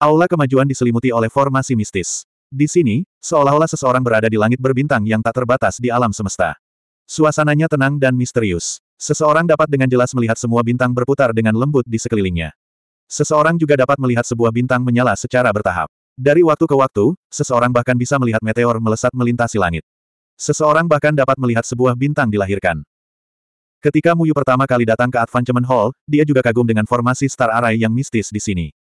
Aula kemajuan diselimuti oleh formasi mistis. Di sini, seolah-olah seseorang berada di langit berbintang yang tak terbatas di alam semesta. Suasananya tenang dan misterius. Seseorang dapat dengan jelas melihat semua bintang berputar dengan lembut di sekelilingnya. Seseorang juga dapat melihat sebuah bintang menyala secara bertahap. Dari waktu ke waktu, seseorang bahkan bisa melihat meteor melesat melintasi langit. Seseorang bahkan dapat melihat sebuah bintang dilahirkan. Ketika Muyu pertama kali datang ke Advancement Hall, dia juga kagum dengan formasi Star Array yang mistis di sini.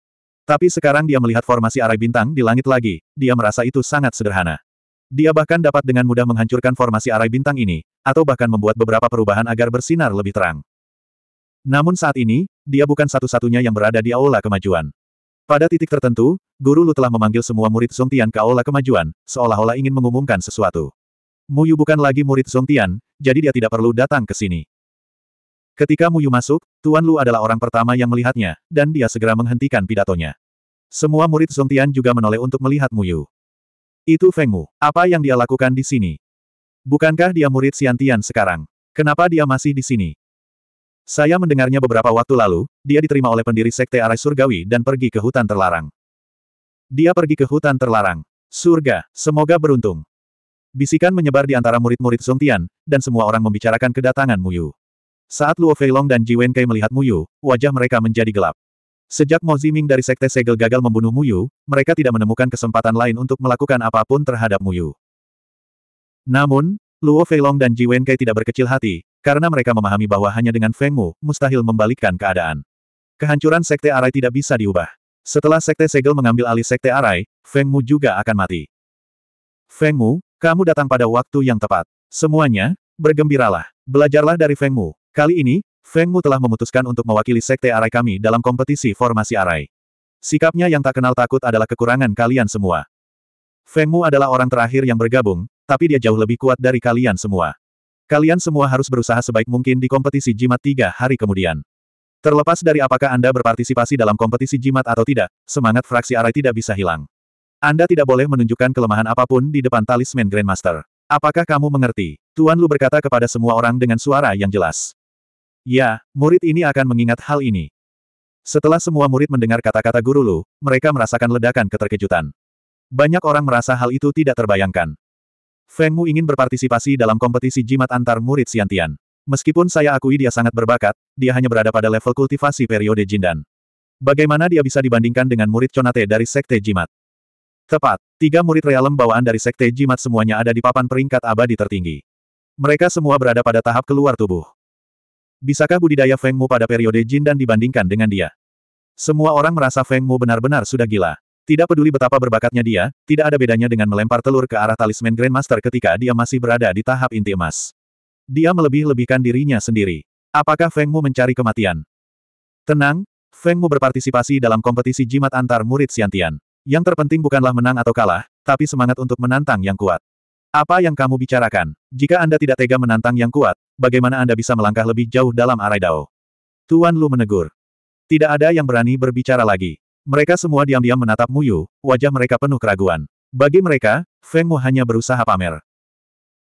Tapi sekarang dia melihat formasi arai bintang di langit lagi, dia merasa itu sangat sederhana. Dia bahkan dapat dengan mudah menghancurkan formasi arai bintang ini, atau bahkan membuat beberapa perubahan agar bersinar lebih terang. Namun saat ini, dia bukan satu-satunya yang berada di Aula Kemajuan. Pada titik tertentu, Guru Lu telah memanggil semua murid Zongtian ke Aula Kemajuan, seolah-olah ingin mengumumkan sesuatu. Muyu bukan lagi murid Zongtian, jadi dia tidak perlu datang ke sini. Ketika Muyu masuk, Tuan Lu adalah orang pertama yang melihatnya, dan dia segera menghentikan pidatonya. Semua murid Zongtian juga menoleh untuk melihat Muyu. Itu Feng Mu. Apa yang dia lakukan di sini? Bukankah dia murid Xiantian sekarang? Kenapa dia masih di sini? Saya mendengarnya beberapa waktu lalu, dia diterima oleh pendiri Sekte Arai Surgawi dan pergi ke hutan terlarang. Dia pergi ke hutan terlarang. Surga, semoga beruntung. Bisikan menyebar di antara murid-murid Zongtian, dan semua orang membicarakan kedatangan Muyu. Saat Luo Feilong dan Ji Wenkai melihat Muyu, wajah mereka menjadi gelap. Sejak Mo Ziming dari Sekte Segel gagal membunuh Muyu, mereka tidak menemukan kesempatan lain untuk melakukan apa pun terhadap Muyu. Namun, Luo Feilong dan Ji Wenkai tidak berkecil hati, karena mereka memahami bahwa hanya dengan Feng Mu, mustahil membalikkan keadaan. Kehancuran Sekte Arai tidak bisa diubah. Setelah Sekte Segel mengambil alih Sekte Arai, Feng Mu juga akan mati. Feng Mu, kamu datang pada waktu yang tepat. Semuanya, bergembiralah. Belajarlah dari Feng Mu. Kali ini, Feng Mu telah memutuskan untuk mewakili sekte arai kami dalam kompetisi formasi arai. Sikapnya yang tak kenal takut adalah kekurangan kalian semua. Feng Mu adalah orang terakhir yang bergabung, tapi dia jauh lebih kuat dari kalian semua. Kalian semua harus berusaha sebaik mungkin di kompetisi jimat tiga hari kemudian. Terlepas dari apakah Anda berpartisipasi dalam kompetisi jimat atau tidak, semangat fraksi arai tidak bisa hilang. Anda tidak boleh menunjukkan kelemahan apa pun di depan talisman Grandmaster. Apakah kamu mengerti? Tuan Lu berkata kepada semua orang dengan suara yang jelas. Ya, murid ini akan mengingat hal ini. Setelah semua murid mendengar kata-kata guru Lu, mereka merasakan ledakan keterkejutan. Banyak orang merasa hal itu tidak terbayangkan. Feng Mu ingin berpartisipasi dalam kompetisi jimat antar murid Xiantian. Meskipun saya akui dia sangat berbakat, dia hanya berada pada level kultivasi periode Jindan. Bagaimana dia bisa dibandingkan dengan murid Conate dari Sekte Jimat? Tepat, tiga murid realem bawaan dari Sekte Jimat semuanya ada di papan peringkat abadi tertinggi. Mereka semua berada pada tahap keluar tubuh. Bisakah budidaya Feng Mu pada periode Jin dan dibandingkan dengan dia? Semua orang merasa Feng Mu benar-benar sudah gila. Tidak peduli betapa berbakatnya dia, tidak ada bedanya dengan melempar telur ke arah talisman Grandmaster ketika dia masih berada di tahap inti emas. Dia melebih-lebihkan dirinya sendiri. Apakah Feng Mu mencari kematian? Tenang, Feng Mu berpartisipasi dalam kompetisi jimat antar murid Xiantian. Yang terpenting bukanlah menang atau kalah, tapi semangat untuk menantang yang kuat. Apa yang kamu bicarakan? Jika Anda tidak tega menantang yang kuat, bagaimana Anda bisa melangkah lebih jauh dalam arai dao? Tuan Lu menegur. Tidak ada yang berani berbicara lagi. Mereka semua diam-diam menatap Muyu, wajah mereka penuh keraguan. Bagi mereka, Feng Mu hanya berusaha pamer.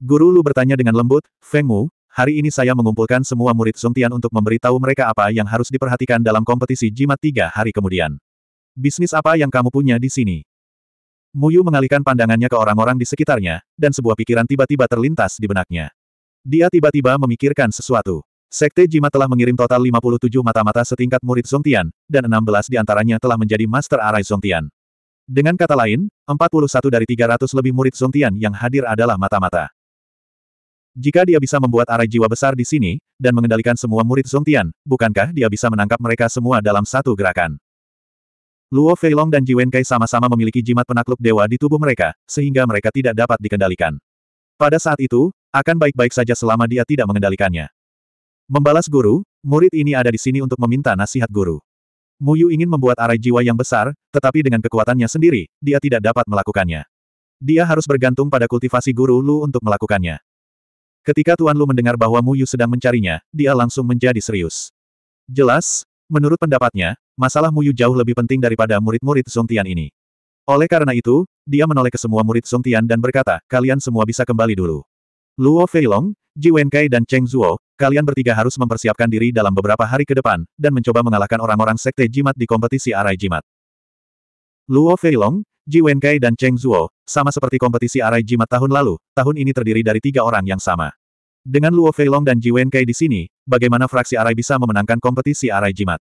Guru Lu bertanya dengan lembut, Feng Mu, hari ini saya mengumpulkan semua murid Sungtian untuk memberitahu mereka apa yang harus diperhatikan dalam kompetisi jimat tiga hari kemudian. Bisnis apa yang kamu punya di sini? Muyu mengalihkan pandangannya ke orang-orang di sekitarnya, dan sebuah pikiran tiba-tiba terlintas di benaknya. Dia tiba-tiba memikirkan sesuatu. Sekte Jimat telah mengirim total 57 mata-mata setingkat murid Zongtian, dan 16 di antaranya telah menjadi Master Arai Zongtian. Dengan kata lain, 41 dari 300 lebih murid Zongtian yang hadir adalah mata-mata. Jika dia bisa membuat arai jiwa besar di sini, dan mengendalikan semua murid Zongtian, bukankah dia bisa menangkap mereka semua dalam satu gerakan? Luo Feilong dan Ji Wenkai sama-sama memiliki jimat penakluk dewa di tubuh mereka, sehingga mereka tidak dapat dikendalikan. Pada saat itu, akan baik-baik saja selama dia tidak mengendalikannya. Membalas guru, murid ini ada di sini untuk meminta nasihat guru. Muyu ingin membuat arai jiwa yang besar, tetapi dengan kekuatannya sendiri, dia tidak dapat melakukannya. Dia harus bergantung pada kultivasi guru Lu untuk melakukannya. Ketika Tuan Lu mendengar bahwa Muyu sedang mencarinya, dia langsung menjadi serius. Jelas, menurut pendapatnya, masalah Muyu jauh lebih penting daripada murid-murid Zongtian ini. Oleh karena itu, dia menoleh ke semua murid Zongtian dan berkata, kalian semua bisa kembali dulu. Luo Feilong, Ji Wenkai dan Cheng Zuo, kalian bertiga harus mempersiapkan diri dalam beberapa hari ke depan, dan mencoba mengalahkan orang-orang sekte jimat di kompetisi arai jimat. Luo Feilong, Ji Wenkai dan Cheng Zuo, sama seperti kompetisi arai jimat tahun lalu, tahun ini terdiri dari tiga orang yang sama. Dengan Luo Feilong dan Ji Wenkai di sini, bagaimana fraksi arai bisa memenangkan kompetisi arai jimat?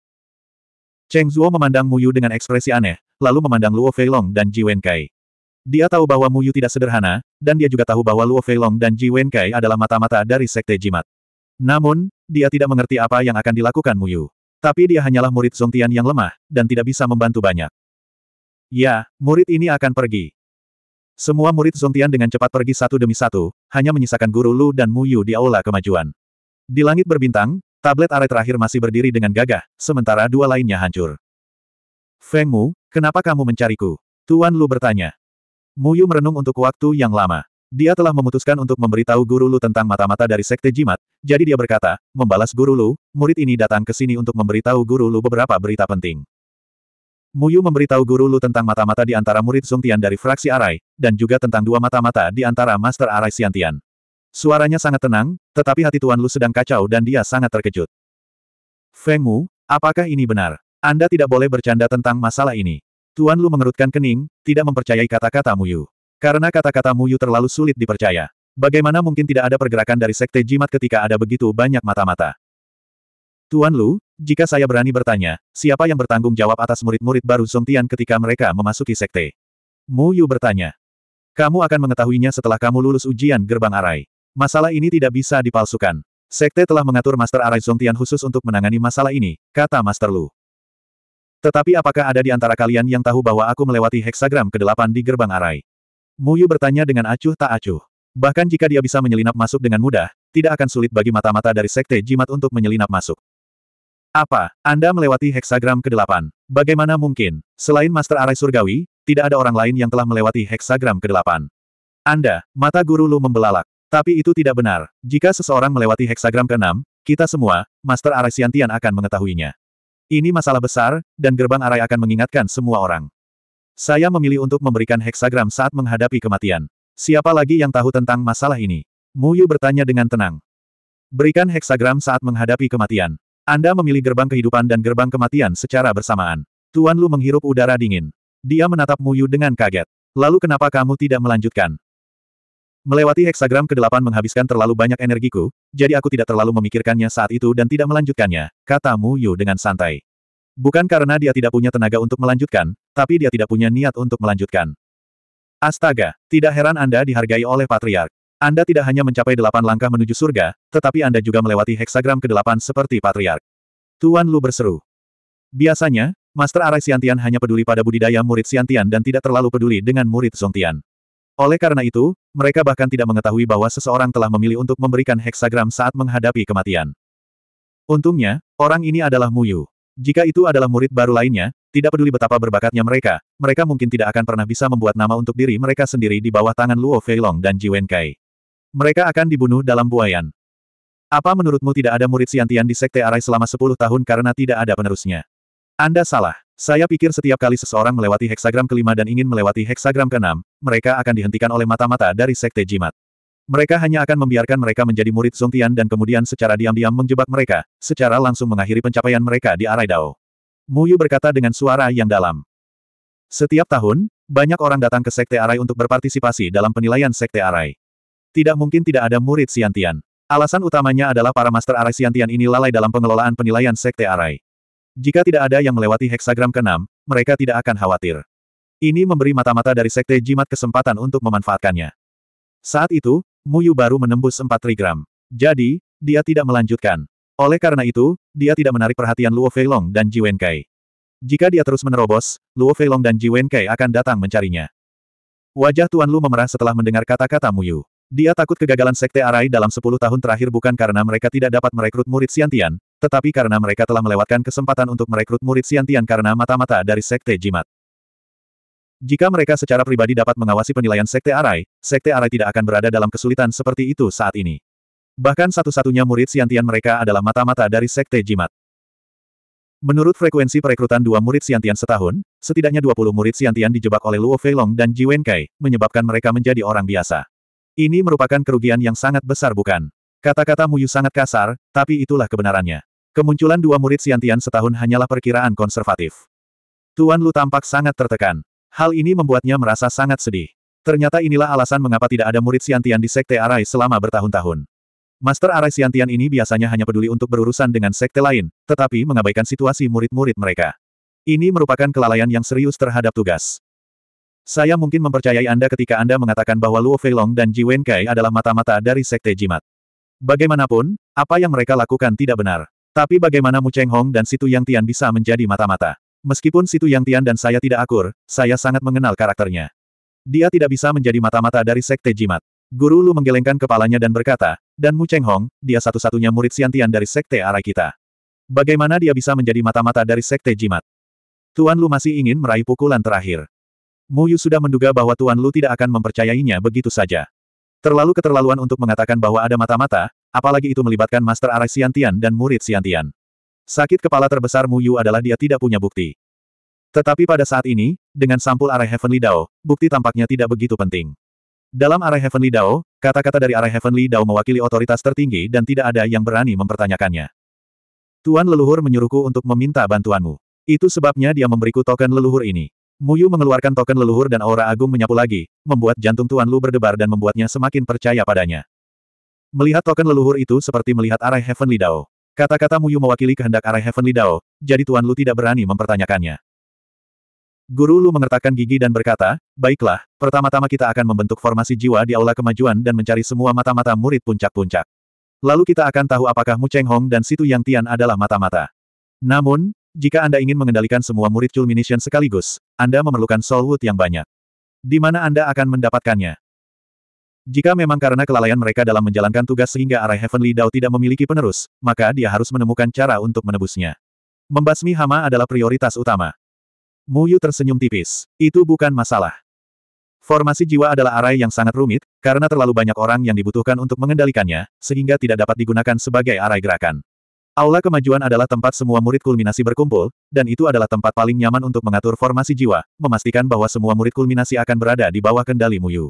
Cheng Zuo memandang Mu Yu dengan ekspresi aneh, lalu memandang Luo Feilong dan Ji Wenkai. Dia tahu bahwa Mu Yu tidak sederhana, dan dia juga tahu bahwa Luo Feilong dan Ji Wenkai adalah mata-mata dari Sekte Jimat. Namun, dia tidak mengerti apa yang akan dilakukan Mu Yu. Tapi dia hanyalah murid Zongtian yang lemah, dan tidak bisa membantu banyak. Ya, murid ini akan pergi. Semua murid Zongtian dengan cepat pergi satu demi satu, hanya menyisakan Guru Lu dan Mu Yu di aula kemajuan. Di langit berbintang, tablet arai terakhir masih berdiri dengan gagah, sementara dua lainnya hancur. Feng Mu, kenapa kamu mencariku? Tuan Lu bertanya. Mu Yu merenung untuk waktu yang lama. Dia telah memutuskan untuk memberitahu Guru Lu tentang mata-mata dari Sekte Jimat, jadi dia berkata, membalas Guru Lu, murid ini datang ke sini untuk memberitahu Guru Lu beberapa berita penting. Muyu memberitahu Guru Lu tentang mata-mata di antara murid Zongtian dari fraksi Arai, dan juga tentang dua mata-mata di antara Master Arai Xiantian. Suaranya sangat tenang, tetapi hati Tuan Lu sedang kacau dan dia sangat terkejut. Feng Mu, apakah ini benar? Anda tidak boleh bercanda tentang masalah ini. Tuan Lu mengerutkan kening, tidak mempercayai kata-kata Muyu. Karena kata-kata Muyu terlalu sulit dipercaya. Bagaimana mungkin tidak ada pergerakan dari Sekte Jimat ketika ada begitu banyak mata-mata? Tuan Lu, jika saya berani bertanya, siapa yang bertanggung jawab atas murid-murid baru Zongtian ketika mereka memasuki sekte? Mu Yu bertanya. Kamu akan mengetahuinya setelah kamu lulus ujian gerbang arai. Masalah ini tidak bisa dipalsukan. Sekte telah mengatur Master Arai Zongtian khusus untuk menangani masalah ini, kata Master Lu. Tetapi apakah ada di antara kalian yang tahu bahwa aku melewati heksagram ke-8 di gerbang arai? Mu Yu bertanya dengan acuh tak acuh. Bahkan jika dia bisa menyelinap masuk dengan mudah, tidak akan sulit bagi mata-mata dari Sekte Jimat untuk menyelinap masuk. Apa? Anda melewati heksagram ke-8. Bagaimana mungkin? Selain Master Arai Surgawi, tidak ada orang lain yang telah melewati heksagram ke-8. Anda, mata guru Lu membelalak. Tapi itu tidak benar. Jika seseorang melewati heksagram ke-6, kita semua, Master Arai Siantian akan mengetahuinya. Ini masalah besar, dan gerbang Arai akan mengingatkan semua orang. Saya memilih untuk memberikan heksagram saat menghadapi kematian. Siapa lagi yang tahu tentang masalah ini? Muyu bertanya dengan tenang. Berikan heksagram saat menghadapi kematian. Anda memilih gerbang kehidupan dan gerbang kematian secara bersamaan. Tuan Lu menghirup udara dingin. Dia menatap Muyu dengan kaget. Lalu kenapa kamu tidak melanjutkan? Melewati heksagram ke-8 menghabiskan terlalu banyak energiku, jadi aku tidak terlalu memikirkannya saat itu dan tidak melanjutkannya, kata Muyu dengan santai. Bukan karena dia tidak punya tenaga untuk melanjutkan, tapi dia tidak punya niat untuk melanjutkan. Astaga, tidak heran Anda dihargai oleh Patriark. Anda tidak hanya mencapai delapan langkah menuju surga, tetapi Anda juga melewati heksagram ke-8 seperti Patriark. Tuan Lu berseru. Biasanya, Master Arai Siantian hanya peduli pada budidaya murid Siantian dan tidak terlalu peduli dengan murid Zongtian. Oleh karena itu, mereka bahkan tidak mengetahui bahwa seseorang telah memilih untuk memberikan heksagram saat menghadapi kematian. Untungnya, orang ini adalah Muyu. Jika itu adalah murid baru lainnya, tidak peduli betapa berbakatnya mereka, mereka mungkin tidak akan pernah bisa membuat nama untuk diri mereka sendiri di bawah tangan Luo Feilong dan Ji Wenkai. Mereka akan dibunuh dalam buayan. Apa menurutmu tidak ada murid Siantian di Sekte Arai selama 10 tahun karena tidak ada penerusnya? Anda salah. Saya pikir setiap kali seseorang melewati heksagram kelima dan ingin melewati heksagram keenam, mereka akan dihentikan oleh mata-mata dari Sekte Jimat. Mereka hanya akan membiarkan mereka menjadi murid Zongtian dan kemudian secara diam-diam menjebak mereka, secara langsung mengakhiri pencapaian mereka di Arai Dao. Muyu berkata dengan suara yang dalam. Setiap tahun, banyak orang datang ke Sekte Arai untuk berpartisipasi dalam penilaian Sekte Arai. Tidak mungkin tidak ada murid Siantian. Alasan utamanya adalah para Master Arai Siantian ini lalai dalam pengelolaan penilaian Sekte Arai. Jika tidak ada yang melewati heksagram ke-6, mereka tidak akan khawatir. Ini memberi mata-mata dari Sekte Jimat kesempatan untuk memanfaatkannya. Saat itu, Muyu baru menembus 4 trigram. Jadi, dia tidak melanjutkan. Oleh karena itu, dia tidak menarik perhatian Luo Feilong dan Ji Wenkai. Jika dia terus menerobos, Luo Feilong dan Ji Wenkai akan datang mencarinya. Wajah Tuan Lu memerah setelah mendengar kata-kata Muyu. Dia takut kegagalan Sekte Arai dalam 10 tahun terakhir bukan karena mereka tidak dapat merekrut murid Siantian, tetapi karena mereka telah melewatkan kesempatan untuk merekrut murid Siantian karena mata-mata dari Sekte Jimat. Jika mereka secara pribadi dapat mengawasi penilaian Sekte Arai, Sekte Arai tidak akan berada dalam kesulitan seperti itu saat ini. Bahkan satu-satunya murid Siantian mereka adalah mata-mata dari Sekte Jimat. Menurut frekuensi perekrutan dua murid Siantian setahun, setidaknya 20 murid Siantian dijebak oleh Luo Feilong dan Ji Wenkai, menyebabkan mereka menjadi orang biasa. Ini merupakan kerugian yang sangat besar bukan? Kata-kata Muyu sangat kasar, tapi itulah kebenarannya. Kemunculan dua murid Siantian setahun hanyalah perkiraan konservatif. Tuan Lu tampak sangat tertekan. Hal ini membuatnya merasa sangat sedih. Ternyata inilah alasan mengapa tidak ada murid Siantian di Sekte Arai selama bertahun-tahun. Master Arai Siantian ini biasanya hanya peduli untuk berurusan dengan sekte lain, tetapi mengabaikan situasi murid-murid mereka. Ini merupakan kelalaian yang serius terhadap tugas. Saya mungkin mempercayai Anda ketika Anda mengatakan bahwa Luo Feilong dan Ji Wenkai adalah mata-mata dari Sekte Jimat. Bagaimanapun, apa yang mereka lakukan tidak benar. Tapi bagaimana Mu Cheng Hong dan Situ Yang Tian bisa menjadi mata-mata? Meskipun Situ Yang Tian dan saya tidak akur, saya sangat mengenal karakternya. Dia tidak bisa menjadi mata-mata dari Sekte Jimat. Guru Lu menggelengkan kepalanya dan berkata, dan Mu Cheng Hong, dia satu-satunya murid Siantian dari Sekte Arai kita. Bagaimana dia bisa menjadi mata-mata dari Sekte Jimat? Tuan Lu masih ingin meraih pukulan terakhir. Mu Yu sudah menduga bahwa Tuan Lu tidak akan mempercayainya begitu saja. Terlalu keterlaluan untuk mengatakan bahwa ada mata-mata, apalagi itu melibatkan Master Arai Siantian dan murid Siantian. Sakit kepala terbesar Mu Yu adalah dia tidak punya bukti. Tetapi pada saat ini, dengan sampul Arai Heavenly Dao, bukti tampaknya tidak begitu penting. Dalam Arai Heavenly Dao, kata-kata dari Arai Heavenly Dao mewakili otoritas tertinggi dan tidak ada yang berani mempertanyakannya. Tuan leluhur menyuruhku untuk meminta bantuanmu. Itu sebabnya dia memberiku token leluhur ini. Mu Yu mengeluarkan token leluhur dan aura agung menyapu lagi, membuat jantung Tuan Lu berdebar dan membuatnya semakin percaya padanya. Melihat token leluhur itu seperti melihat Arai Heavenly Dao. Kata-kata Muyu mewakili kehendak Arai Heavenly Dao, jadi Tuan Lu tidak berani mempertanyakannya. Guru Lu mengertakkan gigi dan berkata, Baiklah, pertama-tama kita akan membentuk formasi jiwa di Aula Kemajuan dan mencari semua mata-mata murid puncak-puncak. Lalu kita akan tahu apakah Mu Cheng Hong dan Situ Yang Tian adalah mata-mata. Namun, jika Anda ingin mengendalikan semua murid Culmination sekaligus, Anda memerlukan Soul Wood yang banyak. Di mana Anda akan mendapatkannya? Jika memang karena kelalaian mereka dalam menjalankan tugas sehingga Arai Heavenly Dao tidak memiliki penerus, maka dia harus menemukan cara untuk menebusnya. Membasmi hama adalah prioritas utama. Mu Yu tersenyum tipis. Itu bukan masalah. Formasi jiwa adalah arai yang sangat rumit, karena terlalu banyak orang yang dibutuhkan untuk mengendalikannya, sehingga tidak dapat digunakan sebagai arai gerakan. Aula kemajuan adalah tempat semua murid kulminasi berkumpul, dan itu adalah tempat paling nyaman untuk mengatur formasi jiwa, memastikan bahwa semua murid kulminasi akan berada di bawah kendali Mu Yu.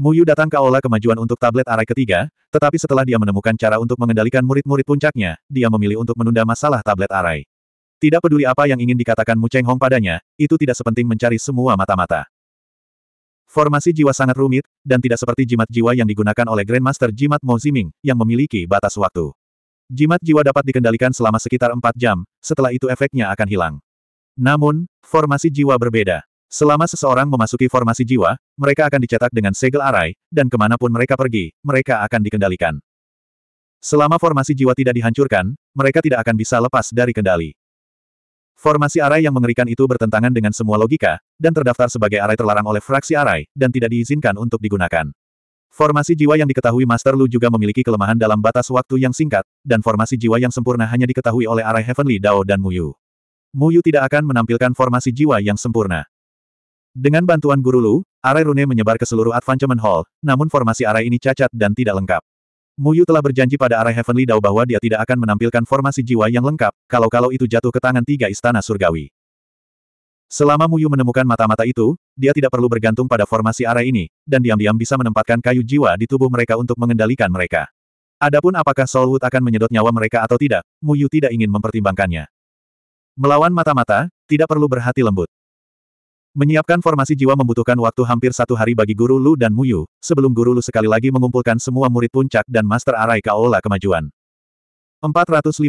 Muyu datang ke Aula Kemajuan untuk tablet arai ketiga, tetapi setelah dia menemukan cara untuk mengendalikan murid-murid puncaknya, dia memilih untuk menunda masalah tablet arai. Tidak peduli apa yang ingin dikatakan Mu Cheng Hong padanya, itu tidak sepenting mencari semua mata-mata. Formasi jiwa sangat rumit, dan tidak seperti jimat jiwa yang digunakan oleh Grandmaster Jimat Mo Ziming, yang memiliki batas waktu. Jimat jiwa dapat dikendalikan selama sekitar 4 jam, setelah itu efeknya akan hilang. Namun, formasi jiwa berbeda. Selama seseorang memasuki formasi jiwa, mereka akan dicetak dengan segel arai, dan ke mana pun mereka pergi, mereka akan dikendalikan. Selama formasi jiwa tidak dihancurkan, mereka tidak akan bisa lepas dari kendali. Formasi arai yang mengerikan itu bertentangan dengan semua logika, dan terdaftar sebagai arai terlarang oleh fraksi arai, dan tidak diizinkan untuk digunakan. Formasi jiwa yang diketahui Master Lu juga memiliki kelemahan dalam batas waktu yang singkat, dan formasi jiwa yang sempurna hanya diketahui oleh arai Heavenly Dao dan Muyu. Muyu tidak akan menampilkan formasi jiwa yang sempurna. Dengan bantuan Guru Lu, arai rune menyebar ke seluruh Advancement Hall, namun formasi arai ini cacat dan tidak lengkap. Muyu telah berjanji pada arai Heavenly Dao bahwa dia tidak akan menampilkan formasi jiwa yang lengkap, kalau-kalau itu jatuh ke tangan tiga istana surgawi. Selama Muyu menemukan mata-mata itu, dia tidak perlu bergantung pada formasi arai ini, dan diam-diam bisa menempatkan kayu jiwa di tubuh mereka untuk mengendalikan mereka. Adapun apakah Soulwood akan menyedot nyawa mereka atau tidak, Muyu tidak ingin mempertimbangkannya. Melawan mata-mata, tidak perlu berhati lembut. Menyiapkan formasi jiwa membutuhkan waktu hampir satu hari bagi Guru Lu dan Muyu, sebelum Guru Lu sekali lagi mengumpulkan semua murid puncak dan Master Arai Kaola Kemajuan. 452.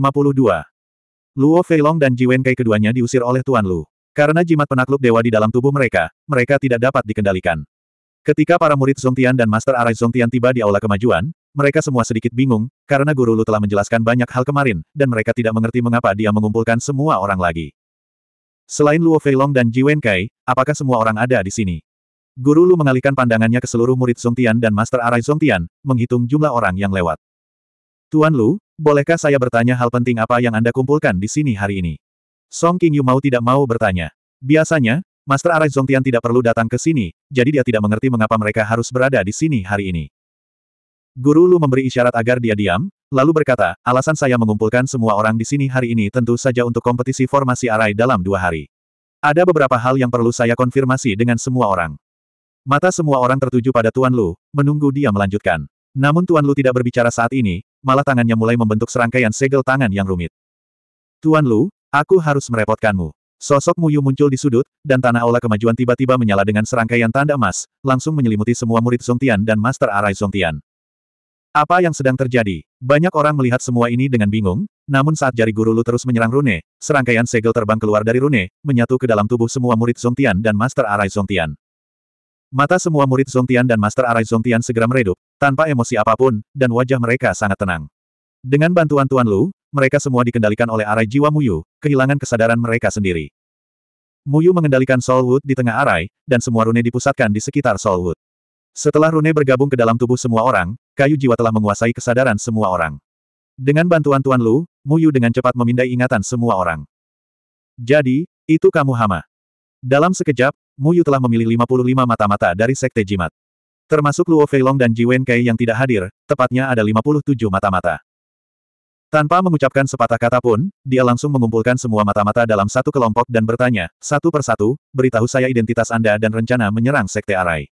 Luo Feilong dan Ji Wenkai keduanya diusir oleh Tuan Lu. Karena jimat penakluk dewa di dalam tubuh mereka, mereka tidak dapat dikendalikan. Ketika para murid Zongtian dan Master Arai Zongtian tiba di Aula Kemajuan, mereka semua sedikit bingung, karena Guru Lu telah menjelaskan banyak hal kemarin, dan mereka tidak mengerti mengapa dia mengumpulkan semua orang lagi. Selain Luo Feilong dan Ji Wenkai, apakah semua orang ada di sini? Guru Lu mengalihkan pandangannya ke seluruh murid Zongtian dan Master Arai Zongtian, menghitung jumlah orang yang lewat. Tuan Lu, bolehkah saya bertanya hal penting apa yang Anda kumpulkan di sini hari ini? Song King Yu mau tidak mau bertanya. Biasanya, Master Arai Zongtian tidak perlu datang ke sini, jadi dia tidak mengerti mengapa mereka harus berada di sini hari ini. Guru Lu memberi isyarat agar dia diam, lalu berkata, alasan saya mengumpulkan semua orang di sini hari ini tentu saja untuk kompetisi formasi arai dalam dua hari. Ada beberapa hal yang perlu saya konfirmasi dengan semua orang. Mata semua orang tertuju pada Tuan Lu, menunggu dia melanjutkan. Namun Tuan Lu tidak berbicara saat ini, malah tangannya mulai membentuk serangkaian segel tangan yang rumit. Tuan Lu, aku harus merepotkanmu. Sosok Muyu muncul di sudut, dan tanah aula kemajuan tiba-tiba menyala dengan serangkaian tanda emas, langsung menyelimuti semua murid Zongtian dan Master Arai Zongtian. Apa yang sedang terjadi? Banyak orang melihat semua ini dengan bingung, namun saat jari guru Lu terus menyerang rune, serangkaian segel terbang keluar dari rune, menyatu ke dalam tubuh semua murid Zongtian dan Master Arai Zongtian. Mata semua murid Zongtian dan Master Arai Zongtian segera meredup, tanpa emosi apa pun, dan wajah mereka sangat tenang. Dengan bantuan Tuan Lu, mereka semua dikendalikan oleh arai jiwa Muyu, kehilangan kesadaran mereka sendiri. Muyu mengendalikan Soulwood di tengah arai, dan semua rune dipusatkan di sekitar Soulwood. Setelah rune bergabung ke dalam tubuh semua orang, kayu jiwa telah menguasai kesadaran semua orang. Dengan bantuan Tuan Lu, Muyu dengan cepat memindai ingatan semua orang. Jadi, itu kamu Hama. Dalam sekejap, Muyu telah memilih 55 mata-mata dari Sekte Jimat. Termasuk Luo Feilong dan Ji Wenkei yang tidak hadir, tepatnya ada 57 mata-mata. Tanpa mengucapkan sepatah kata pun, dia langsung mengumpulkan semua mata-mata dalam satu kelompok dan bertanya, satu persatu, beritahu saya identitas Anda dan rencana menyerang Sekte Arai.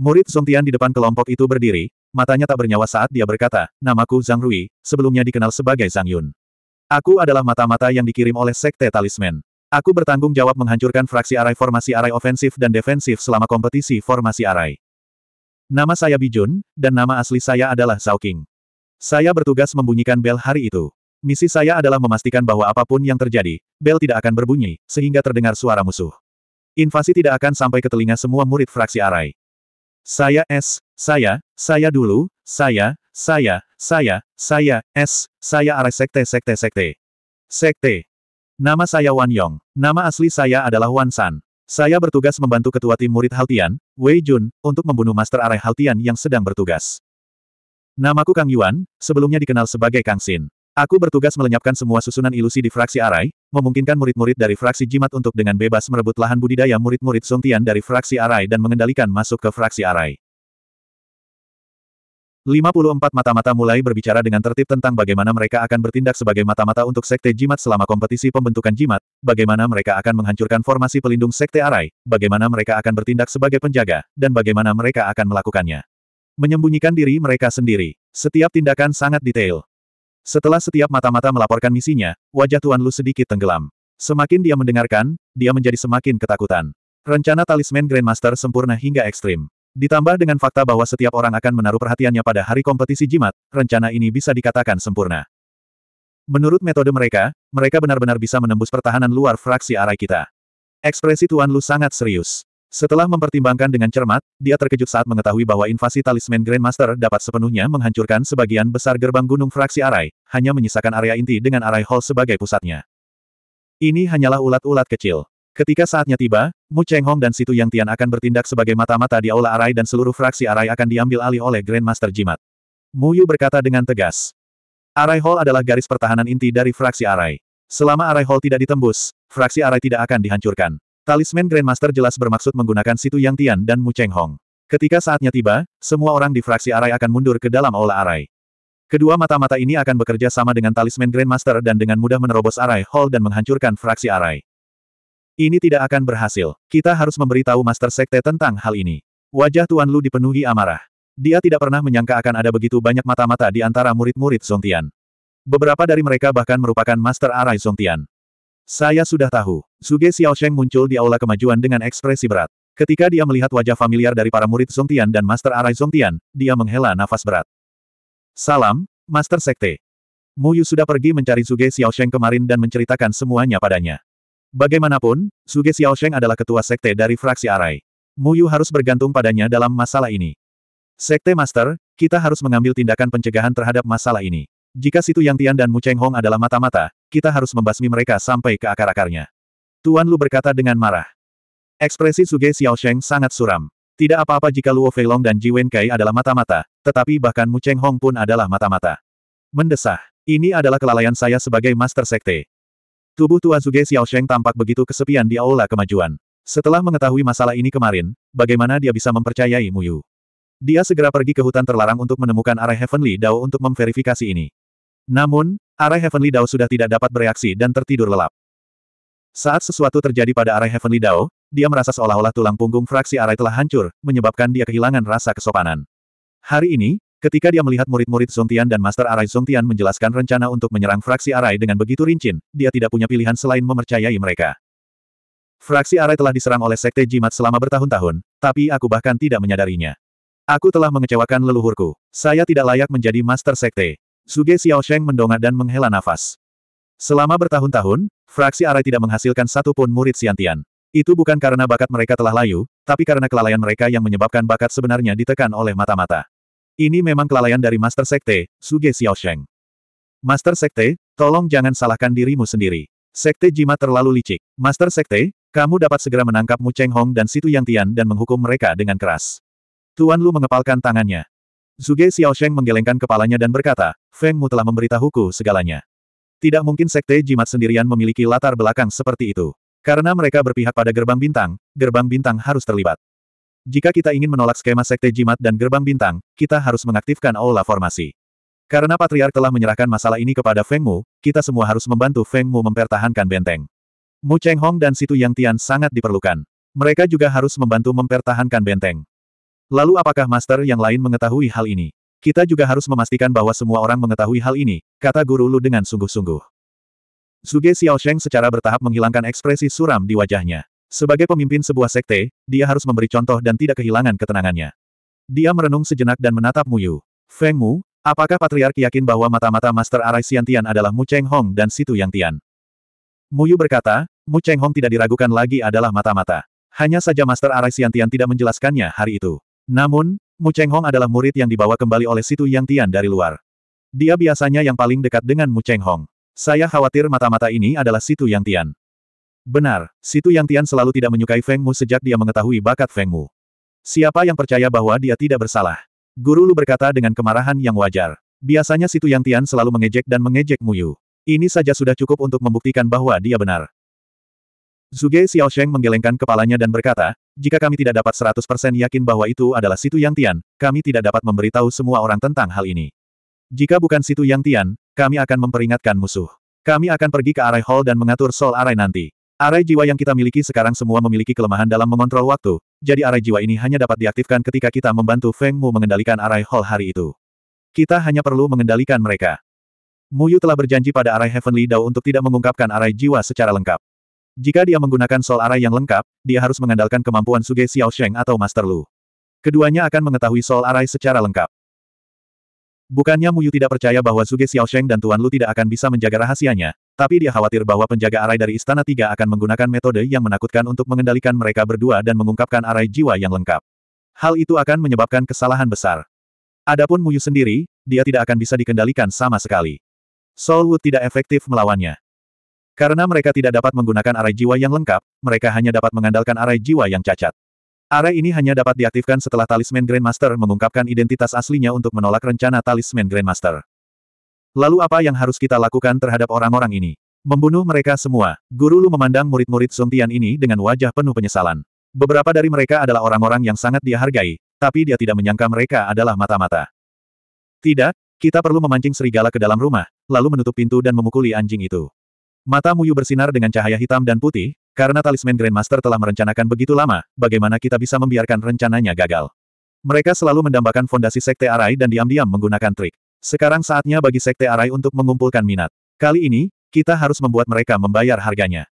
Murid Zongtian di depan kelompok itu berdiri, matanya tak bernyawa saat dia berkata, namaku Zhang Rui, sebelumnya dikenal sebagai Zhang Yun. Aku adalah mata-mata yang dikirim oleh Sekte Talisman. Aku bertanggung jawab menghancurkan fraksi Arai formasi Arai ofensif dan defensif selama kompetisi formasi Arai. Nama saya Bijun, dan nama asli saya adalah Zhao King. Saya bertugas membunyikan bel hari itu. Misi saya adalah memastikan bahwa apa pun yang terjadi, bel tidak akan berbunyi, sehingga terdengar suara musuh. Invasi tidak akan sampai ke telinga semua murid fraksi Arai. Saya S, saya, saya dulu, saya, saya, saya, saya, S, saya Arai Sekte Sekte Sekte. Sekte. Nama saya Wan Yong. Nama asli saya adalah Wan San. Saya bertugas membantu ketua tim murid Haltian, Wei Jun, untuk membunuh Master Arai Haltian yang sedang bertugas. Namaku Kang Yuan, sebelumnya dikenal sebagai Kang Xin. Aku bertugas melenyapkan semua susunan ilusi di fraksi Arai, memungkinkan murid-murid dari fraksi Jimat untuk dengan bebas merebut lahan budidaya murid-murid Songtian dari fraksi Arai dan mengendalikan masuk ke fraksi Arai. 54 mata-mata mulai berbicara dengan tertib tentang bagaimana mereka akan bertindak sebagai mata-mata untuk Sekte Jimat selama kompetisi pembentukan Jimat, bagaimana mereka akan menghancurkan formasi pelindung Sekte Arai, bagaimana mereka akan bertindak sebagai penjaga, dan bagaimana mereka akan melakukannya. Menyembunyikan diri mereka sendiri. Setiap tindakan sangat detail. Setelah setiap mata-mata melaporkan misinya, wajah Tuan Lu sedikit tenggelam. Semakin dia mendengarkan, dia menjadi semakin ketakutan. Rencana talisman Grandmaster sempurna hingga ekstrim. Ditambah dengan fakta bahwa setiap orang akan menaruh perhatiannya pada hari kompetisi jimat, rencana ini bisa dikatakan sempurna. Menurut metode mereka, mereka benar-benar bisa menembus pertahanan luar fraksi arai kita. Ekspresi Tuan Lu sangat serius. Setelah mempertimbangkan dengan cermat, dia terkejut saat mengetahui bahwa invasi talisman Grandmaster dapat sepenuhnya menghancurkan sebagian besar gerbang gunung fraksi Arai, hanya menyisakan area inti dengan Arai Hall sebagai pusatnya. Ini hanyalah ulat-ulat kecil. Ketika saatnya tiba, Mu Cheng Hong dan Situ Yang Tian akan bertindak sebagai mata-mata di Aula Arai dan seluruh fraksi Arai akan diambil alih oleh Grandmaster Jimat. Mu Yu berkata dengan tegas. Arai Hall adalah garis pertahanan inti dari fraksi Arai. Selama Arai Hall tidak ditembus, fraksi Arai tidak akan dihancurkan. Talisman Grandmaster jelas bermaksud menggunakan Situ Yang Tian dan Mu Cheng Hong. Ketika saatnya tiba, semua orang di fraksi Arai akan mundur ke dalam aula Arai. Kedua mata-mata ini akan bekerja sama dengan Talisman Grandmaster dan dengan mudah menerobos Arai Hall dan menghancurkan fraksi Arai. Ini tidak akan berhasil. Kita harus memberitahu Master Sekte tentang hal ini. Wajah Tuan Lu dipenuhi amarah. Dia tidak pernah menyangka akan ada begitu banyak mata-mata di antara murid-murid Zongtian. Beberapa dari mereka bahkan merupakan Master Arai Zongtian. Saya sudah tahu. Suge Xiaosheng muncul di aula kemajuan dengan ekspresi berat. Ketika dia melihat wajah familiar dari para murid Zongtian dan Master Arai Zongtian, dia menghela nafas berat. Salam, Master Sekte. Mu Yu sudah pergi mencari Suge Xiaosheng kemarin dan menceritakan semuanya padanya. Bagaimanapun, Suge Xiaosheng adalah ketua sekte dari fraksi Arai. Mu Yu harus bergantung padanya dalam masalah ini. Sekte Master, kita harus mengambil tindakan pencegahan terhadap masalah ini. Jika Situ Yang Tian dan Mu Cheng Hong adalah mata-mata, kita harus membasmi mereka sampai ke akar-akarnya. Tuan Lu berkata dengan marah. Ekspresi Suge Xiaosheng sangat suram. Tidak apa-apa jika Luo Feilong dan Ji Wenkai adalah mata-mata, tetapi bahkan Mu Cheng Hong pun adalah mata-mata. Mendesah. Ini adalah kelalaian saya sebagai Master Sekte. Tubuh tua Suge Xiaosheng tampak begitu kesepian di aula kemajuan. Setelah mengetahui masalah ini kemarin, bagaimana dia bisa mempercayai Mu Yu? Dia segera pergi ke hutan terlarang untuk menemukan arah Heavenly Dao untuk memverifikasi ini. Namun, Arai Heavenly Dao sudah tidak dapat bereaksi dan tertidur lelap. Saat sesuatu terjadi pada Arai Heavenly Dao, dia merasa seolah-olah tulang punggung fraksi Arai telah hancur, menyebabkan dia kehilangan rasa kesopanan. Hari ini, Ketika dia melihat murid-murid Zongtian dan Master Arai Zongtian menjelaskan rencana untuk menyerang fraksi Arai dengan begitu rincin, dia tidak punya pilihan selain mempercayai mereka. Fraksi Arai telah diserang oleh Sekte Jimat selama bertahun-tahun, tapi aku bahkan tidak menyadarinya. Aku telah mengecewakan leluhurku. Saya tidak layak menjadi Master Sekte. Suge Xiaosheng mendongak dan menghela nafas. Selama bertahun-tahun, fraksi Arai tidak menghasilkan satu pun murid Xiantian. Itu bukan karena bakat mereka telah layu, tapi karena kelalaian mereka yang menyebabkan bakat sebenarnya ditekan oleh mata-mata. Ini memang kelalaian dari Master Sekte, Suge Xiaosheng. Master Sekte, tolong jangan salahkan dirimu sendiri. Sekte Jimat terlalu licik. Master Sekte, kamu dapat segera menangkap Mu Cheng Hong dan Situ Yang Tian dan menghukum mereka dengan keras. Tuan Lu mengepalkan tangannya. Suge Xiaosheng menggelengkan kepalanya dan berkata, Feng Mu telah memberitahuku segalanya. Tidak mungkin Sekte Jimat sendirian memiliki latar belakang seperti itu. Karena mereka berpihak pada gerbang bintang, gerbang bintang harus terlibat. Jika kita ingin menolak skema Sekte Jimat dan Gerbang Bintang, kita harus mengaktifkan Aula Formasi. Karena Patriark telah menyerahkan masalah ini kepada Feng Mu, kita semua harus membantu Feng Mu mempertahankan benteng. Mu Cheng Hong dan Situ Yang Tian sangat diperlukan. Mereka juga harus membantu mempertahankan benteng. Lalu apakah Master yang lain mengetahui hal ini? Kita juga harus memastikan bahwa semua orang mengetahui hal ini, kata Guru Lu dengan sungguh-sungguh. Suge Xiaosheng secara bertahap menghilangkan ekspresi suram di wajahnya. Sebagai pemimpin sebuah sekte, dia harus memberi contoh dan tidak kehilangan ketenangannya. Dia merenung sejenak dan menatap Mu Yu. Feng Mu, apakah Patriark yakin bahwa mata-mata Master Arai Tian adalah Mu Cheng Hong dan Situ Yang Tian? Mu Yu berkata, Mu Cheng Hong tidak diragukan lagi adalah mata-mata. Hanya saja Master Arai Tian tidak menjelaskannya hari itu. Namun, Mu Cheng Hong adalah murid yang dibawa kembali oleh Situ Yang Tian dari luar. Dia biasanya yang paling dekat dengan Mu Cheng Hong. Saya khawatir mata-mata ini adalah Situ Yang Tian. Benar, Situ Yang Tian selalu tidak menyukai Feng Mu sejak dia mengetahui bakat Feng Mu. Siapa yang percaya bahwa dia tidak bersalah? Guru Lu berkata dengan kemarahan yang wajar. Biasanya Situ Yang Tian selalu mengejek dan mengejek Mu Yu. Ini saja sudah cukup untuk membuktikan bahwa dia benar. Zuge Xiaosheng menggelengkan kepalanya dan berkata, jika kami tidak dapat 100% yakin bahwa itu adalah Situ Yang Tian, kami tidak dapat memberitahu semua orang tentang hal ini. Jika bukan Situ Yang Tian, kami akan memperingatkan musuh. Kami akan pergi ke Arai Hall dan mengatur Soul Arai nanti. Arai jiwa yang kita miliki sekarang semua memiliki kelemahan dalam mengontrol waktu, jadi arai jiwa ini hanya dapat diaktifkan ketika kita membantu Feng Mu mengendalikan arai Hall hari itu. Kita hanya perlu mengendalikan mereka. Mu Yu telah berjanji pada arai Heavenly Dao untuk tidak mengungkapkan arai jiwa secara lengkap. Jika dia menggunakan soul arai yang lengkap, dia harus mengandalkan kemampuan Suge Xiao Sheng atau Master Lu. Keduanya akan mengetahui soul arai secara lengkap. Bukannya Mu Yu tidak percaya bahwa Suge Xiao Sheng dan Tuan Lu tidak akan bisa menjaga rahasianya, tapi dia khawatir bahwa penjaga arai dari Istana Tiga akan menggunakan metode yang menakutkan untuk mengendalikan mereka berdua dan mengungkapkan arai jiwa yang lengkap. Hal itu akan menyebabkan kesalahan besar. Adapun Muyu sendiri, dia tidak akan bisa dikendalikan sama sekali. Soulwood tidak efektif melawannya. Karena mereka tidak dapat menggunakan arai jiwa yang lengkap, mereka hanya dapat mengandalkan arai jiwa yang cacat. Arai ini hanya dapat diaktifkan setelah talisman Grandmaster mengungkapkan identitas aslinya untuk menolak rencana talisman Grandmaster. Lalu apa yang harus kita lakukan terhadap orang-orang ini? Membunuh mereka semua. Guru Lu memandang murid-murid Songtian ini dengan wajah penuh penyesalan. Beberapa dari mereka adalah orang-orang yang sangat dia hargai, tapi dia tidak menyangka mereka adalah mata-mata. Tidak, kita perlu memancing serigala ke dalam rumah, lalu menutup pintu dan memukuli anjing itu. Mata Muyu bersinar dengan cahaya hitam dan putih, karena talisman Grandmaster telah merencanakan begitu lama, bagaimana kita bisa membiarkan rencananya gagal. Mereka selalu mendambakan fondasi Sekte Arai dan diam-diam menggunakan trik. Sekarang saatnya bagi Sekte Arai untuk mengumpulkan minat. Kali ini, kita harus membuat mereka membayar harganya.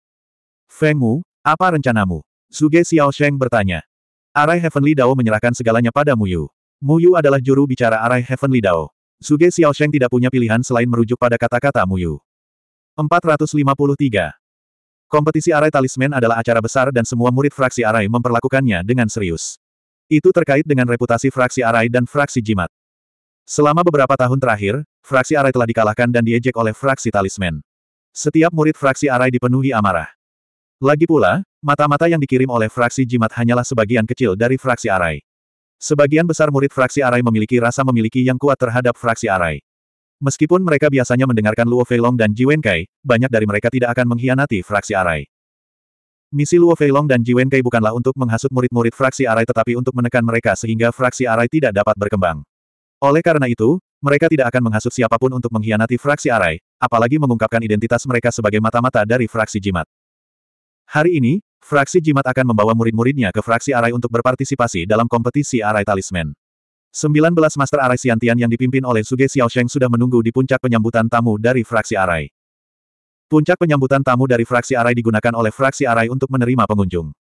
Feng Mu, apa rencanamu? Suge Xiao Sheng bertanya. Arai Heavenly Dao menyerahkan segalanya pada Mu Yu. Mu Yu adalah juru bicara Arai Heavenly Dao. Suge Xiao Sheng tidak punya pilihan selain merujuk pada kata-kata Mu Yu. 453. Kompetisi Arai Talisman adalah acara besar dan semua murid fraksi Arai memperlakukannya dengan serius. Itu terkait dengan reputasi fraksi Arai dan fraksi Jimat. Selama beberapa tahun terakhir, fraksi Arai telah dikalahkan dan diejek oleh fraksi Talisman. Setiap murid fraksi Arai dipenuhi amarah. Lagi pula, mata-mata yang dikirim oleh fraksi Jimat hanyalah sebagian kecil dari fraksi Arai. Sebagian besar murid fraksi Arai memiliki rasa memiliki yang kuat terhadap fraksi Arai. Meskipun mereka biasanya mendengarkan Luo Feilong dan Ji Wenkai, banyak dari mereka tidak akan mengkhianati fraksi Arai. Misi Luo Feilong dan Ji Wenkai bukanlah untuk menghasut murid-murid fraksi Arai tetapi untuk menekan mereka sehingga fraksi Arai tidak dapat berkembang. Oleh karena itu, mereka tidak akan menghasut siapa pun untuk mengkhianati fraksi Arai, apalagi mengungkapkan identitas mereka sebagai mata-mata dari fraksi Jimat. Hari ini, fraksi Jimat akan membawa murid-muridnya ke fraksi Arai untuk berpartisipasi dalam kompetisi Arai Talisman. 19 Master Arai Siantian yang dipimpin oleh Suge Xiaosheng sudah menunggu di puncak penyambutan tamu dari fraksi Arai. Puncak penyambutan tamu dari fraksi Arai digunakan oleh fraksi Arai untuk menerima pengunjung.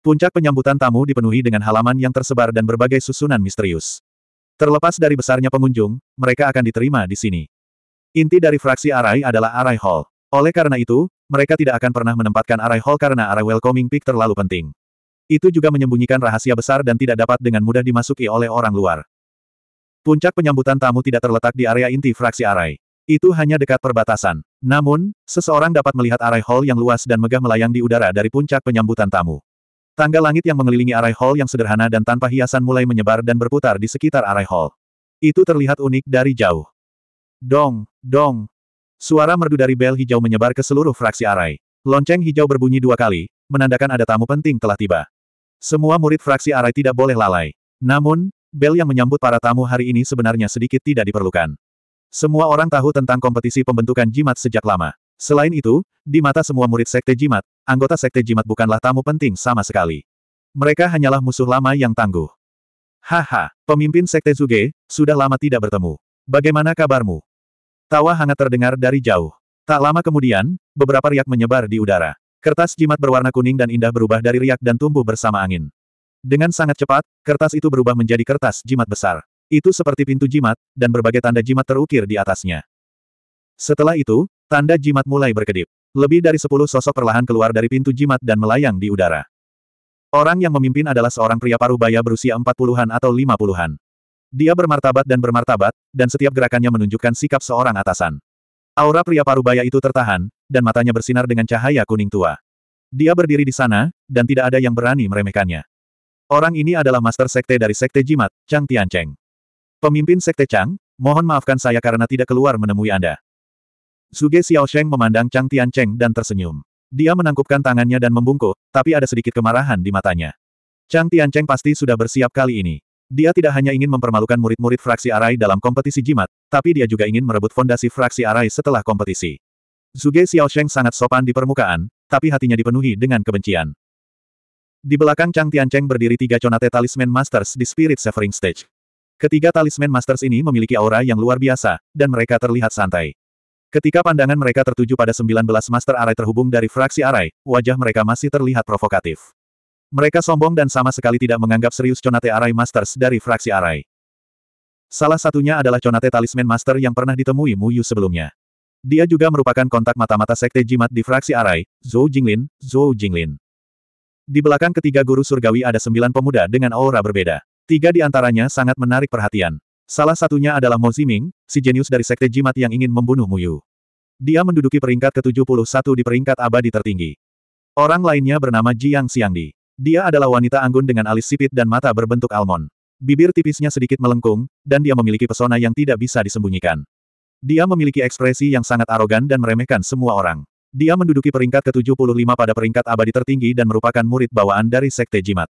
Puncak penyambutan tamu dipenuhi dengan halaman yang tersebar dan berbagai susunan misterius. Terlepas dari besarnya pengunjung, mereka akan diterima di sini. Inti dari fraksi Arai adalah Arai Hall. Oleh karena itu, mereka tidak akan pernah menempatkan Arai Hall karena Arai Welcoming Peak terlalu penting. Itu juga menyembunyikan rahasia besar dan tidak dapat dengan mudah dimasuki oleh orang luar. Puncak penyambutan tamu tidak terletak di area inti fraksi Arai. Itu hanya dekat perbatasan. Namun, seseorang dapat melihat Arai Hall yang luas dan megah melayang di udara dari puncak penyambutan tamu. Tangga langit yang mengelilingi Arai Hall yang sederhana dan tanpa hiasan mulai menyebar dan berputar di sekitar Arai Hall. Itu terlihat unik dari jauh. Dong, dong. Suara merdu dari bel hijau menyebar ke seluruh fraksi Arai. Lonceng hijau berbunyi dua kali, menandakan ada tamu penting telah tiba. Semua murid fraksi Arai tidak boleh lalai. Namun, bel yang menyambut para tamu hari ini sebenarnya sedikit tidak diperlukan. Semua orang tahu tentang kompetisi pembentukan jimat sejak lama. Selain itu, di mata semua murid Sekte Jimat, anggota Sekte Jimat bukanlah tamu penting sama sekali. Mereka hanyalah musuh lama yang tangguh. Haha, pemimpin Sekte Zuge, sudah lama tidak bertemu. Bagaimana kabarmu? Tawa hangat terdengar dari jauh. Tak lama kemudian, beberapa riak menyebar di udara. Kertas jimat berwarna kuning dan indah berubah dari riak dan tumbuh bersama angin. Dengan sangat cepat, kertas itu berubah menjadi kertas jimat besar. Itu seperti pintu jimat, dan berbagai tanda jimat terukir di atasnya. Setelah itu, tanda jimat mulai berkedip. Lebih dari sepuluh sosok perlahan keluar dari pintu jimat dan melayang di udara. Orang yang memimpin adalah seorang pria parubaya berusia empat puluhan atau lima puluhan. Dia bermartabat dan bermartabat, dan setiap gerakannya menunjukkan sikap seorang atasan. Aura pria parubaya itu tertahan, dan matanya bersinar dengan cahaya kuning tua. Dia berdiri di sana, dan tidak ada yang berani meremehkannya. Orang ini adalah Master Sekte dari Sekte Jimat, Chang Tiancheng. Pemimpin Sekte Chang, mohon maafkan saya karena tidak keluar menemui Anda. Suge Xiaosheng memandang Chang Tiancheng dan tersenyum. Dia menangkupkan tangannya dan membungkuk, tapi ada sedikit kemarahan di matanya. Chang Tiancheng pasti sudah bersiap kali ini. Dia tidak hanya ingin mempermalukan murid-murid fraksi Arai dalam kompetisi jimat, tapi dia juga ingin merebut fondasi fraksi Arai setelah kompetisi. Zuge Xiaosheng sangat sopan di permukaan, tapi hatinya dipenuhi dengan kebencian. Di belakang Chang Tiancheng berdiri tiga conate talisman masters di Spirit Severing Stage. Ketiga talisman masters ini memiliki aura yang luar biasa, dan mereka terlihat santai. Ketika pandangan mereka tertuju pada 19 master Arai terhubung dari fraksi Arai, wajah mereka masih terlihat provokatif. Mereka sombong dan sama sekali tidak menganggap serius Conate Arai Masters dari fraksi Arai. Salah satunya adalah Conate Talisman Master yang pernah ditemui Mu Yu sebelumnya. Dia juga merupakan kontak mata-mata sekte jimat di fraksi Arai, Zhou Jinglin, Zhou Jinglin. Di belakang ketiga guru surgawi ada sembilan pemuda dengan aura berbeda. Tiga di antaranya sangat menarik perhatian. Salah satunya adalah Mo Ziming, si jenius dari sekte jimat yang ingin membunuh Mu Yu. Dia menduduki peringkat ke-71 di peringkat abadi tertinggi. Orang lainnya bernama Jiang Xiangdi. Dia adalah wanita anggun dengan alis sipit dan mata berbentuk almond. Bibir tipisnya sedikit melengkung, dan dia memiliki pesona yang tidak bisa disembunyikan. Dia memiliki ekspresi yang sangat arogan dan meremehkan semua orang. Dia menduduki peringkat ke-75 pada peringkat abadi tertinggi dan merupakan murid bawaan dari Sekte Jimat.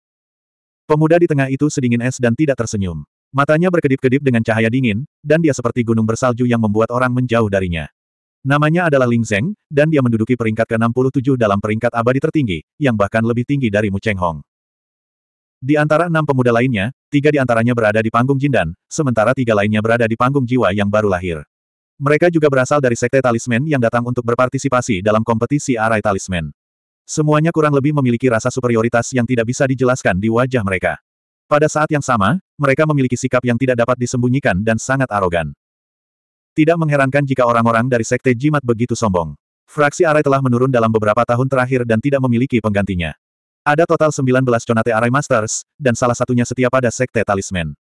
Pemuda di tengah itu sedingin es dan tidak tersenyum. Matanya berkedip-kedip dengan cahaya dingin, dan dia seperti gunung bersalju yang membuat orang menjauh darinya. Namanya adalah Ling Zeng, dan dia menduduki peringkat ke-67 dalam peringkat abadi tertinggi, yang bahkan lebih tinggi dari Mu Cheng Hong. Di antara enam pemuda lainnya, tiga di antaranya berada di panggung Jindan, sementara tiga lainnya berada di panggung jiwa yang baru lahir. Mereka juga berasal dari Sekte Talisman yang datang untuk berpartisipasi dalam kompetisi Arai Talisman. Semuanya kurang lebih memiliki rasa superioritas yang tidak bisa dijelaskan di wajah mereka. Pada saat yang sama, mereka memiliki sikap yang tidak dapat disembunyikan dan sangat arogan. Tidak mengherankan jika orang-orang dari Sekte Jimat begitu sombong. Fraksi Arai telah menurun dalam beberapa tahun terakhir dan tidak memiliki penggantinya. Ada total 19 Conate Arai Masters, dan salah satunya setia pada Sekte Talisman.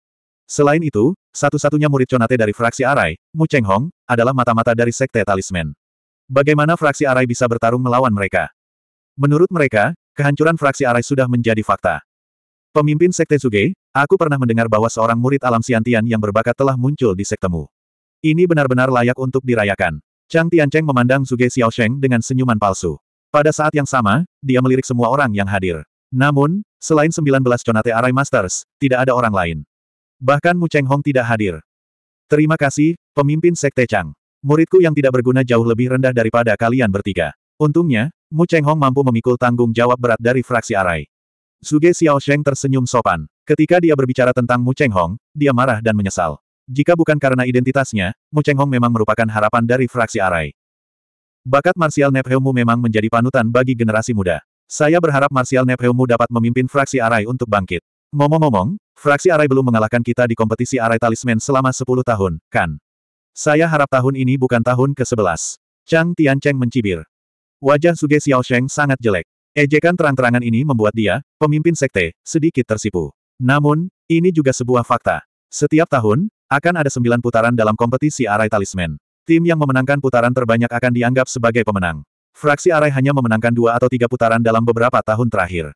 Selain itu, satu-satunya murid Conate dari fraksi Arai, Mu Cheng Hong, adalah mata-mata dari Sekte Talisman. Bagaimana fraksi Arai bisa bertarung melawan mereka? Menurut mereka, kehancuran fraksi Arai sudah menjadi fakta. Pemimpin Sekte Zuge, aku pernah mendengar bahwa seorang murid alam Siantian yang berbakat telah muncul di sektemu. Ini benar-benar layak untuk dirayakan. Chang Tiancheng memandang Suge Xiaosheng dengan senyuman palsu. Pada saat yang sama, dia melirik semua orang yang hadir. Namun, selain 19 Conate Arai Masters, tidak ada orang lain. Bahkan Mu Cheng Hong tidak hadir. Terima kasih, pemimpin Sekte Chang. Muridku yang tidak berguna jauh lebih rendah daripada kalian bertiga. Untungnya, Mu Cheng Hong mampu memikul tanggung jawab berat dari fraksi Arai. Zuge Xiaosheng tersenyum sopan. Ketika dia berbicara tentang Mu Cheng Hong, dia marah dan menyesal. Jika bukan karena identitasnya, Mu Cheng Hong memang merupakan harapan dari fraksi Arai. Bakat martial Nepheumu memang menjadi panutan bagi generasi muda. Saya berharap martial Nepheumu dapat memimpin fraksi Arai untuk bangkit. Ngomong-ngomong, fraksi Arai belum mengalahkan kita di kompetisi Arai Talisman selama 10 tahun, kan? Saya harap tahun ini bukan tahun ke-11. Chang Tiancheng mencibir. Wajah Suge Xiaosheng sangat jelek. Ejekan terang-terangan ini membuat dia, pemimpin sekte, sedikit tersipu. Namun, ini juga sebuah fakta. Setiap tahun, akan ada sembilan putaran dalam kompetisi Arai Talisman. Tim yang memenangkan putaran terbanyak akan dianggap sebagai pemenang. Fraksi Arai hanya memenangkan dua atau tiga putaran dalam beberapa tahun terakhir.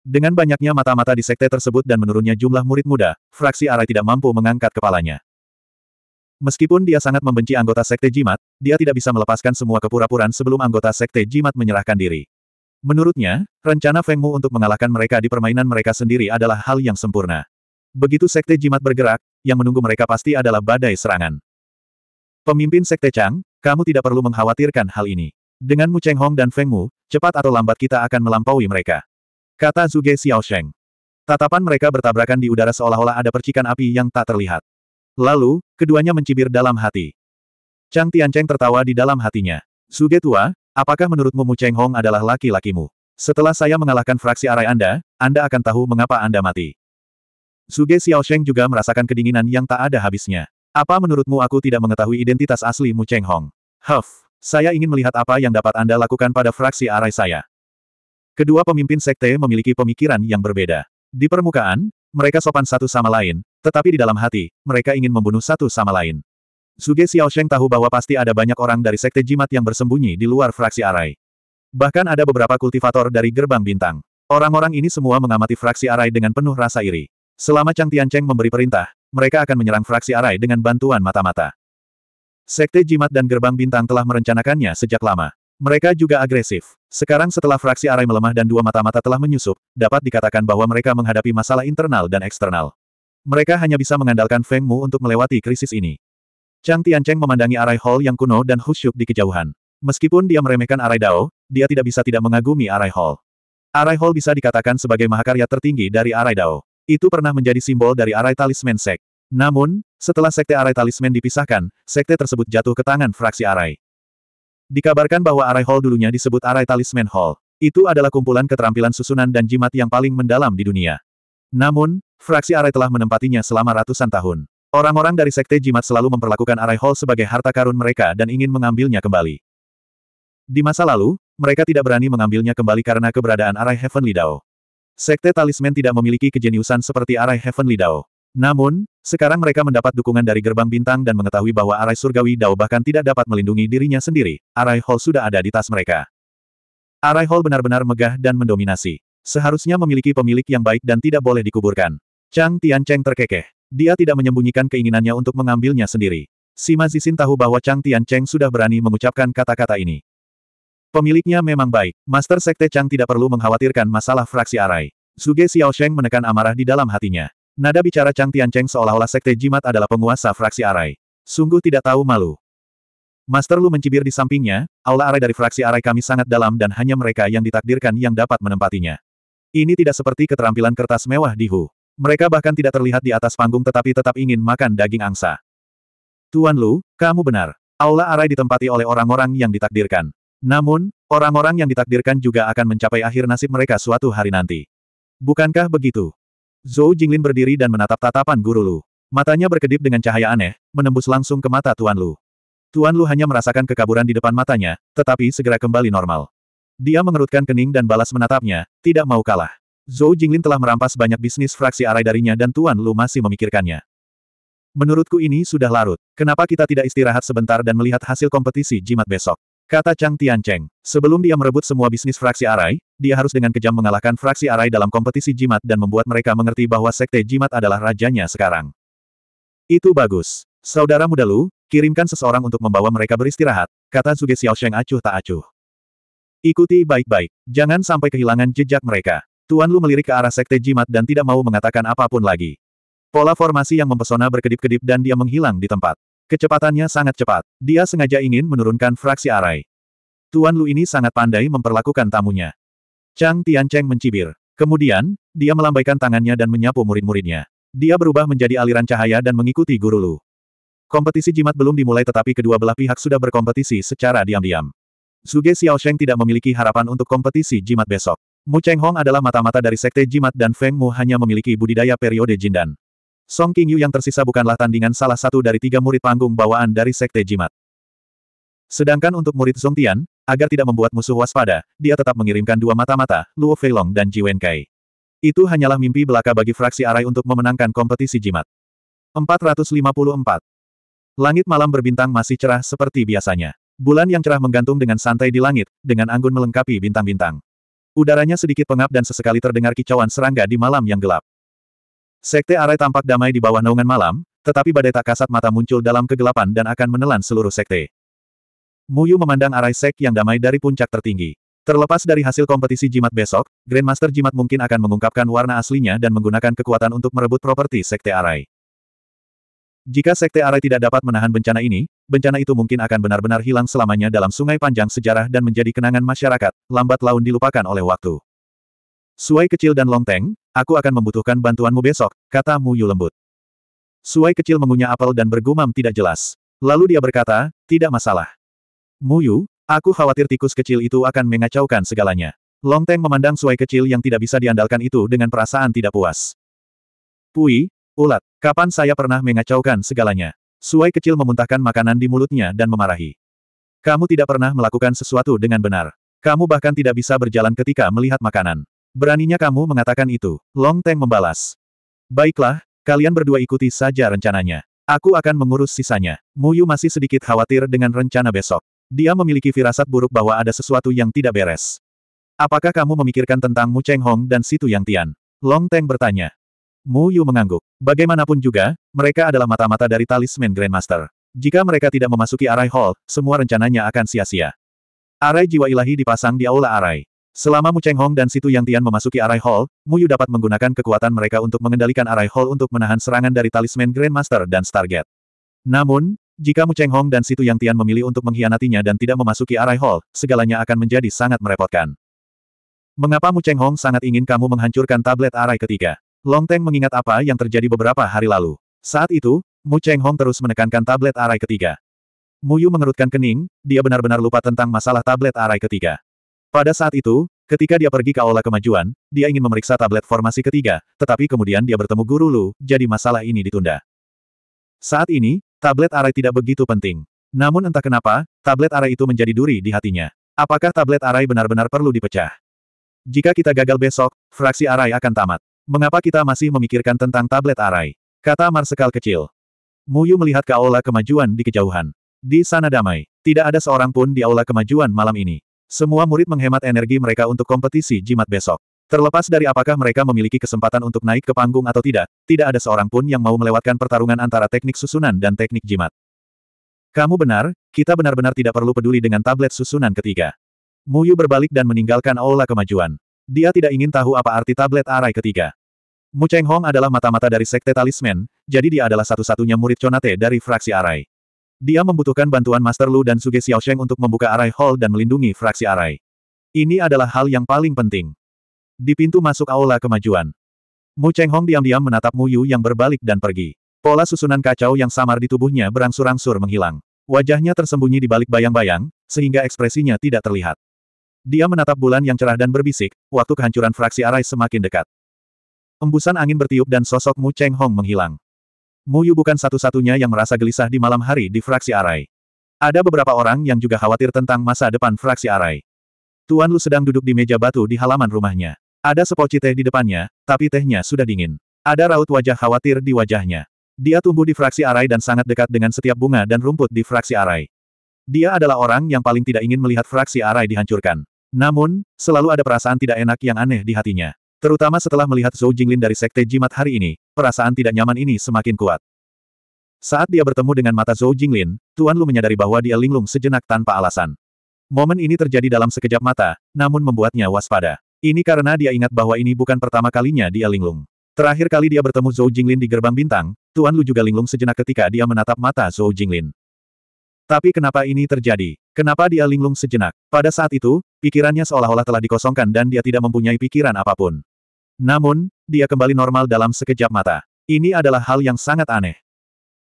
Dengan banyaknya mata-mata di sekte tersebut dan menurunnya jumlah murid muda, fraksi Arai tidak mampu mengangkat kepalanya. Meskipun dia sangat membenci anggota Sekte Jimat, dia tidak bisa melepaskan semua kepura-puraan sebelum anggota Sekte Jimat menyerahkan diri. Menurutnya, rencana Feng Mu untuk mengalahkan mereka di permainan mereka sendiri adalah hal yang sempurna. Begitu Sekte Jimat bergerak, yang menunggu mereka pasti adalah badai serangan. Pemimpin Sekte Chang, kamu tidak perlu mengkhawatirkan hal ini. Dengan Mu Cheng Hong dan Feng Mu, cepat atau lambat kita akan melampaui mereka. Kata Zuge Xiaosheng. Tatapan mereka bertabrakan di udara seolah-olah ada percikan api yang tak terlihat. Lalu, keduanya mencibir dalam hati. Chang Tiancheng tertawa di dalam hatinya. Suge tua, apakah menurutmu Mu Cheng Hong adalah laki-lakimu? Setelah saya mengalahkan fraksi arai Anda, Anda akan tahu mengapa Anda mati. Suge Xiaosheng juga merasakan kedinginan yang tak ada habisnya. Apa menurutmu aku tidak mengetahui identitas asli Mu Cheng Hong? Huff, saya ingin melihat apa yang dapat Anda lakukan pada fraksi arai saya. Kedua pemimpin sekte memiliki pemikiran yang berbeda. Di permukaan, mereka sopan satu sama lain, tetapi di dalam hati, mereka ingin membunuh satu sama lain. Suge Xiaosheng tahu bahwa pasti ada banyak orang dari Sekte Jimat yang bersembunyi di luar fraksi Arai. Bahkan ada beberapa kultivator dari Gerbang Bintang. Orang-orang ini semua mengamati fraksi Arai dengan penuh rasa iri. Selama Chang Tiancheng memberi perintah, mereka akan menyerang fraksi Arai dengan bantuan mata-mata. Sekte Jimat dan Gerbang Bintang telah merencanakannya sejak lama. Mereka juga agresif. Sekarang setelah fraksi Arai melemah dan dua mata-mata telah menyusup, dapat dikatakan bahwa mereka menghadapi masalah internal dan eksternal. Mereka hanya bisa mengandalkan Feng Mu untuk melewati krisis ini. Chang Tiancheng memandangi Arai Hall yang kuno dan khusyuk di kejauhan. Meskipun dia meremehkan Arai Dao, dia tidak bisa tidak mengagumi Arai Hall. Arai Hall bisa dikatakan sebagai mahakarya tertinggi dari Arai Dao. Itu pernah menjadi simbol dari Arai Talisman Sek. Namun, setelah Sekte Arai Talisman dipisahkan, Sekte tersebut jatuh ke tangan fraksi Arai. Dikabarkan bahwa Arai Hall dulunya disebut Arai Talisman Hall. Itu adalah kumpulan keterampilan susunan dan jimat yang paling mendalam di dunia. Namun, fraksi Arai telah menempatinya selama ratusan tahun. Orang-orang dari Sekte Jimat selalu memperlakukan Arai Hall sebagai harta karun mereka dan ingin mengambilnya kembali. Di masa lalu, mereka tidak berani mengambilnya kembali karena keberadaan Arai Heavenly Dao. Sekte Talisman tidak memiliki kejeniusan seperti Arai Heavenly Dao. Namun, sekarang mereka mendapat dukungan dari Gerbang Bintang dan mengetahui bahwa Arai Surgawi Dao bahkan tidak dapat melindungi dirinya sendiri. Arai Hall sudah ada di tas mereka. Arai Hall benar-benar megah dan mendominasi. Seharusnya memiliki pemilik yang baik dan tidak boleh dikuburkan. Chang Tiancheng terkekeh. Dia tidak menyembunyikan keinginannya untuk mengambilnya sendiri. Sima Zixin tahu bahwa Chang Tiancheng sudah berani mengucapkan kata-kata ini. Pemiliknya memang baik. Master Sekte Chang tidak perlu mengkhawatirkan masalah fraksi Arai. Suge Xiaosheng menekan amarah di dalam hatinya. Nada bicara Chang Tiancheng seolah-olah Sekte Jimat adalah penguasa fraksi Arai. Sungguh tidak tahu malu. Master Lu mencibir di sampingnya, aula arai dari fraksi arai kami sangat dalam dan hanya mereka yang ditakdirkan yang dapat menempatinya. Ini tidak seperti keterampilan kertas mewah di Hu. Mereka bahkan tidak terlihat di atas panggung tetapi tetap ingin makan daging angsa. Tuan Lu, kamu benar. Aula arai ditempati oleh orang-orang yang ditakdirkan. Namun, orang-orang yang ditakdirkan juga akan mencapai akhir nasib mereka suatu hari nanti. Bukankah begitu? Zhou Jinglin berdiri dan menatap tatapan guru Lu. Matanya berkedip dengan cahaya aneh, menembus langsung ke mata Tuan Lu. Tuan Lu hanya merasakan kekaburan di depan matanya, tetapi segera kembali normal. Dia mengerutkan kening dan balas menatapnya, tidak mau kalah. Zhou Jinglin telah merampas banyak bisnis fraksi arai darinya dan Tuan Lu masih memikirkannya. Menurutku ini sudah larut. Kenapa kita tidak istirahat sebentar dan melihat hasil kompetisi jimat besok? Kata Chang Tiancheng. Sebelum dia merebut semua bisnis fraksi arai, dia harus dengan kejam mengalahkan fraksi arai dalam kompetisi jimat dan membuat mereka mengerti bahwa sekte jimat adalah rajanya sekarang. Itu bagus. Saudara muda Lu, kirimkan seseorang untuk membawa mereka beristirahat, kata Zuge Xiaosheng acuh tak acuh. Ikuti baik-baik. Jangan sampai kehilangan jejak mereka. Tuan Lu melirik ke arah sekte jimat dan tidak mau mengatakan apa pun lagi. Pola formasi yang mempesona berkedip-kedip dan dia menghilang di tempat. Kecepatannya sangat cepat. Dia sengaja ingin menurunkan fraksi arai. Tuan Lu ini sangat pandai memperlakukan tamunya. Chang Tiancheng mencibir. Kemudian, dia melambaikan tangannya dan menyapu murid-muridnya. Dia berubah menjadi aliran cahaya dan mengikuti Guru Lu. Kompetisi jimat belum dimulai tetapi kedua belah pihak sudah berkompetisi secara diam-diam. Zuge Xiaosheng tidak memiliki harapan untuk kompetisi jimat besok. Mu Cheng Hong adalah mata-mata dari sekte jimat dan Feng Mu hanya memiliki budidaya periode Jindan. Song King Yu yang tersisa bukanlah tandingan salah satu dari tiga murid panggung bawaan dari sekte jimat. Sedangkan untuk murid Zong Tian, agar tidak membuat musuh waspada, dia tetap mengirimkan dua mata-mata, Luo Feilong dan Ji Wenkai. Itu hanyalah mimpi belaka bagi fraksi Arai untuk memenangkan kompetisi jimat. 454. Langit malam berbintang masih cerah seperti biasanya. Bulan yang cerah menggantung dengan santai di langit, dengan anggun melengkapi bintang-bintang. Udaranya sedikit pengap dan sesekali terdengar kicauan serangga di malam yang gelap. Sekte Arai tampak damai di bawah naungan malam, tetapi badai tak kasat mata muncul dalam kegelapan dan akan menelan seluruh sekte. Muyu memandang arai sek yang damai dari puncak tertinggi. Terlepas dari hasil kompetisi jimat besok, Grandmaster Jimat mungkin akan mengungkapkan warna aslinya dan menggunakan kekuatan untuk merebut properti Sekte Arai. Jika Sekte Arai tidak dapat menahan bencana ini, bencana itu mungkin akan benar-benar hilang selamanya dalam sungai panjang sejarah dan menjadi kenangan masyarakat, lambat laun dilupakan oleh waktu. Suai kecil dan Longteng, aku akan membutuhkan bantuanmu besok, kata Muyu lembut. Suai kecil mengunyah apel dan bergumam tidak jelas. Lalu dia berkata, tidak masalah. Muyu, aku khawatir tikus kecil itu akan mengacaukan segalanya. Long Teng memandang suai kecil yang tidak bisa diandalkan itu dengan perasaan tidak puas. Pui, ulat, kapan saya pernah mengacaukan segalanya? Suai kecil memuntahkan makanan di mulutnya dan memarahi. Kamu tidak pernah melakukan sesuatu dengan benar. Kamu bahkan tidak bisa berjalan ketika melihat makanan. Beraninya kamu mengatakan itu. Long Teng membalas. Baiklah, kalian berdua ikuti saja rencananya. Aku akan mengurus sisanya. Muyu masih sedikit khawatir dengan rencana besok. Dia memiliki firasat buruk bahwa ada sesuatu yang tidak beres. Apakah kamu memikirkan tentang Mu Cheng Hong dan Situ Yang Tian? Long Teng bertanya. Mu Yu mengangguk. Bagaimanapun juga, mereka adalah mata-mata dari talisman Grandmaster. Jika mereka tidak memasuki Arai Hall, semua rencananya akan sia-sia. Arai jiwa ilahi dipasang di aula Arai. Selama Mu Cheng Hong dan Situ Yang Tian memasuki Arai Hall, Mu Yu dapat menggunakan kekuatan mereka untuk mengendalikan Arai Hall untuk menahan serangan dari talisman Grandmaster dan Stargate. Namun, jika Mu Cheng Hong dan Situ Yang Tian memilih untuk mengkhianatinya dan tidak memasuki Arai Hall, segalanya akan menjadi sangat merepotkan. Mengapa Mu Cheng Hong sangat ingin kamu menghancurkan tablet Arai ketiga? Long Teng mengingat apa yang terjadi beberapa hari lalu. Saat itu, Mu Cheng Hong terus menekankan tablet Arai ketiga. Mu Yu mengerutkan kening, dia benar-benar lupa tentang masalah tablet Arai ketiga. Pada saat itu, ketika dia pergi ke Aula Kemajuan, dia ingin memeriksa tablet formasi ketiga, tetapi kemudian dia bertemu Guru Lu, jadi masalah ini ditunda. Saat ini, tablet arai tidak begitu penting. Namun entah kenapa, tablet arai itu menjadi duri di hatinya. Apakah tablet arai benar-benar perlu dipecah? Jika kita gagal besok, fraksi arai akan tamat. Mengapa kita masih memikirkan tentang tablet arai? Kata Marsekal kecil. Muyu melihat ke aula kemajuan di kejauhan. Di sana damai. Tidak ada seorang pun di aula kemajuan malam ini. Semua murid menghemat energi mereka untuk kompetisi jimat besok. Terlepas dari apakah mereka memiliki kesempatan untuk naik ke panggung atau tidak, tidak ada seorang pun yang mau melewatkan pertarungan antara teknik susunan dan teknik jimat. Kamu benar, kita benar-benar tidak perlu peduli dengan tablet susunan ketiga. Muyu berbalik dan meninggalkan aula kemajuan. Dia tidak ingin tahu apa arti tablet arai ketiga. Mu Cheng Hong adalah mata-mata dari Sekte Talisman, jadi dia adalah satu-satunya murid Conate dari fraksi arai. Dia membutuhkan bantuan Master Lu dan Suge Xiaosheng untuk membuka arai hall dan melindungi fraksi arai. Ini adalah hal yang paling penting. Di pintu masuk aula kemajuan. Mu Cheng Hong diam-diam menatap Mu Yu yang berbalik dan pergi. Pola susunan kacau yang samar di tubuhnya berangsur-angsur menghilang. Wajahnya tersembunyi di balik bayang-bayang, sehingga ekspresinya tidak terlihat. Dia menatap bulan yang cerah dan berbisik, waktu kehancuran fraksi Arai semakin dekat. Embusan angin bertiup dan sosok Mu Cheng Hong menghilang. Mu Yu bukan satu-satunya yang merasa gelisah di malam hari di fraksi Arai. Ada beberapa orang yang juga khawatir tentang masa depan fraksi Arai. Tuan Lu sedang duduk di meja batu di halaman rumahnya. Ada sepoci teh di depannya, tapi tehnya sudah dingin. Ada raut wajah khawatir di wajahnya. Dia tumbuh di fraksi Arai dan sangat dekat dengan setiap bunga dan rumput di fraksi Arai. Dia adalah orang yang paling tidak ingin melihat fraksi Arai dihancurkan. Namun, selalu ada perasaan tidak enak yang aneh di hatinya. Terutama setelah melihat Zhou Jinglin dari Sekte Jimat hari ini, perasaan tidak nyaman ini semakin kuat. Saat dia bertemu dengan mata Zhou Jinglin, Tuan Lu menyadari bahwa dia linglung sejenak tanpa alasan. Momen ini terjadi dalam sekejap mata, namun membuatnya waspada. Ini karena dia ingat bahwa ini bukan pertama kalinya dia linglung. Terakhir kali dia bertemu Zhou Jinglin di gerbang bintang, Tuan Lu juga linglung sejenak ketika dia menatap mata Zhou Jinglin. Tapi kenapa ini terjadi? Kenapa dia linglung sejenak? Pada saat itu, pikirannya seolah-olah telah dikosongkan dan dia tidak mempunyai pikiran apa pun. Namun, dia kembali normal dalam sekejap mata. Ini adalah hal yang sangat aneh.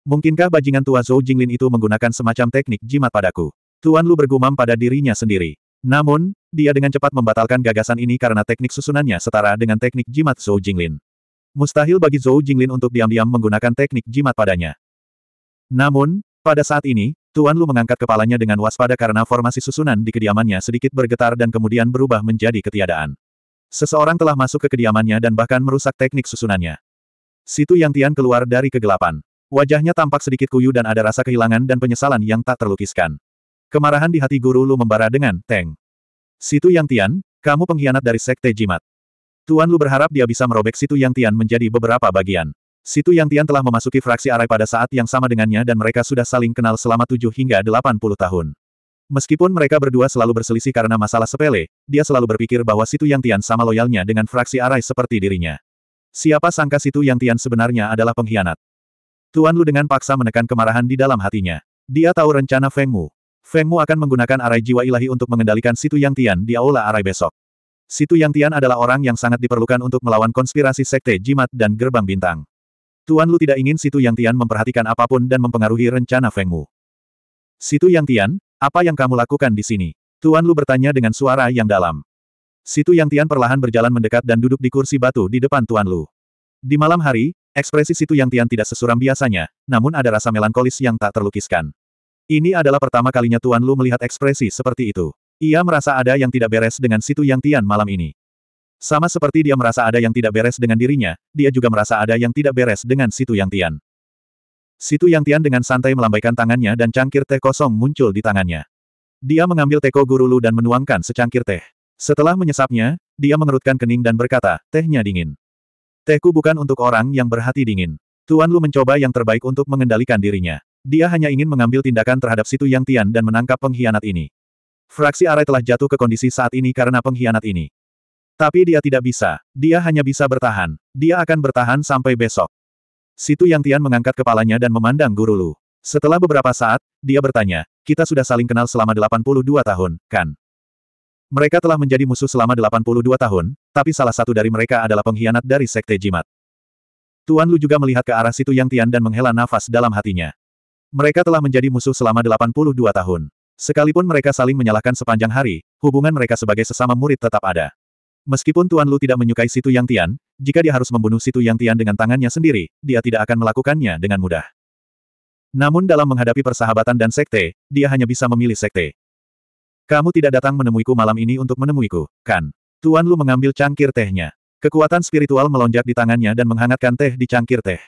Mungkinkah bajingan tua Zhou Jinglin itu menggunakan semacam teknik jimat padaku? Tuan Lu bergumam pada dirinya sendiri. Namun, dia dengan cepat membatalkan gagasan ini karena teknik susunannya setara dengan teknik jimat Zhou Jinglin. Mustahil bagi Zhou Jinglin untuk diam-diam menggunakan teknik jimat padanya. Namun, pada saat ini, Tuan Lu mengangkat kepalanya dengan waspada karena formasi susunan di kediamannya sedikit bergetar dan kemudian berubah menjadi ketiadaan. Seseorang telah masuk ke kediamannya dan bahkan merusak teknik susunannya. Situ Yang Tian keluar dari kegelapan. Wajahnya tampak sedikit kuyu dan ada rasa kehilangan dan penyesalan yang tak terlukiskan. Kemarahan di hati guru Lu membara dengan, Teng. Situ Yang Tian, kamu pengkhianat dari Sekte Jimat. Tuan Lu berharap dia bisa merobek Situ Yang Tian menjadi beberapa bagian. Situ Yang Tian telah memasuki fraksi Arai pada saat yang sama dengannya dan mereka sudah saling kenal selama 7 hingga 80 tahun. Meskipun mereka berdua selalu berselisih karena masalah sepele, dia selalu berpikir bahwa Situ Yang Tian sama loyalnya dengan fraksi Arai seperti dirinya. Siapa sangka Situ Yang Tian sebenarnya adalah pengkhianat. Tuan Lu dengan paksa menekan kemarahan di dalam hatinya. Dia tahu rencana Feng Mu. Feng Mu akan menggunakan arai jiwa ilahi untuk mengendalikan Situ Yang Tian di aula arai besok. Situ Yang Tian adalah orang yang sangat diperlukan untuk melawan konspirasi sekte jimat dan gerbang bintang. Tuan Lu tidak ingin Situ Yang Tian memperhatikan apa pun dan mempengaruhi rencana Feng Mu. Situ Yang Tian, apa yang kamu lakukan di sini? Tuan Lu bertanya dengan suara yang dalam. Situ Yang Tian perlahan berjalan mendekat dan duduk di kursi batu di depan Tuan Lu. Di malam hari, ekspresi Situ Yang Tian tidak sesuram biasanya, namun ada rasa melankolis yang tak terlukiskan. Ini adalah pertama kalinya Tuan Lu melihat ekspresi seperti itu. Ia merasa ada yang tidak beres dengan Situ Yang Tian malam ini. Sama seperti dia merasa ada yang tidak beres dengan dirinya, dia juga merasa ada yang tidak beres dengan Situ Yang Tian. Situ Yang Tian dengan santai melambaikan tangannya dan cangkir teh kosong muncul di tangannya. Dia mengambil teko guru Lu dan menuangkan secangkir teh. Setelah menyesapnya, dia mengerutkan kening dan berkata, tehnya dingin. Tehku bukan untuk orang yang berhati dingin. Tuan Lu mencoba yang terbaik untuk mengendalikan dirinya. Dia hanya ingin mengambil tindakan terhadap Situ Yang Tian dan menangkap pengkhianat ini. Fraksi Arai telah jatuh ke kondisi saat ini karena pengkhianat ini. Tapi dia tidak bisa. Dia hanya bisa bertahan. Dia akan bertahan sampai besok. Situ Yang Tian mengangkat kepalanya dan memandang Guru Lu. Setelah beberapa saat, dia bertanya, kita sudah saling kenal selama 82 tahun, kan? Mereka telah menjadi musuh selama 82 tahun, tapi salah satu dari mereka adalah pengkhianat dari Sekte Jimat. Tuan Lu juga melihat ke arah Situ Yang Tian dan menghela nafas dalam hatinya. Mereka telah menjadi musuh selama 82 tahun. Sekalipun mereka saling menyalahkan sepanjang hari, hubungan mereka sebagai sesama murid tetap ada. Meskipun Tuan Lu tidak menyukai Situ Yang Tian, jika dia harus membunuh Situ Yang Tian dengan tangannya sendiri, dia tidak akan melakukannya dengan mudah. Namun dalam menghadapi persahabatan dan sekte, dia hanya bisa memilih sekte. Kamu tidak datang menemuiku malam ini untuk menemuiku, kan? Tuan Lu mengambil cangkir tehnya. Kekuatan spiritual melonjak di tangannya dan menghangatkan teh di cangkir teh.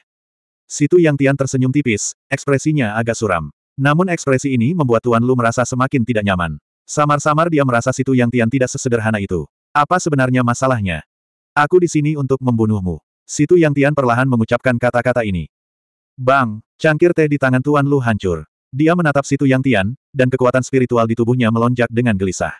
Situ Yang Tian tersenyum tipis, ekspresinya agak suram. Namun ekspresi ini membuat Tuan Lu merasa semakin tidak nyaman. Samar-samar dia merasa Situ Yang Tian tidak sesederhana itu. Apa sebenarnya masalahnya? Aku di sini untuk membunuhmu. Situ Yang Tian perlahan mengucapkan kata-kata ini. Bang, cangkir teh di tangan Tuan Lu hancur. Dia menatap Situ Yang Tian, dan kekuatan spiritual di tubuhnya melonjak dengan gelisah.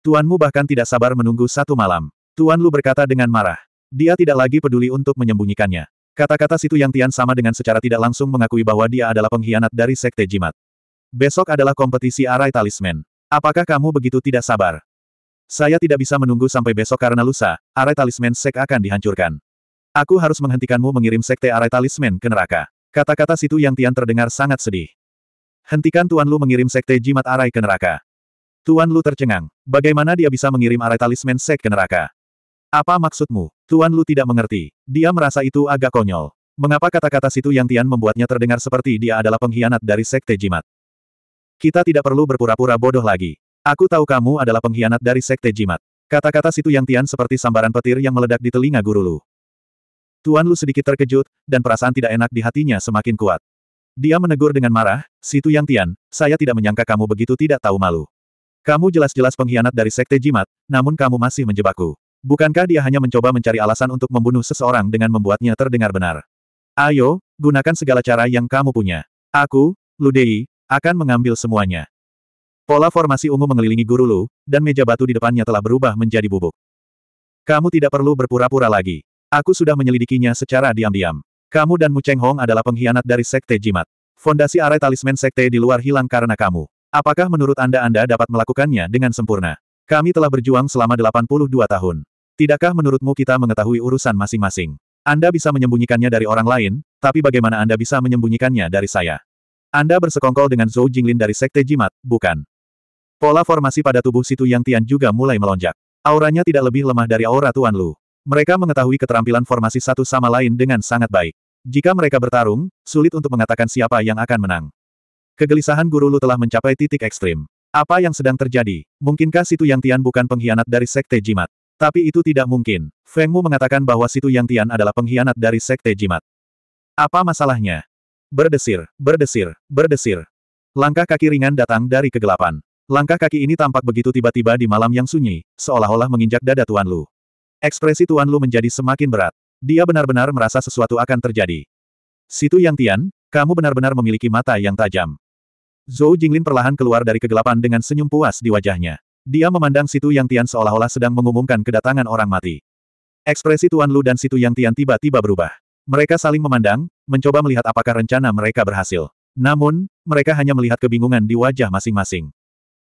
Tuanmu bahkan tidak sabar menunggu satu malam. Tuan Lu berkata dengan marah. Dia tidak lagi peduli untuk menyembunyikannya. Kata-kata Situ Yang Tian sama dengan secara tidak langsung mengakui bahwa dia adalah pengkhianat dari Sekte Jimat. Besok adalah kompetisi arai talisman. Apakah kamu begitu tidak sabar? Saya tidak bisa menunggu sampai besok karena lusa, arai talisman sek akan dihancurkan. Aku harus menghentikanmu mengirim sekte arai talisman ke neraka. Kata-kata situ yang Tian terdengar sangat sedih. Hentikan Tuan Lu mengirim sekte jimat arai ke neraka. Tuan Lu tercengang. Bagaimana dia bisa mengirim arai talisman sek ke neraka? Apa maksudmu? Tuan Lu tidak mengerti. Dia merasa itu agak konyol. Mengapa kata-kata situ yang Tian membuatnya terdengar seperti dia adalah pengkhianat dari sekte jimat? Kita tidak perlu berpura-pura bodoh lagi. Aku tahu kamu adalah pengkhianat dari Sekte Jimat. Kata-kata situ yang Tian seperti sambaran petir yang meledak di telinga Guru Lu. Tuan Lu sedikit terkejut, dan perasaan tidak enak di hatinya semakin kuat. Dia menegur dengan marah, Situ Yang Tian, saya tidak menyangka kamu begitu tidak tahu malu. Kamu jelas-jelas pengkhianat dari Sekte Jimat, namun kamu masih menjebakku. Bukankah dia hanya mencoba mencari alasan untuk membunuh seseorang dengan membuatnya terdengar benar? Ayo, gunakan segala cara yang kamu punya. Aku, Ludei, akan mengambil semuanya. Pola formasi ungu mengelilingi guru Lu, dan meja batu di depannya telah berubah menjadi bubuk. Kamu tidak perlu berpura-pura lagi. Aku sudah menyelidikinya secara diam-diam. Kamu dan Mu Cheng Hong adalah pengkhianat dari Sekte Jimat. Fondasi arai talisman Sekte di luar hilang karena kamu. Apakah menurut Anda Anda dapat melakukannya dengan sempurna? Kami telah berjuang selama 82 tahun. Tidakkah menurutmu kita mengetahui urusan masing-masing? Anda bisa menyembunyikannya dari orang lain, tapi bagaimana Anda bisa menyembunyikannya dari saya? Anda bersekongkol dengan Zhou Jinglin dari Sekte Jimat, bukan? Pola formasi pada tubuh Situ Yang Tian juga mulai melonjak. Auranya tidak lebih lemah dari aura Tuan Lu. Mereka mengetahui keterampilan formasi satu sama lain dengan sangat baik. Jika mereka bertarung, sulit untuk mengatakan siapa yang akan menang. Kegelisahan Guru Lu telah mencapai titik ekstrim. Apa yang sedang terjadi? Mungkinkah Situ Yang Tian bukan pengkhianat dari Sekte Jimat? Tapi itu tidak mungkin. Feng Mu mengatakan bahwa Situ Yang Tian adalah pengkhianat dari Sekte Jimat. Apa masalahnya? Berdesir, berdesir, berdesir. Langkah kaki ringan datang dari kegelapan. Langkah kaki ini tampak begitu tiba-tiba di malam yang sunyi, seolah-olah menginjak dada Tuan Lu. Ekspresi Tuan Lu menjadi semakin berat. Dia benar-benar merasa sesuatu akan terjadi. Situ Yang Tian, kamu benar-benar memiliki mata yang tajam. Zhou Jinglin perlahan keluar dari kegelapan dengan senyum puas di wajahnya. Dia memandang Situ Yang Tian seolah-olah sedang mengumumkan kedatangan orang mati. Ekspresi Tuan Lu dan Situ Yang Tian tiba-tiba berubah. Mereka saling memandang, mencoba melihat apakah rencana mereka berhasil. Namun, mereka hanya melihat kebingungan di wajah masing-masing.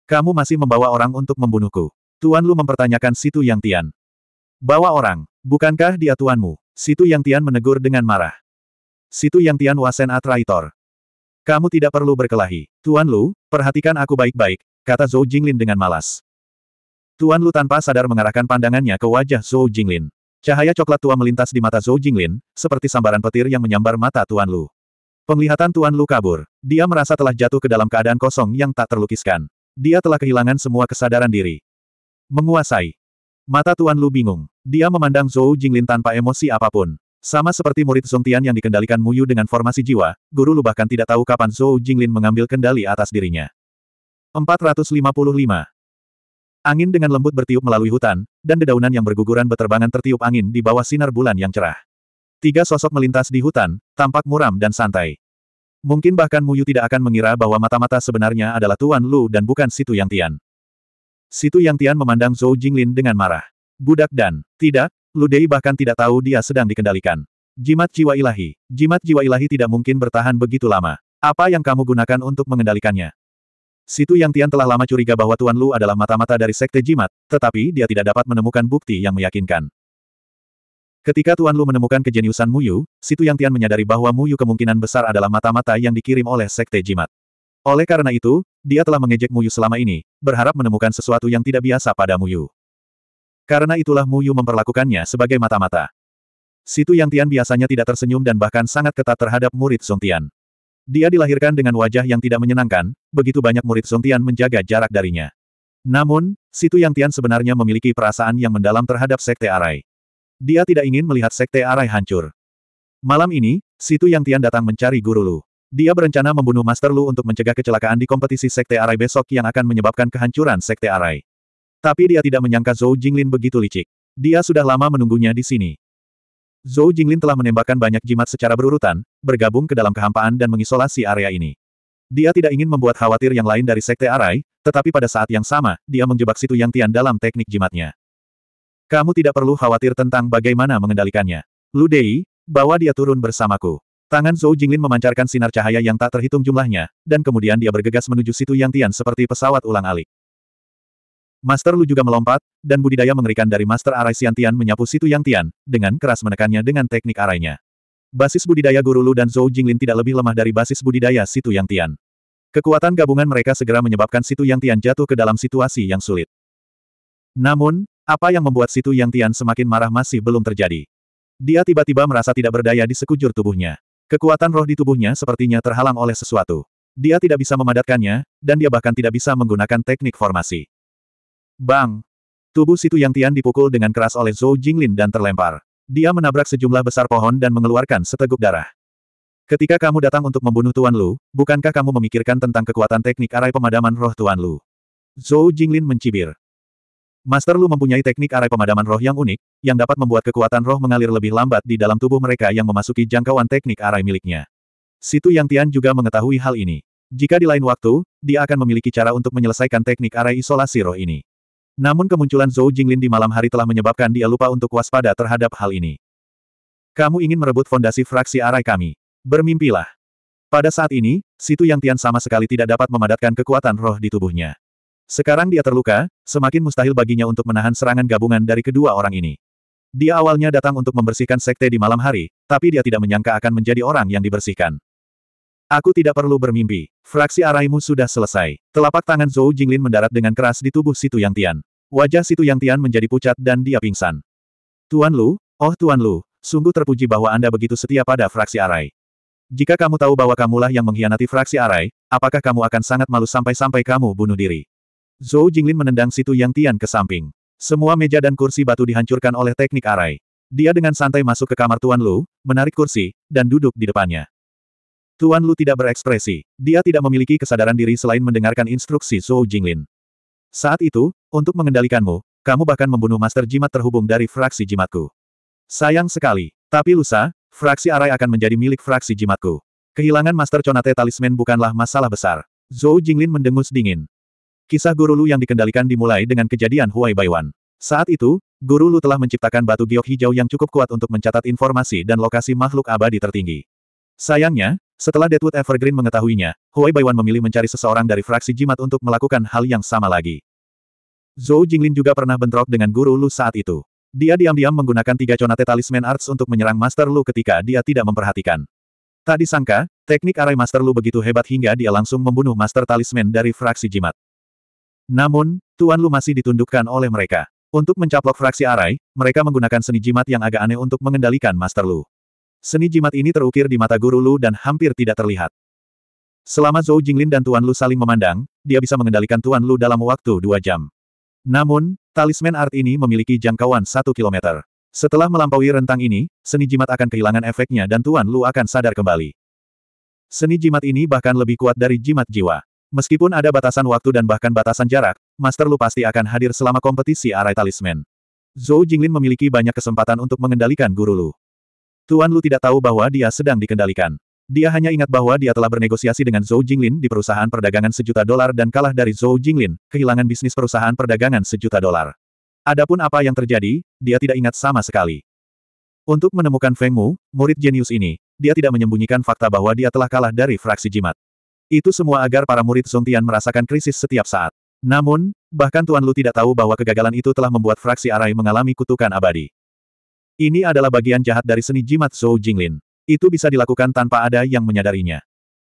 Kamu masih membawa orang untuk membunuhku. Tuan Lu mempertanyakan Situ Yang Tian. Bawa orang, bukankah dia tuanmu? Situ Yang Tian menegur dengan marah. Situ Yang Tian wasen atraitor. Kamu tidak perlu berkelahi. Tuan Lu, perhatikan aku baik-baik, kata Zhou Jinglin dengan malas. Tuan Lu tanpa sadar mengarahkan pandangannya ke wajah Zhou Jinglin. Cahaya coklat tua melintas di mata Zhou Jinglin, seperti sambaran petir yang menyambar mata Tuan Lu. Penglihatan Tuan Lu kabur. Dia merasa telah jatuh ke dalam keadaan kosong yang tak terlukiskan. Dia telah kehilangan semua kesadaran diri. Menguasai. Mata Tuan Lu bingung. Dia memandang Zhou Jinglin tanpa emosi apa pun. Sama seperti murid Tian yang dikendalikan Muyu dengan formasi jiwa, Guru Lu bahkan tidak tahu kapan Zhou Jinglin mengambil kendali atas dirinya. 455. Angin dengan lembut bertiup melalui hutan, dan dedaunan yang berguguran beterbangan tertiup angin di bawah sinar bulan yang cerah. Tiga sosok melintas di hutan, tampak muram dan santai. Mungkin bahkan Muyu tidak akan mengira bahwa mata-mata sebenarnya adalah Tuan Lu dan bukan Situ Yang Tian. Situ Yang Tian memandang Zhou Jinglin dengan marah. Budak dan, tidak, Lu Dei bahkan tidak tahu dia sedang dikendalikan. Jimat jiwa ilahi. Jimat jiwa ilahi tidak mungkin bertahan begitu lama. Apa yang kamu gunakan untuk mengendalikannya? Situ Yang Tian telah lama curiga bahwa Tuan Lu adalah mata-mata dari Sekte Jimat, tetapi dia tidak dapat menemukan bukti yang meyakinkan. Ketika Tuan Lu menemukan kejeniusan Muyu, Situ Yang Tian menyadari bahwa Muyu kemungkinan besar adalah mata-mata yang dikirim oleh Sekte Jimat. Oleh karena itu, dia telah mengejek Muyu selama ini, berharap menemukan sesuatu yang tidak biasa pada Muyu. Karena itulah Muyu memperlakukannya sebagai mata-mata. Situ Yang Tian biasanya tidak tersenyum dan bahkan sangat ketat terhadap murid Song Tian. Dia dilahirkan dengan wajah yang tidak menyenangkan, begitu banyak murid Song Tian menjaga jarak darinya. Namun, Situ Yang Tian sebenarnya memiliki perasaan yang mendalam terhadap Sekte Arai. Dia tidak ingin melihat Sekte Arai hancur. Malam ini, Situ Yang Tian datang mencari Guru Lu. Dia berencana membunuh Master Lu untuk mencegah kecelakaan di kompetisi Sekte Arai besok yang akan menyebabkan kehancuran Sekte Arai. Tapi dia tidak menyangka Zhou Jinglin begitu licik. Dia sudah lama menunggunya di sini. Zhou Jinglin telah menembakkan banyak jimat secara berurutan, bergabung ke dalam kehampaan dan mengisolasi area ini. Dia tidak ingin membuat khawatir yang lain dari Sekte Arai, tetapi pada saat yang sama, dia menjebak Situ Yang Tian dalam teknik jimatnya. Kamu tidak perlu khawatir tentang bagaimana mengendalikannya. Lu Dei, bawa dia turun bersamaku. Tangan Zhou Jinglin memancarkan sinar cahaya yang tak terhitung jumlahnya, dan kemudian dia bergegas menuju Situ Yang Tian seperti pesawat ulang-alik. Master Lu juga melompat, dan budidaya mengerikan dari Master Arai Tian menyapu Situ Yang Tian, dengan keras menekannya dengan teknik arainya. Basis budidaya Guru Lu dan Zhou Jinglin tidak lebih lemah dari basis budidaya Situ Yang Tian. Kekuatan gabungan mereka segera menyebabkan Situ Yang Tian jatuh ke dalam situasi yang sulit. Namun, apa yang membuat Situ Yang Tian semakin marah masih belum terjadi. Dia tiba-tiba merasa tidak berdaya di sekujur tubuhnya. Kekuatan roh di tubuhnya sepertinya terhalang oleh sesuatu. Dia tidak bisa memadatkannya, dan dia bahkan tidak bisa menggunakan teknik formasi. Bang! Tubuh Situ Yang Tian dipukul dengan keras oleh Zhou Jinglin dan terlempar. Dia menabrak sejumlah besar pohon dan mengeluarkan seteguk darah. Ketika kamu datang untuk membunuh Tuan Lu, bukankah kamu memikirkan tentang kekuatan teknik arai pemadaman roh Tuan Lu? Zhou Jinglin mencibir. Master Lu mempunyai teknik arai pemadaman roh yang unik, yang dapat membuat kekuatan roh mengalir lebih lambat di dalam tubuh mereka yang memasuki jangkauan teknik arai miliknya. Situ Yang Tian juga mengetahui hal ini. Jika di lain waktu, dia akan memiliki cara untuk menyelesaikan teknik arai isolasi roh ini. Namun kemunculan Zhou Jinglin di malam hari telah menyebabkan dia lupa untuk waspada terhadap hal ini. Kamu ingin merebut fondasi fraksi arai kami. Bermimpilah. Pada saat ini, Situ Yang Tian sama sekali tidak dapat memadatkan kekuatan roh di tubuhnya. Sekarang dia terluka, semakin mustahil baginya untuk menahan serangan gabungan dari kedua orang ini. Dia awalnya datang untuk membersihkan sekte di malam hari, tapi dia tidak menyangka akan menjadi orang yang dibersihkan. Aku tidak perlu bermimpi. Fraksi araimu sudah selesai. Telapak tangan Zhou Jinglin mendarat dengan keras di tubuh Situ Yang Tian. Wajah Situ Yang Tian menjadi pucat dan dia pingsan. Tuan Lu, oh Tuan Lu, sungguh terpuji bahwa Anda begitu setia pada fraksi arai. Jika kamu tahu bahwa kamulah yang mengkhianati fraksi arai, apakah kamu akan sangat malu sampai-sampai kamu bunuh diri? Zhou Jinglin menendang Situ Yang Tian ke samping. Semua meja dan kursi batu dihancurkan oleh teknik arai. Dia dengan santai masuk ke kamar Tuan Lu, menarik kursi, dan duduk di depannya. Tuan Lu tidak berekspresi. Dia tidak memiliki kesadaran diri selain mendengarkan instruksi Zhou Jinglin. Saat itu, untuk mengendalikanmu, kamu bahkan membunuh Master Jimat terhubung dari fraksi jimatku. Sayang sekali. Tapi lusa, fraksi arai akan menjadi milik fraksi jimatku. Kehilangan Master Conate Talisman bukanlah masalah besar. Zhou Jinglin mendengus dingin. Kisah Guru Lu yang dikendalikan dimulai dengan kejadian Huai Baiwan. Saat itu, Guru Lu telah menciptakan batu giok hijau yang cukup kuat untuk mencatat informasi dan lokasi makhluk abadi tertinggi. Sayangnya, setelah Deadwood Evergreen mengetahuinya, Huai Baiwan memilih mencari seseorang dari fraksi jimat untuk melakukan hal yang sama lagi. Zhou Jinglin juga pernah bentrok dengan guru Lu saat itu. Dia diam-diam menggunakan tiga conate talisman arts untuk menyerang Master Lu ketika dia tidak memperhatikan. Tak disangka, teknik arai Master Lu begitu hebat hingga dia langsung membunuh Master Talisman dari fraksi jimat. Namun, Tuan Lu masih ditundukkan oleh mereka. Untuk mencaplok fraksi arai, mereka menggunakan seni jimat yang agak aneh untuk mengendalikan Master Lu. Seni jimat ini terukir di mata Guru Lu dan hampir tidak terlihat. Selama Zhou Jinglin dan Tuan Lu saling memandang, dia bisa mengendalikan Tuan Lu dalam waktu dua jam. Namun, talisman art ini memiliki jangkauan satu kilometer. Setelah melampaui rentang ini, seni jimat akan kehilangan efeknya dan Tuan Lu akan sadar kembali. Seni jimat ini bahkan lebih kuat dari jimat jiwa. Meskipun ada batasan waktu dan bahkan batasan jarak, Master Lu pasti akan hadir selama kompetisi arai talisman. Zhou Jinglin memiliki banyak kesempatan untuk mengendalikan Guru Lu. Tuan Lu tidak tahu bahwa dia sedang dikendalikan. Dia hanya ingat bahwa dia telah bernegosiasi dengan Zhou Jinglin di perusahaan perdagangan sejuta dolar dan kalah dari Zhou Jinglin, kehilangan bisnis perusahaan perdagangan sejuta dolar. Adapun apa yang terjadi, dia tidak ingat sama sekali. Untuk menemukan Feng Mu, murid jenius ini, dia tidak menyembunyikan fakta bahwa dia telah kalah dari fraksi jimat. Itu semua agar para murid Song Tian merasakan krisis setiap saat. Namun, bahkan Tuan Lu tidak tahu bahwa kegagalan itu telah membuat fraksi Arai mengalami kutukan abadi. Ini adalah bagian jahat dari seni jimat Zhou Jinglin. Itu bisa dilakukan tanpa ada yang menyadarinya.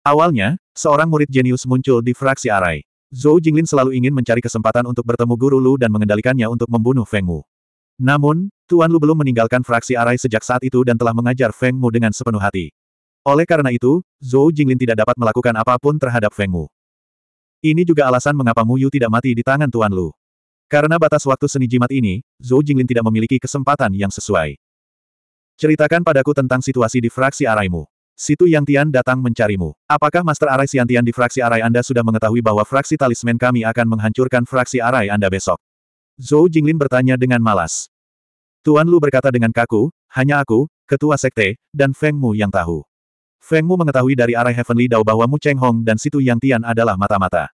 Awalnya, seorang murid jenius muncul di fraksi Arai. Zhou Jinglin selalu ingin mencari kesempatan untuk bertemu Guru Lu dan mengendalikannya untuk membunuh Feng Mu. Namun, Tuan Lu belum meninggalkan fraksi Arai sejak saat itu dan telah mengajar Feng Mu dengan sepenuh hati. Oleh karena itu, Zhou Jinglin tidak dapat melakukan apa pun terhadap Feng Mu. Ini juga alasan mengapa Mu Yu tidak mati di tangan Tuan Lu. Karena batas waktu seni jimat ini, Zhou Jinglin tidak memiliki kesempatan yang sesuai. Ceritakan padaku tentang situasi di fraksi araimu. Situ Yang Tian datang mencarimu. Apakah Master Arai Tian di fraksi arai Anda sudah mengetahui bahwa fraksi talisman kami akan menghancurkan fraksi arai Anda besok? Zhou Jinglin bertanya dengan malas. Tuan Lu berkata dengan kaku, hanya aku, ketua sekte, dan Feng Mu yang tahu. Feng Mu mengetahui dari arai Heavenly Dao bahwa Mu Cheng Hong dan Situ Yang Tian adalah mata-mata.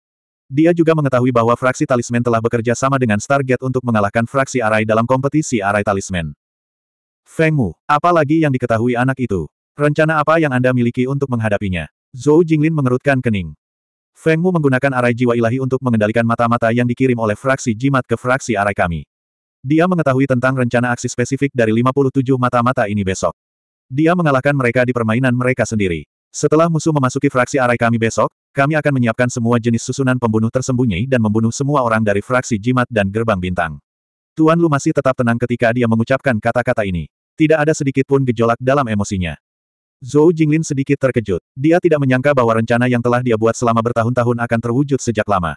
Dia juga mengetahui bahwa fraksi talisman telah bekerja sama dengan Stargate untuk mengalahkan fraksi Arai dalam kompetisi Arai talisman. Feng Mu, apa lagi yang diketahui anak itu? Rencana apa yang Anda miliki untuk menghadapinya? Zhou Jinglin mengerutkan kening. Feng Mu menggunakan arai jiwa ilahi untuk mengendalikan mata-mata yang dikirim oleh fraksi jimat ke fraksi arai kami. Dia mengetahui tentang rencana aksi spesifik dari 57 mata-mata ini besok. Dia mengalahkan mereka di permainan mereka sendiri. Setelah musuh memasuki fraksi arai kami besok, kami akan menyiapkan semua jenis susunan pembunuh tersembunyi dan membunuh semua orang dari fraksi jimat dan gerbang bintang. Tuan Lu masih tetap tenang ketika dia mengucapkan kata-kata ini. Tidak ada sedikit pun gejolak dalam emosinya. Zhou Jinglin sedikit terkejut. Dia tidak menyangka bahwa rencana yang telah dia buat selama bertahun-tahun akan terwujud sejak lama.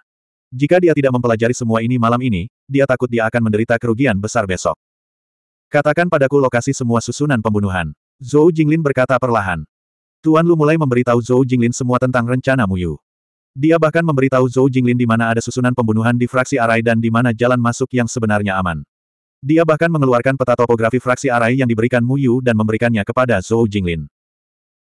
Jika dia tidak mempelajari semua ini malam ini, dia takut dia akan menderita kerugian besar besok. Katakan padaku lokasi semua susunan pembunuhan. Zhou Jinglin berkata perlahan. Tuan Lu mulai memberitahu Zhou Jinglin semua tentang rencana Muyu. Dia bahkan memberitahu Zhou Jinglin di mana ada susunan pembunuhan di fraksi Arai dan di mana jalan masuk yang sebenarnya aman. Dia bahkan mengeluarkan peta topografi fraksi Arai yang diberikan Muyu dan memberikannya kepada Zhou Jinglin.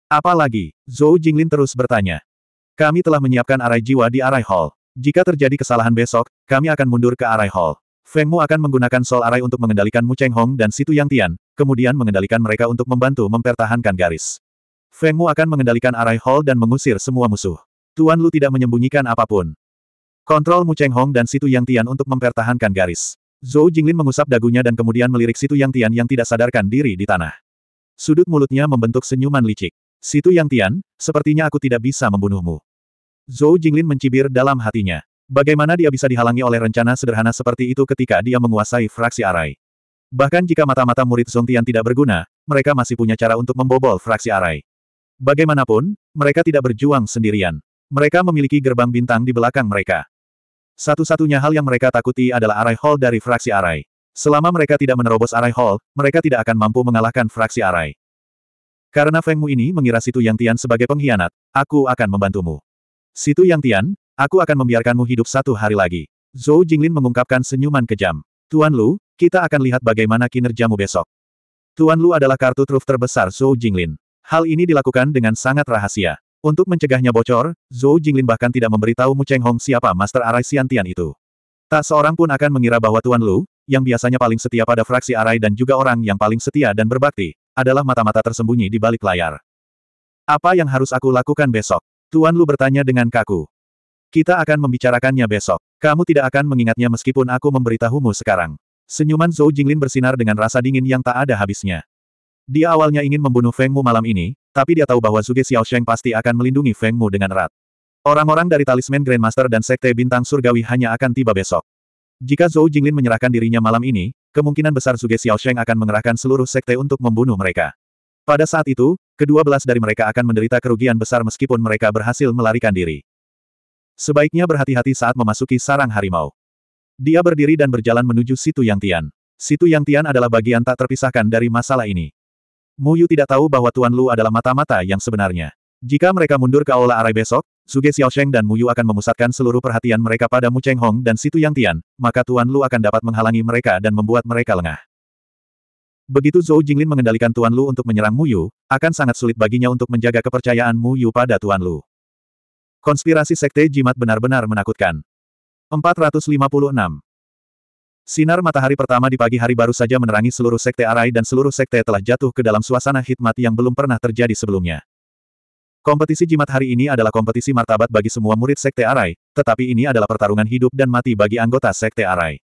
Apalagi, Zhou Jinglin terus bertanya. Kami telah menyiapkan Arai jiwa di Arai Hall. Jika terjadi kesalahan besok, kami akan mundur ke Arai Hall. Feng Mu akan menggunakan Soul Arai untuk mengendalikan Mu Cheng Hong dan Situ Yang Tian, kemudian mengendalikan mereka untuk membantu mempertahankan garis. Feng Mu akan mengendalikan Arai Hall dan mengusir semua musuh. Tuan Lu tidak menyembunyikan apa pun. Kontrol Mu Cheng Hong dan Situ Yang Tian untuk mempertahankan garis. Zhou Jinglin mengusap dagunya dan kemudian melirik Situ Yang Tian yang tidak sadarkan diri di tanah. Sudut mulutnya membentuk senyuman licik. Situ Yang Tian, sepertinya aku tidak bisa membunuhmu. Zhou Jinglin mencibir dalam hatinya. Bagaimana dia bisa dihalangi oleh rencana sederhana seperti itu ketika dia menguasai fraksi arai? Bahkan jika mata-mata murid Tian tidak berguna, mereka masih punya cara untuk membobol fraksi arai. Bagaimanapun, mereka tidak berjuang sendirian. Mereka memiliki gerbang bintang di belakang mereka. Satu-satunya hal yang mereka takuti adalah Arai Hall dari fraksi Arai. Selama mereka tidak menerobos Arai Hall, mereka tidak akan mampu mengalahkan fraksi Arai. Karena Feng Mu ini mengira Situ Yang Tian sebagai pengkhianat, aku akan membantumu. Situ Yang Tian, aku akan membiarkanmu hidup satu hari lagi. Zhou Jinglin mengungkapkan senyuman kejam. Tuan Lu, kita akan lihat bagaimana kinerjamu besok. Tuan Lu adalah kartu truf terbesar Zhou Jinglin. Hal ini dilakukan dengan sangat rahasia. Untuk mencegahnya bocor, Zhou Jinglin bahkan tidak memberitahu Mu Cheng Hong siapa Master Arai Xiantian itu. Tak seorang pun akan mengira bahwa Tuan Lu, yang biasanya paling setia pada fraksi Arai dan juga orang yang paling setia dan berbakti, adalah mata-mata tersembunyi di balik layar. Apa yang harus aku lakukan besok? Tuan Lu bertanya dengan kaku. Kita akan membicarakannya besok. Kamu tidak akan mengingatnya meskipun aku memberitahumu sekarang. Senyuman Zhou Jinglin bersinar dengan rasa dingin yang tak ada habisnya. Dia awalnya ingin membunuh Feng Mu malam ini, tapi dia tahu bahwa Zuge Xiaosheng pasti akan melindungi Feng Mu dengan erat. Orang-orang dari talisman Grandmaster dan Sekte Bintang Surgawi hanya akan tiba besok. Jika Zhou Jinglin menyerahkan dirinya malam ini, kemungkinan besar Zuge Xiaosheng akan mengerahkan seluruh sekte untuk membunuh mereka. Pada saat itu, kedua belas dari mereka akan menderita kerugian besar meskipun mereka berhasil melarikan diri. Sebaiknya berhati-hati saat memasuki sarang harimau. Dia berdiri dan berjalan menuju Situ Yang Tian. Situ Yang Tian adalah bagian tak terpisahkan dari masalah ini. Mu Yu tidak tahu bahwa Tuan Lu adalah mata-mata yang sebenarnya. Jika mereka mundur ke Aula Arai besok, Zuge Xiaosheng dan Mu Yu akan memusatkan seluruh perhatian mereka pada Mu Cheng Hong dan Situ Yang Tian, maka Tuan Lu akan dapat menghalangi mereka dan membuat mereka lengah. Begitu Zhou Jinglin mengendalikan Tuan Lu untuk menyerang Mu Yu, akan sangat sulit baginya untuk menjaga kepercayaan Mu Yu pada Tuan Lu. Konspirasi Sekte Jimat benar-benar menakutkan. 456 Sinar matahari pertama di pagi hari baru saja menerangi seluruh sekte Arai dan seluruh sekte telah jatuh ke dalam suasana hikmat yang belum pernah terjadi sebelumnya. Kompetisi jimat hari ini adalah kompetisi martabat bagi semua murid sekte Arai, tetapi ini adalah pertarungan hidup dan mati bagi anggota sekte Arai.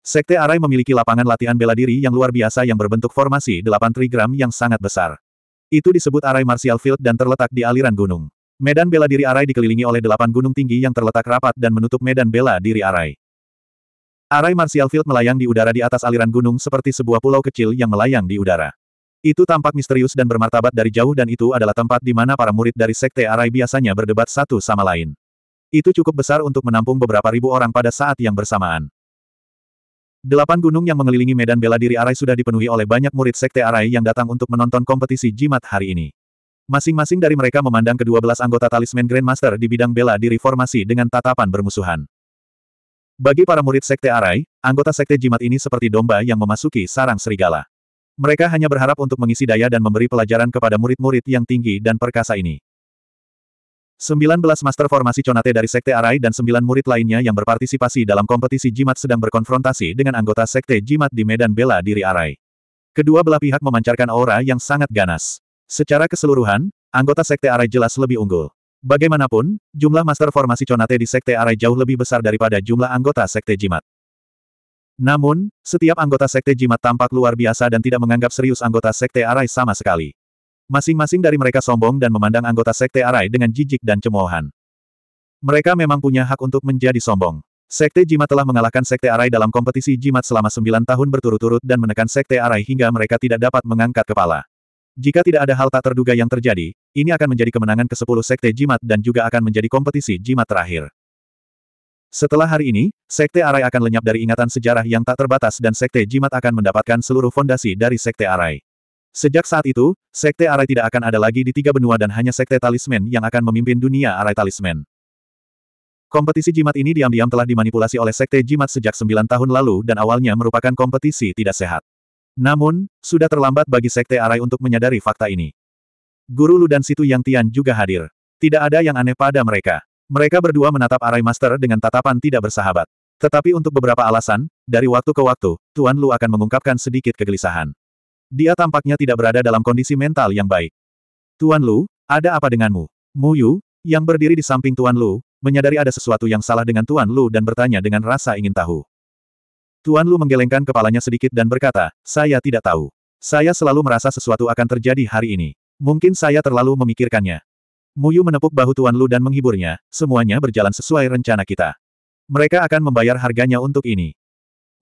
Sekte Arai memiliki lapangan latihan bela diri yang luar biasa yang berbentuk formasi 8 trigram yang sangat besar. Itu disebut Arai Martial Field dan terletak di aliran gunung. Medan bela diri Arai dikelilingi oleh delapan gunung tinggi yang terletak rapat dan menutup medan bela diri Arai. Arai Martial Field melayang di udara di atas aliran gunung seperti sebuah pulau kecil yang melayang di udara. Itu tampak misterius dan bermartabat dari jauh dan itu adalah tempat di mana para murid dari Sekte Arai biasanya berdebat satu sama lain. Itu cukup besar untuk menampung beberapa ribu orang pada saat yang bersamaan. Delapan gunung yang mengelilingi medan bela diri Arai sudah dipenuhi oleh banyak murid Sekte Arai yang datang untuk menonton kompetisi jimat hari ini. Masing-masing dari mereka memandang kedua belas anggota talisman Grandmaster di bidang bela diri formasi dengan tatapan bermusuhan. Bagi para murid Sekte Arai, anggota Sekte Jimat ini seperti domba yang memasuki sarang serigala. Mereka hanya berharap untuk mengisi daya dan memberi pelajaran kepada murid-murid yang tinggi dan perkasa ini. 19 Master Formasi Conate dari Sekte Arai dan 9 murid lainnya yang berpartisipasi dalam kompetisi jimat sedang berkonfrontasi dengan anggota Sekte Jimat di medan bela diri Arai. Kedua belah pihak memancarkan aura yang sangat ganas. Secara keseluruhan, anggota Sekte Arai jelas lebih unggul. Bagaimanapun, jumlah master formasi Conate di Sekte Arai jauh lebih besar daripada jumlah anggota Sekte Jimat. Namun, setiap anggota Sekte Jimat tampak luar biasa dan tidak menganggap serius anggota Sekte Arai sama sekali. Masing-masing dari mereka sombong dan memandang anggota Sekte Arai dengan jijik dan cemoohan. Mereka memang punya hak untuk menjadi sombong. Sekte Jimat telah mengalahkan Sekte Arai dalam kompetisi Jimat selama sembilan tahun berturut-turut dan menekan Sekte Arai hingga mereka tidak dapat mengangkat kepala. Jika tidak ada hal tak terduga yang terjadi, ini akan menjadi kemenangan ke-10 Sekte Jimat dan juga akan menjadi kompetisi Jimat terakhir. Setelah hari ini, Sekte Arai akan lenyap dari ingatan sejarah yang tak terbatas dan Sekte Jimat akan mendapatkan seluruh fondasi dari Sekte Arai. Sejak saat itu, Sekte Arai tidak akan ada lagi di tiga benua dan hanya Sekte Talisman yang akan memimpin dunia Arai Talisman. Kompetisi jimat ini diam-diam telah dimanipulasi oleh Sekte Jimat sejak sembilan tahun lalu dan awalnya merupakan kompetisi tidak sehat. Namun, sudah terlambat bagi Sekte Arai untuk menyadari fakta ini. Guru Lu dan Situ Yang Tian juga hadir. Tidak ada yang aneh pada mereka. Mereka berdua menatap Arai Master dengan tatapan tidak bersahabat. Tetapi untuk beberapa alasan, dari waktu ke waktu, Tuan Lu akan mengungkapkan sedikit kegelisahan. Dia tampaknya tidak berada dalam kondisi mental yang baik. Tuan Lu, ada apa denganmu? Mu Yu, yang berdiri di samping Tuan Lu, menyadari ada sesuatu yang salah dengan Tuan Lu dan bertanya dengan rasa ingin tahu. Tuan Lu menggelengkan kepalanya sedikit dan berkata, saya tidak tahu. Saya selalu merasa sesuatu akan terjadi hari ini. Mungkin saya terlalu memikirkannya. Muyu menepuk bahu Tuan Lu dan menghiburnya, semuanya berjalan sesuai rencana kita. Mereka akan membayar harganya untuk ini.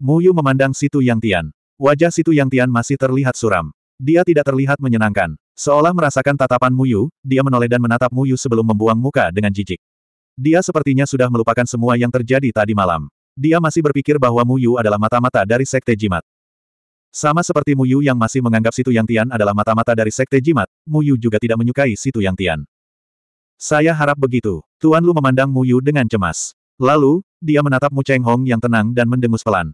Muyu memandang Situ Yang Tian. Wajah Situ Yang Tian masih terlihat suram. Dia tidak terlihat menyenangkan. Seolah merasakan tatapan Muyu, dia menoleh dan menatap Muyu sebelum membuang muka dengan jijik. Dia sepertinya sudah melupakan semua yang terjadi tadi malam. Dia masih berpikir bahwa Muyu adalah mata-mata dari Sekte Jimat. Sama seperti Muyu yang masih menganggap Situ Yang Tian adalah mata-mata dari Sekte Jimat, Muyu juga tidak menyukai Situ Yang Tian. Saya harap begitu. Tuan Lu memandang Muyu dengan cemas. Lalu, dia menatap Mu Cheng Hong yang tenang dan mendengus pelan.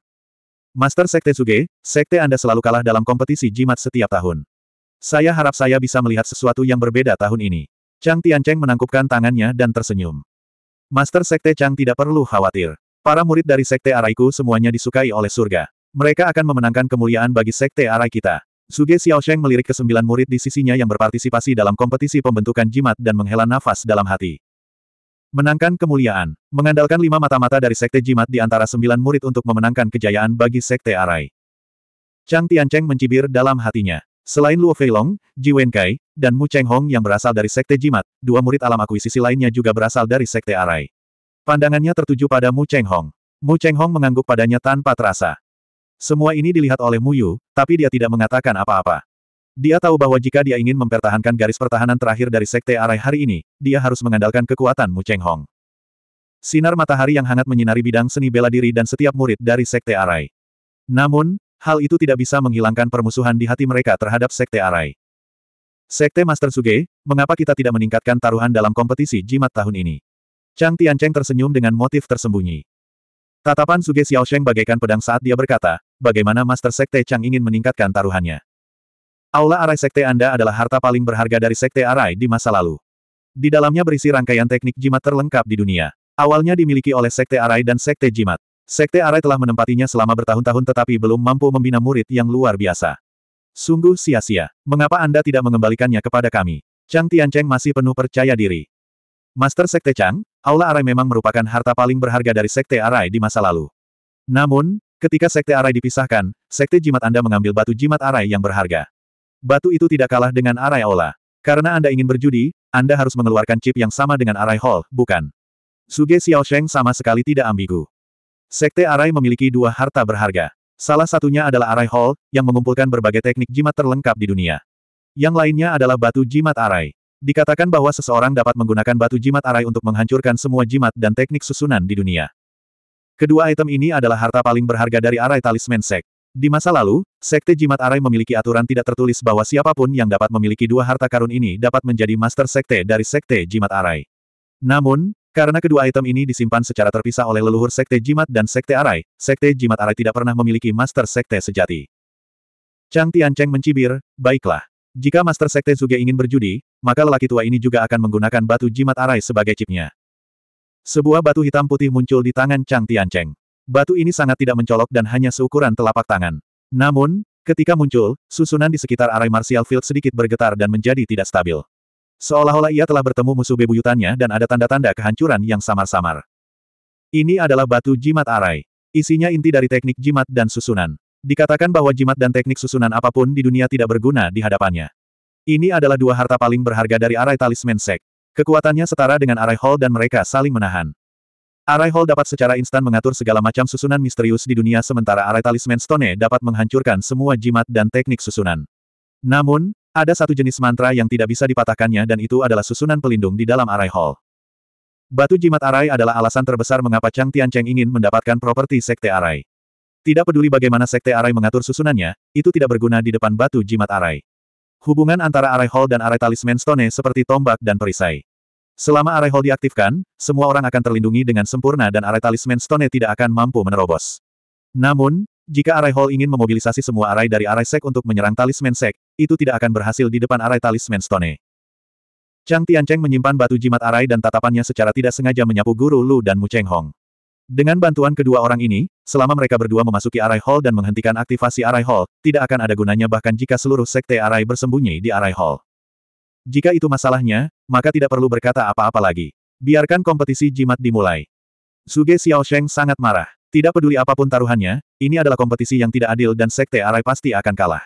Master Sekte Suge, sekte Anda selalu kalah dalam kompetisi jimat setiap tahun. Saya harap saya bisa melihat sesuatu yang berbeda tahun ini. Chang Tiancheng menangkupkan tangannya dan tersenyum. Master Sekte Chang tidak perlu khawatir. Para murid dari Sekte Araiku semuanya disukai oleh surga. Mereka akan memenangkan kemuliaan bagi Sekte Arai kita. Suge Xiaosheng melirik ke sembilan murid di sisinya yang berpartisipasi dalam kompetisi pembentukan jimat dan menghela nafas dalam hati. Menangkan kemuliaan. Mengandalkan lima mata-mata dari Sekte Jimat di antara sembilan murid untuk memenangkan kejayaan bagi Sekte Arai. Chang Tiancheng mencibir dalam hatinya. Selain Luo Feilong, Ji Wenkai, dan Mu Cheng Hong yang berasal dari Sekte Jimat, dua murid alam akuisisi lainnya juga berasal dari Sekte Arai. Pandangannya tertuju pada Mu Cheng Hong. Mu Cheng Hong mengangguk padanya tanpa terasa. Semua ini dilihat oleh Mu Yu, tapi dia tidak mengatakan apa-apa. Dia tahu bahwa jika dia ingin mempertahankan garis pertahanan terakhir dari Sekte Arai hari ini, dia harus mengandalkan kekuatan Mu Cheng Hong. Sinar matahari yang hangat menyinari bidang seni bela diri dan setiap murid dari Sekte Arai. Namun, hal itu tidak bisa menghilangkan permusuhan di hati mereka terhadap Sekte Arai. Sekte Master Suge, mengapa kita tidak meningkatkan taruhan dalam kompetisi jimat tahun ini? Chang Tiancheng tersenyum dengan motif tersembunyi. Tatapan Suge Xiaosheng bagaikan pedang saat dia berkata, bagaimana Master Sekte Chang ingin meningkatkan taruhannya. Aula Arai Sekte Anda adalah harta paling berharga dari Sekte Arai di masa lalu. Di dalamnya berisi rangkaian teknik jimat terlengkap di dunia. Awalnya dimiliki oleh Sekte Arai dan Sekte Jimat. Sekte Arai telah menempatinya selama bertahun-tahun tetapi belum mampu membina murid yang luar biasa. Sungguh sia-sia. Mengapa Anda tidak mengembalikannya kepada kami? Chang Tiancheng masih penuh percaya diri. Master Sekte Chang, Aula Arai memang merupakan harta paling berharga dari Sekte Arai di masa lalu. Namun, ketika Sekte Arai dipisahkan, Sekte Jimat Anda mengambil batu jimat Arai yang berharga. Batu itu tidak kalah dengan Arai Aula. Karena Anda ingin berjudi, Anda harus mengeluarkan chip yang sama dengan Arai Hall, bukan? Suge Xiaosheng sama sekali tidak ambigu. Sekte Arai memiliki dua harta berharga. Salah satunya adalah Arai Hall, yang mengumpulkan berbagai teknik jimat terlengkap di dunia. Yang lainnya adalah batu jimat Arai. Dikatakan bahwa seseorang dapat menggunakan batu jimat Arai untuk menghancurkan semua jimat dan teknik susunan di dunia. Kedua item ini adalah harta paling berharga dari Arai Talisman Sek. Di masa lalu, Sekte Jimat Arai memiliki aturan tidak tertulis bahwa siapa pun yang dapat memiliki dua harta karun ini dapat menjadi Master Sekte dari Sekte Jimat Arai. Namun, karena kedua item ini disimpan secara terpisah oleh leluhur Sekte Jimat dan Sekte Arai, Sekte Jimat Arai tidak pernah memiliki Master Sekte sejati. Chang Tiancheng mencibir, baiklah. Jika Master Sekte Zuge ingin berjudi, maka lelaki tua ini juga akan menggunakan batu Jimat Arai sebagai chipnya. Sebuah batu hitam putih muncul di tangan Chang Tiancheng. Batu ini sangat tidak mencolok dan hanya seukuran telapak tangan. Namun, ketika muncul, susunan di sekitar area martial field sedikit bergetar dan menjadi tidak stabil. Seolah-olah ia telah bertemu musuh bebuyutannya dan ada tanda-tanda kehancuran yang samar-samar. Ini adalah batu jimat arai. Isinya inti dari teknik jimat dan susunan. Dikatakan bahwa jimat dan teknik susunan apa pun di dunia tidak berguna di hadapannya. Ini adalah dua harta paling berharga dari arai talisman sek. Kekuatannya setara dengan arai hall dan mereka saling menahan. Arai Hall dapat secara instan mengatur segala macam susunan misterius di dunia sementara Arai Talisman Stone dapat menghancurkan semua jimat dan teknik susunan. Namun, ada satu jenis mantra yang tidak bisa dipatahkannya dan itu adalah susunan pelindung di dalam Arai Hall. Batu jimat Arai adalah alasan terbesar mengapa Chang Tiancheng ingin mendapatkan properti Sekte Arai. Tidak peduli bagaimana Sekte Arai mengatur susunannya, itu tidak berguna di depan batu jimat Arai. Hubungan antara Arai Hall dan Arai Talisman Stone seperti tombak dan perisai. Selama Arai Hall diaktifkan, semua orang akan terlindungi dengan sempurna dan Arai Talisman Stone tidak akan mampu menerobos. Namun, jika Arai Hall ingin memobilisasi semua Arai dari Arai Sek untuk menyerang Talisman Sek, itu tidak akan berhasil di depan Arai Talisman Stone. Chang Tiancheng menyimpan batu jimat Arai dan tatapannya secara tidak sengaja menyapu Guru Lu dan Mu Cheng Hong. Dengan bantuan kedua orang ini, selama mereka berdua memasuki Arai Hall dan menghentikan aktivasi Arai Hall, tidak akan ada gunanya bahkan jika seluruh sekte Arai bersembunyi di Arai Hall. Jika itu masalahnya, maka tidak perlu berkata apa-apa lagi. Biarkan kompetisi jimat dimulai. Suge Xiaosheng sangat marah. Tidak peduli apa pun taruhannya, ini adalah kompetisi yang tidak adil dan Sekte Arai pasti akan kalah.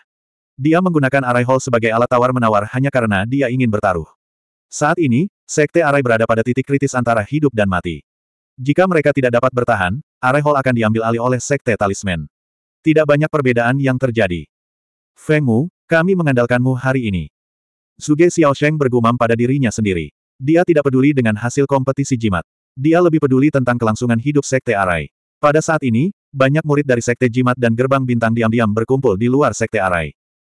Dia menggunakan Arai Hall sebagai alat tawar-menawar hanya karena dia ingin bertaruh. Saat ini, Sekte Arai berada pada titik kritis antara hidup dan mati. Jika mereka tidak dapat bertahan, Arai Hall akan diambil alih oleh Sekte Talisman. Tidak banyak perbedaan yang terjadi. Feng Mu, kami mengandalkanmu hari ini. Suge Xiaosheng bergumam pada dirinya sendiri. Dia tidak peduli dengan hasil kompetisi jimat. Dia lebih peduli tentang kelangsungan hidup Sekte Arai. Pada saat ini, banyak murid dari Sekte Jimat dan Gerbang Bintang diam-diam berkumpul di luar Sekte Arai.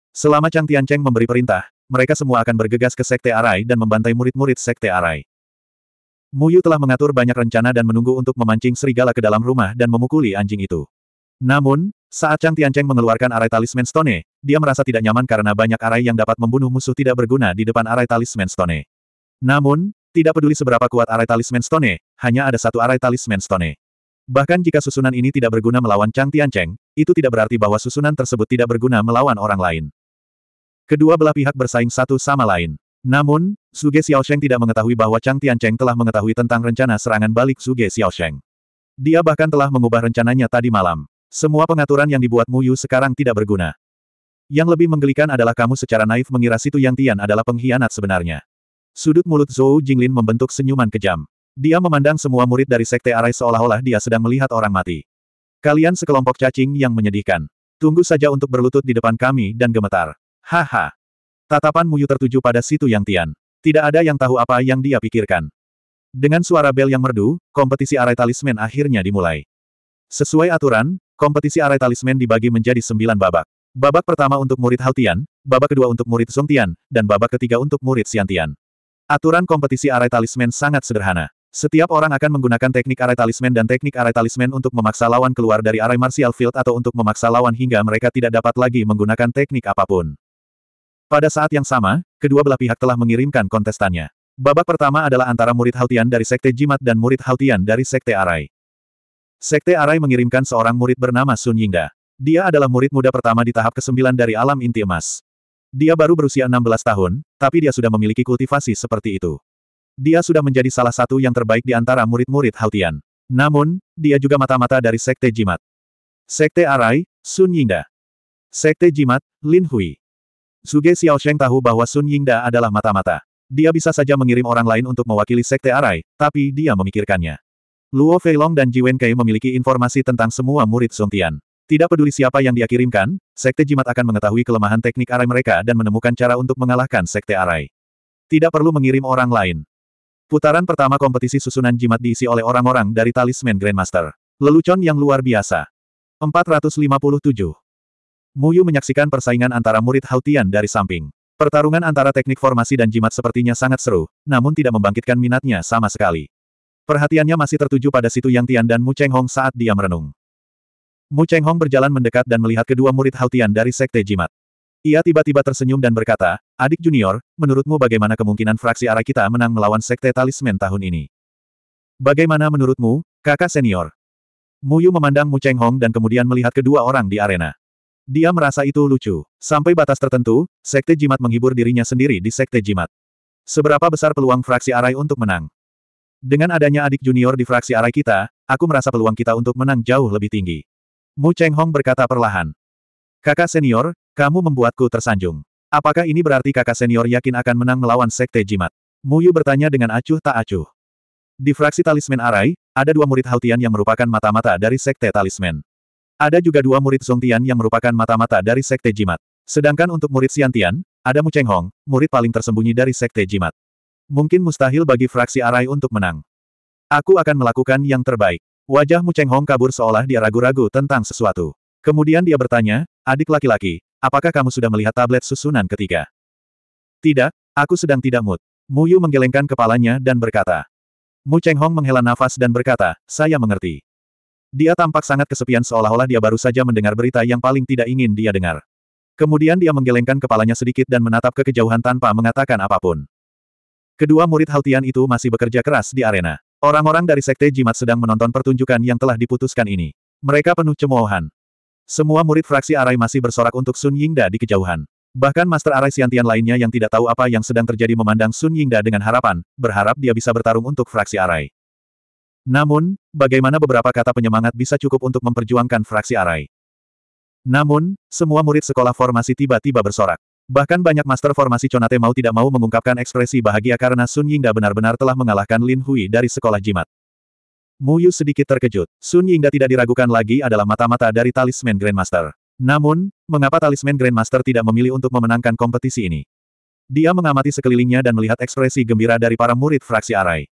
Selama Chang Tiancheng memberi perintah, mereka semua akan bergegas ke Sekte Arai dan membantai murid-murid Sekte Arai. Muyu telah mengatur banyak rencana dan menunggu untuk memancing serigala ke dalam rumah dan memukuli anjing itu. Namun, saat Chang Tiancheng mengeluarkan arai talisman Stone, dia merasa tidak nyaman karena banyak arai yang dapat membunuh musuh tidak berguna di depan arai talisman Stone. Namun, tidak peduli seberapa kuat arai talisman Stone, hanya ada satu arai talisman Stone. Bahkan jika susunan ini tidak berguna melawan Chang Tiancheng, itu tidak berarti bahwa susunan tersebut tidak berguna melawan orang lain. Kedua belah pihak bersaing satu sama lain. Namun, Suge Xiaosheng tidak mengetahui bahwa Chang Tiancheng telah mengetahui tentang rencana serangan balik Suge Xiaosheng. Dia bahkan telah mengubah rencananya tadi malam. Semua pengaturan yang dibuat Mu Yu sekarang tidak berguna. Yang lebih menggelikan adalah kamu secara naif mengira Situ Yang Tian adalah pengkhianat sebenarnya. Sudut mulut Zhou Jinglin membentuk senyuman kejam. Dia memandang semua murid dari Sekte Arai seolah-olah dia sedang melihat orang mati. Kalian sekelompok cacing yang menyedihkan. Tunggu saja untuk berlutut di depan kami dan gemetar. Haha. Tatapan Muyu tertuju pada situ yang Tian. Tidak ada yang tahu apa yang dia pikirkan. Dengan suara bel yang merdu, kompetisi arai talisman akhirnya dimulai. Sesuai aturan, kompetisi arai talisman dibagi menjadi sembilan babak. Babak pertama untuk murid Tian, babak kedua untuk murid Tian, dan babak ketiga untuk murid Tian. Aturan kompetisi arai talisman sangat sederhana. Setiap orang akan menggunakan teknik arai talisman dan teknik arai talisman untuk memaksa lawan keluar dari arai martial field atau untuk memaksa lawan hingga mereka tidak dapat lagi menggunakan teknik apa pun. Pada saat yang sama, kedua belah pihak telah mengirimkan kontestannya. Babak pertama adalah antara murid Hautian dari Sekte Jimat dan murid Hautian dari Sekte Arai. Sekte Arai mengirimkan seorang murid bernama Sun Yingda. Dia adalah murid muda pertama di tahap ke-9 dari alam inti emas. Dia baru berusia 16 tahun, tapi dia sudah memiliki kultivasi seperti itu. Dia sudah menjadi salah satu yang terbaik di antara murid-murid Hautian. Namun, dia juga mata-mata dari Sekte Jimat. Sekte Arai, Sun Yingda. Sekte Jimat, Lin Hui. Suge Xiaosheng tahu bahwa Sun Yingda adalah mata-mata. Dia bisa saja mengirim orang lain untuk mewakili Sekte Arai, tapi dia memikirkannya. Luo Feilong dan Ji Wenkei memiliki informasi tentang semua murid Sun Tian. Tidak peduli siapa yang dia kirimkan, Sekte Jimat akan mengetahui kelemahan teknik Arai mereka dan menemukan cara untuk mengalahkan Sekte Arai. Tidak perlu mengirim orang lain. Putaran pertama kompetisi susunan jimat diisi oleh orang-orang dari Talisman Grandmaster. Lelucon yang luar biasa. 457. Muyu menyaksikan persaingan antara murid Hautian dari samping. Pertarungan antara teknik formasi dan jimat sepertinya sangat seru, namun tidak membangkitkan minatnya sama sekali. Perhatiannya masih tertuju pada situ Yang Tian dan Mu Cheng Hong saat dia merenung. Mu Cheng Hong berjalan mendekat dan melihat kedua murid Hautian dari Sekte Jimat. Ia tiba-tiba tersenyum dan berkata, Adik junior, menurutmu bagaimana kemungkinan fraksi arah kita menang melawan Sekte Talisman tahun ini? Bagaimana menurutmu, kakak senior? Mu Yu memandang Mu Cheng Hong dan kemudian melihat kedua orang di arena. Dia merasa itu lucu. Sampai batas tertentu, Sekte Jimat menghibur dirinya sendiri di Sekte Jimat. Seberapa besar peluang fraksi Arai untuk menang? Dengan adanya adik junior di fraksi Arai kita, aku merasa peluang kita untuk menang jauh lebih tinggi. Mu Cheng Hong berkata perlahan. Kakak senior, kamu membuatku tersanjung. Apakah ini berarti kakak senior yakin akan menang melawan Sekte Jimat? Mu Yu bertanya dengan acuh tak acuh. Di fraksi Talisman Arai, ada dua murid Hautian yang merupakan mata-mata dari Sekte Talisman. Ada juga dua murid Song Tian yang merupakan mata-mata dari Sekte Jimat. Sedangkan untuk murid Xian Tian, ada Mu Cheng Hong, murid paling tersembunyi dari Sekte Jimat. Mungkin mustahil bagi fraksi Arai untuk menang. Aku akan melakukan yang terbaik. Wajah Mu Cheng Hong kabur seolah dia ragu-ragu tentang sesuatu. Kemudian dia bertanya, adik laki-laki, apakah kamu sudah melihat tablet susunan ketiga? Tidak, aku sedang tidak mood. Mu Yu menggelengkan kepalanya dan berkata. Mu Cheng Hong menghela nafas dan berkata, saya mengerti. Dia tampak sangat kesepian seolah-olah dia baru saja mendengar berita yang paling tidak ingin dia dengar. Kemudian dia menggelengkan kepalanya sedikit dan menatap ke kejauhan tanpa mengatakan apa pun. Kedua murid Hautian itu masih bekerja keras di arena. Orang-orang dari Sekte Jimat sedang menonton pertunjukan yang telah diputuskan ini. Mereka penuh cemoohan. Semua murid fraksi Arai masih bersorak untuk Sun Yingda di kejauhan. Bahkan Master Arai Siantian lainnya yang tidak tahu apa yang sedang terjadi memandang Sun Yingda dengan harapan, berharap dia bisa bertarung untuk fraksi Arai. Namun, bagaimana beberapa kata penyemangat bisa cukup untuk memperjuangkan fraksi Arai? Namun, semua murid sekolah formasi tiba-tiba bersorak. Bahkan banyak master formasi Conate mau tidak mau mengungkapkan ekspresi bahagia karena Sun Yingda benar-benar telah mengalahkan Lin Hui dari sekolah jimat. Mu Yu sedikit terkejut. Sun Yingda tidak diragukan lagi adalah mata-mata dari talisman Grandmaster. Namun, mengapa talisman Grandmaster tidak memilih untuk memenangkan kompetisi ini? Dia mengamati sekelilingnya dan melihat ekspresi gembira dari para murid fraksi Arai.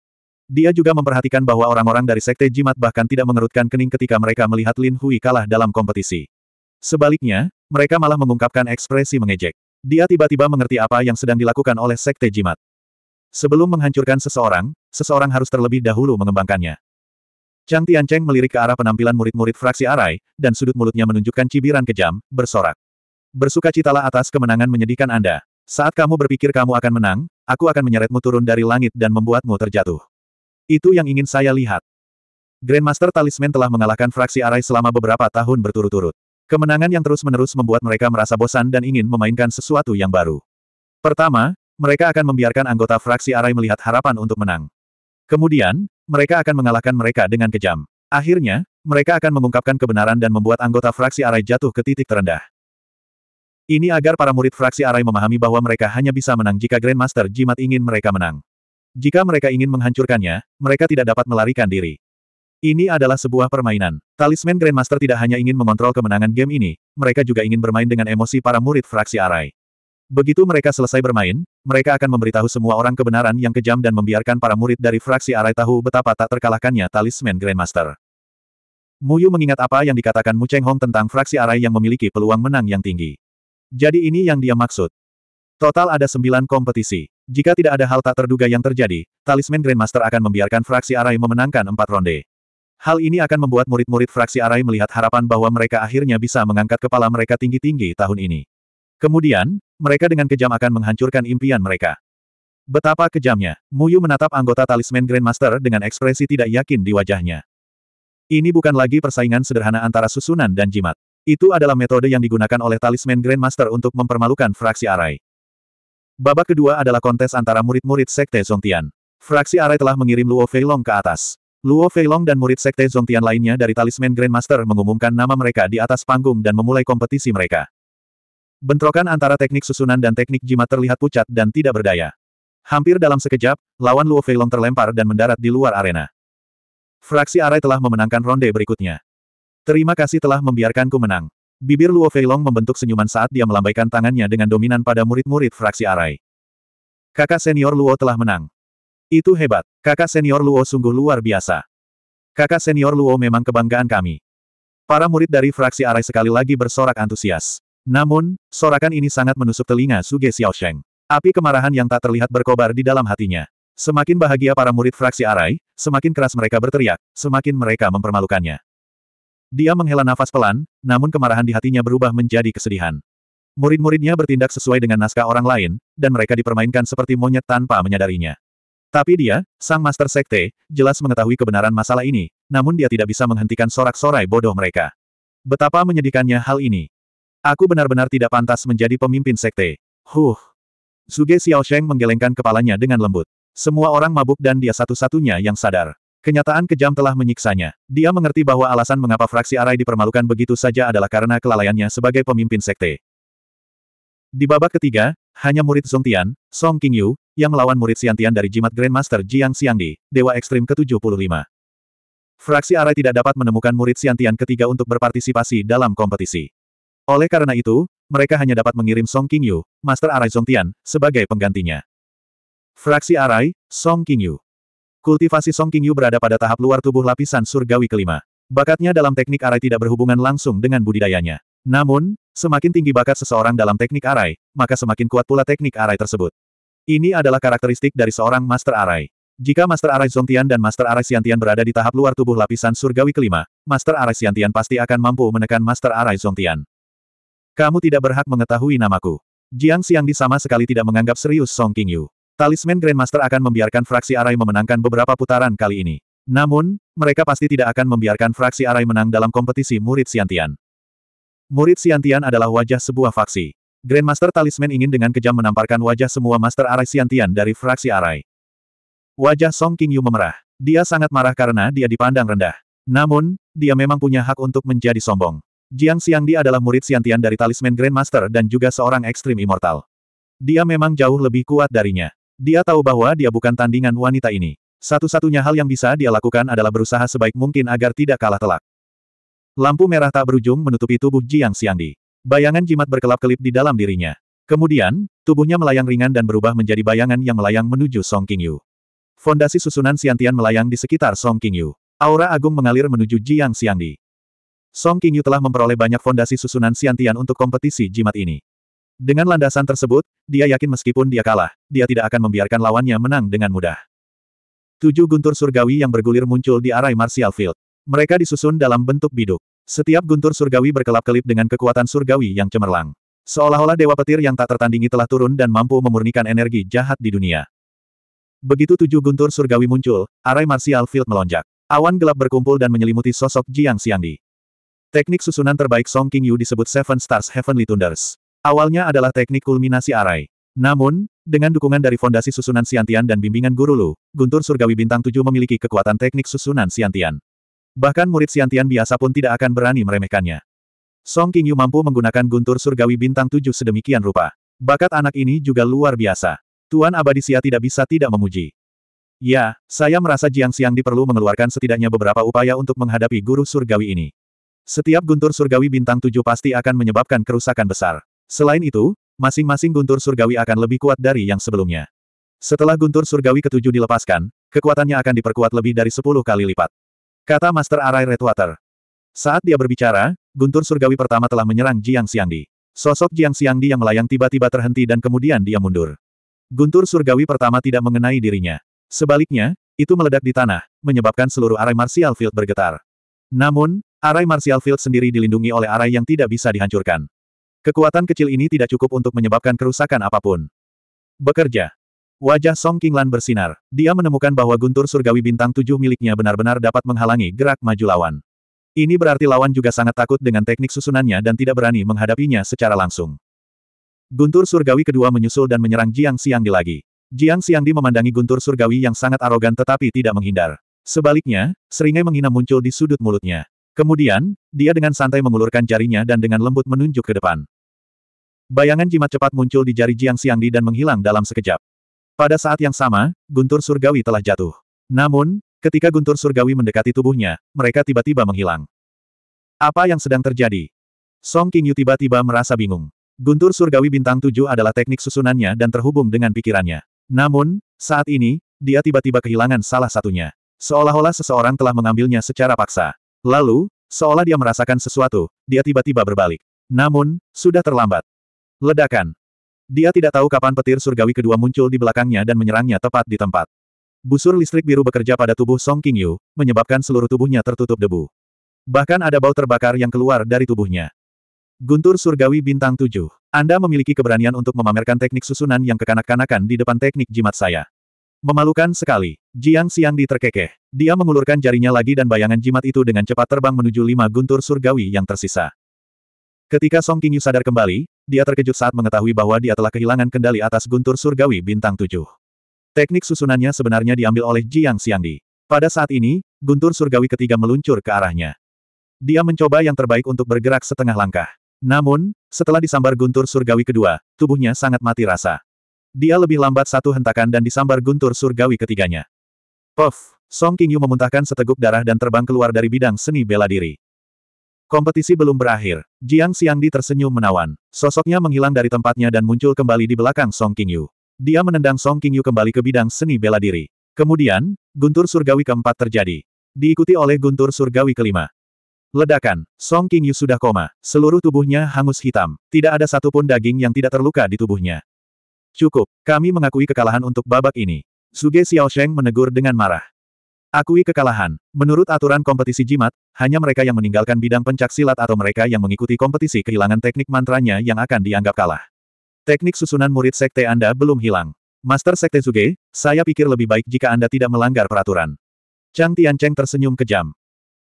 Dia juga memperhatikan bahwa orang-orang dari Sekte Jimat bahkan tidak mengerutkan kening ketika mereka melihat Lin Hui kalah dalam kompetisi. Sebaliknya, mereka malah mengungkapkan ekspresi mengejek. Dia tiba-tiba mengerti apa yang sedang dilakukan oleh Sekte Jimat. Sebelum menghancurkan seseorang, seseorang harus terlebih dahulu mengembangkannya. Chang Tiancheng melirik ke arah penampilan murid-murid fraksi Arai, dan sudut mulutnya menunjukkan cibiran kejam, bersorak. Bersukacitalah atas kemenangan menyedihkan Anda. Saat kamu berpikir kamu akan menang, aku akan menyeretmu turun dari langit dan membuatmu terjatuh. Itu yang ingin saya lihat. Grandmaster Talisman telah mengalahkan fraksi Arai selama beberapa tahun berturut-turut. Kemenangan yang terus-menerus membuat mereka merasa bosan dan ingin memainkan sesuatu yang baru. Pertama, mereka akan membiarkan anggota fraksi Arai melihat harapan untuk menang. Kemudian, mereka akan mengalahkan mereka dengan kejam. Akhirnya, mereka akan mengungkapkan kebenaran dan membuat anggota fraksi Arai jatuh ke titik terendah. Ini agar para murid fraksi Arai memahami bahwa mereka hanya bisa menang jika Grandmaster Jimat ingin mereka menang. Jika mereka ingin menghancurkannya, mereka tidak dapat melarikan diri. Ini adalah sebuah permainan. Talisman Grandmaster tidak hanya ingin mengontrol kemenangan game ini, mereka juga ingin bermain dengan emosi para murid fraksi Arai. Begitu mereka selesai bermain, mereka akan memberitahu semua orang kebenaran yang kejam dan membiarkan para murid dari fraksi Arai tahu betapa tak terkalahkannya Talisman Grandmaster. Muyu mengingat apa yang dikatakan Mu Cheng Hong tentang fraksi Arai yang memiliki peluang menang yang tinggi. Jadi ini yang dia maksud. Total ada sembilan kompetisi. Jika tidak ada hal tak terduga yang terjadi, Talisman Grandmaster akan membiarkan fraksi Arai memenangkan empat ronde. Hal ini akan membuat murid-murid fraksi Arai melihat harapan bahwa mereka akhirnya bisa mengangkat kepala mereka tinggi-tinggi tahun ini. Kemudian, mereka dengan kejam akan menghancurkan impian mereka. Betapa kejamnya, Muyu menatap anggota talisman Grandmaster dengan ekspresi tidak yakin di wajahnya. Ini bukan lagi persaingan sederhana antara susunan dan jimat. Itu adalah metode yang digunakan oleh talisman Grandmaster untuk mempermalukan fraksi Arai. Babak kedua adalah kontes antara murid-murid Sekte Zongtian. Fraksi Arai telah mengirim Luo Feilong ke atas. Luo Feilong dan murid Sekte Zongtian lainnya dari Talisman Grandmaster mengumumkan nama mereka di atas panggung dan memulai kompetisi mereka. Bentrokan antara teknik susunan dan teknik jimat terlihat pucat dan tidak berdaya. Hampir dalam sekejap, lawan Luo Feilong terlempar dan mendarat di luar arena. Fraksi Arai telah memenangkan ronde berikutnya. Terima kasih telah membiarkanku menang. Bibir Luo Feilong membentuk senyuman saat dia melambaikan tangannya dengan dominan pada murid-murid fraksi Arai. Kakak senior Luo telah menang. Itu hebat. Kakak senior Luo sungguh luar biasa. Kakak senior Luo memang kebanggaan kami. Para murid dari fraksi Arai sekali lagi bersorak antusias. Namun, sorakan ini sangat menusuk telinga Suge Xiaosheng. Api kemarahan yang tak terlihat berkobar di dalam hatinya. Semakin bahagia para murid fraksi Arai, semakin keras mereka berteriak, semakin mereka mempermalukannya. Dia menghela nafas pelan, namun kemarahan di hatinya berubah menjadi kesedihan. Murid-muridnya bertindak sesuai dengan naskah orang lain, dan mereka dipermainkan seperti monyet tanpa menyadarinya. Tapi dia, sang Master Sekte, jelas mengetahui kebenaran masalah ini, namun dia tidak bisa menghentikan sorak-sorai bodoh mereka. Betapa menyedihkannya hal ini. Aku benar-benar tidak pantas menjadi pemimpin Sekte. Huh. Suge Xiaosheng menggelengkan kepalanya dengan lembut. Semua orang mabuk dan dia satu-satunya yang sadar. Kenyataan kejam telah menyiksanya. Dia mengerti bahwa alasan mengapa fraksi Arai dipermalukan begitu saja adalah karena kelalaiannya sebagai pemimpin sekte. Di babak ketiga, hanya murid Zongtian, Song Qingyu, yang melawan murid Xiantian dari Jimat Grandmaster Jiang Xiangdi, Dewa Ekstrim ke-75. Fraksi Arai tidak dapat menemukan murid Xiantian ketiga untuk berpartisipasi dalam kompetisi. Oleh karena itu, mereka hanya dapat mengirim Song Qingyu, Master Arai Zongtian, sebagai penggantinya. Fraksi Arai, Song Qingyu. Kultivasi Song Qingyu berada pada tahap luar tubuh lapisan surgawi kelima. Bakatnya dalam teknik Arai tidak berhubungan langsung dengan budidayanya. Namun, semakin tinggi bakat seseorang dalam teknik arai, maka semakin kuat pula teknik arai tersebut. Ini adalah karakteristik dari seorang Master Arai. Jika Master Arai Zongtian dan Master Arai Xiantian berada di tahap luar tubuh lapisan surgawi kelima, Master Arai Xiantian pasti akan mampu menekan Master Arai Zongtian. Kamu tidak berhak mengetahui namaku. Jiang Xiangdi sama sekali tidak menganggap serius Song Qingyu. Talisman Grandmaster akan membiarkan fraksi Arai memenangkan beberapa putaran kali ini. Namun, mereka pasti tidak akan membiarkan fraksi Arai menang dalam kompetisi murid Xiantian. Murid Xiantian adalah wajah sebuah faksi. Grandmaster Talisman ingin dengan kejam menamparkan wajah semua Master Arai Siantian dari fraksi Arai. Wajah Song Qingyu memerah. Dia sangat marah karena dia dipandang rendah. Namun, dia memang punya hak untuk menjadi sombong. Jiang Xiangdi adalah murid Siantian dari Talisman Grandmaster dan juga seorang ekstrim immortal. Dia memang jauh lebih kuat darinya. Dia tahu bahwa dia bukan tandingan wanita ini. Satu-satunya hal yang bisa dia lakukan adalah berusaha sebaik mungkin agar tidak kalah telak. Lampu merah tak berujung menutupi tubuh Jiang Xiangdi. Bayangan jimat berkelap-kelip di dalam dirinya. Kemudian, tubuhnya melayang ringan dan berubah menjadi bayangan yang melayang menuju Song Qingyu. Fondasi susunan Xiantian melayang di sekitar Song Qingyu. Aura agung mengalir menuju Jiang Xiangdi. Song Qingyu telah memperoleh banyak fondasi susunan Xiantian untuk kompetisi jimat ini. Dengan landasan tersebut, dia yakin meskipun dia kalah, dia tidak akan membiarkan lawannya menang dengan mudah. Tujuh guntur surgawi yang bergulir muncul di arai martial field. Mereka disusun dalam bentuk biduk. Setiap guntur surgawi berkelap-kelip dengan kekuatan surgawi yang cemerlang. Seolah-olah dewa petir yang tak tertandingi telah turun dan mampu memurnikan energi jahat di dunia. Begitu tujuh guntur surgawi muncul, arai martial field melonjak. Awan gelap berkumpul dan menyelimuti sosok Jiang Xiangdi. Teknik susunan terbaik Song Qingyu disebut Seven Stars Heavenly Thunders. Awalnya adalah teknik kulminasi arai. Namun, dengan dukungan dari fondasi susunan Siantian dan bimbingan Guru Lu, Guntur Surgawi Bintang 7 memiliki kekuatan teknik susunan Siantian. Bahkan murid Siantian biasa pun tidak akan berani meremehkannya. Song Qingyu mampu menggunakan guntur surgawi bintang tujuh sedemikian rupa. Bakat anak ini juga luar biasa. Tuan Abadi Sia tidak bisa tidak memuji. Ya, saya merasa Jiang Xiangdi perlu mengeluarkan setidaknya beberapa upaya untuk menghadapi guru surgawi ini. Setiap guntur surgawi bintang tujuh pasti akan menyebabkan kerusakan besar. Selain itu, masing-masing guntur surgawi akan lebih kuat dari yang sebelumnya. Setelah guntur surgawi ketujuh dilepaskan, kekuatannya akan diperkuat lebih dari sepuluh kali lipat. Kata Master Arai Redwater. Saat dia berbicara, guntur surgawi pertama telah menyerang Jiang Xiangdi. Sosok Jiang Xiangdi yang melayang tiba-tiba terhenti dan kemudian dia mundur. Guntur surgawi pertama tidak mengenai dirinya. Sebaliknya, itu meledak di tanah, menyebabkan seluruh arai martial field bergetar. Namun, arai martial field sendiri dilindungi oleh arai yang tidak bisa dihancurkan. Kekuatan kecil ini tidak cukup untuk menyebabkan kerusakan apa pun. Bekerja. Wajah Song Qinglan bersinar. Dia menemukan bahwa guntur surgawi bintang tujuh miliknya benar-benar dapat menghalangi gerak maju lawan. Ini berarti lawan juga sangat takut dengan teknik susunannya dan tidak berani menghadapinya secara langsung. Guntur surgawi kedua menyusul dan menyerang Jiang Xiangdi lagi. Jiang Xiangdi memandangi guntur surgawi yang sangat arogan tetapi tidak menghindar. Sebaliknya, seringai menghina muncul di sudut mulutnya. Kemudian, dia dengan santai mengulurkan jarinya dan dengan lembut menunjuk ke depan. Bayangan jimat cepat muncul di jari Jiang Xiangdi dan menghilang dalam sekejap. Pada saat yang sama, guntur surgawi telah jatuh. Namun, ketika guntur surgawi mendekati tubuhnya, mereka tiba-tiba menghilang. Apa yang sedang terjadi? Song Qingyu tiba-tiba merasa bingung. Guntur surgawi bintang tujuh adalah teknik susunannya dan terhubung dengan pikirannya. Namun, saat ini, dia tiba-tiba kehilangan salah satunya. Seolah-olah seseorang telah mengambilnya secara paksa. Lalu, seolah dia merasakan sesuatu, dia tiba-tiba berbalik. Namun, sudah terlambat. Ledakan. Dia tidak tahu kapan petir surgawi kedua muncul di belakangnya dan menyerangnya tepat di tempat. Busur listrik biru bekerja pada tubuh Song Qingyu, menyebabkan seluruh tubuhnya tertutup debu. Bahkan ada bau terbakar yang keluar dari tubuhnya. Guntur Surgawi Bintang 7. Anda memiliki keberanian untuk memamerkan teknik susunan yang kekanak-kanakan di depan teknik jimat saya. Memalukan sekali. Jiang Xiangdi terkekeh. Dia mengulurkan jarinya lagi dan bayangan jimat itu dengan cepat terbang menuju lima guntur surgawi yang tersisa. Ketika Song Qingyu sadar kembali, dia terkejut saat mengetahui bahwa dia telah kehilangan kendali atas guntur surgawi bintang tujuh. Teknik susunannya sebenarnya diambil oleh Jiang Xiangdi. Pada saat ini, guntur surgawi ketiga meluncur ke arahnya. Dia mencoba yang terbaik untuk bergerak setengah langkah. Namun, setelah disambar guntur surgawi kedua, tubuhnya sangat mati rasa. Dia lebih lambat satu hentakan dan disambar guntur surgawi ketiganya. Puff! Song Qingyu memuntahkan seteguk darah dan terbang keluar dari bidang seni bela diri. Kompetisi belum berakhir. Jiang Xiangdi tersenyum menawan. Sosoknya menghilang dari tempatnya dan muncul kembali di belakang Song Qingyu. Dia menendang Song Qingyu kembali ke bidang seni bela diri. Kemudian, guntur surgawi keempat terjadi. Diikuti oleh guntur surgawi kelima. Ledakan. Song Qingyu sudah koma. Seluruh tubuhnya hangus hitam. Tidak ada satupun daging yang tidak terluka di tubuhnya. Cukup. Kami mengakui kekalahan untuk babak ini. Suge Xiaosheng menegur dengan marah. Akui kekalahan. Menurut aturan kompetisi jimat, hanya mereka yang meninggalkan bidang pencak silat atau mereka yang mengikuti kompetisi kehilangan teknik mantranya yang akan dianggap kalah. Teknik susunan murid sekte Anda belum hilang. Master Sekte Zuge, saya pikir lebih baik jika Anda tidak melanggar peraturan. Chang Tiancheng tersenyum kejam.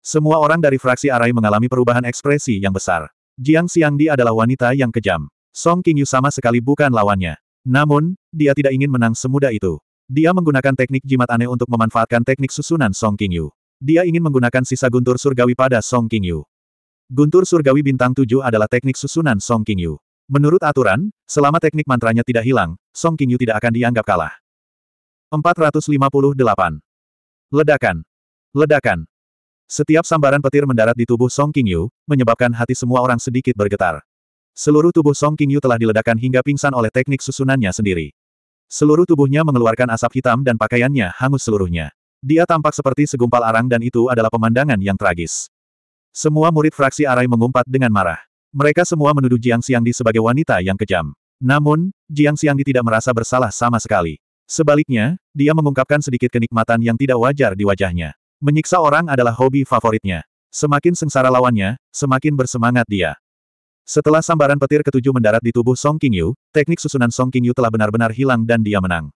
Semua orang dari fraksi Arai mengalami perubahan ekspresi yang besar. Jiang Xiangdi adalah wanita yang kejam. Song Qingyu sama sekali bukan lawannya. Namun, dia tidak ingin menang semudah itu. Dia menggunakan teknik jimat aneh untuk memanfaatkan teknik susunan Song Qingyu. Dia ingin menggunakan sisa guntur surgawi pada Song Qingyu. Guntur surgawi bintang 7 adalah teknik susunan Song Qingyu. Menurut aturan, selama teknik mantranya tidak hilang, Song Qingyu tidak akan dianggap kalah. 458. Ledakan. Ledakan. Setiap sambaran petir mendarat di tubuh Song Qingyu, menyebabkan hati semua orang sedikit bergetar. Seluruh tubuh Song Qingyu telah diledakkan hingga pingsan oleh teknik susunannya sendiri. Seluruh tubuhnya mengeluarkan asap hitam dan pakaiannya hangus seluruhnya. Dia tampak seperti segumpal arang dan itu adalah pemandangan yang tragis. Semua murid fraksi Arai mengumpat dengan marah. Mereka semua menuduh Jiang Xiangdi sebagai wanita yang kejam. Namun, Jiang Xiangdi tidak merasa bersalah sama sekali. Sebaliknya, dia mengungkapkan sedikit kenikmatan yang tidak wajar di wajahnya. Menyiksa orang adalah hobi favoritnya. Semakin sengsara lawannya, semakin bersemangat dia. Setelah sambaran petir ketujuh mendarat di tubuh Song Qingyu, teknik susunan Song Qingyu telah benar-benar hilang dan dia menang.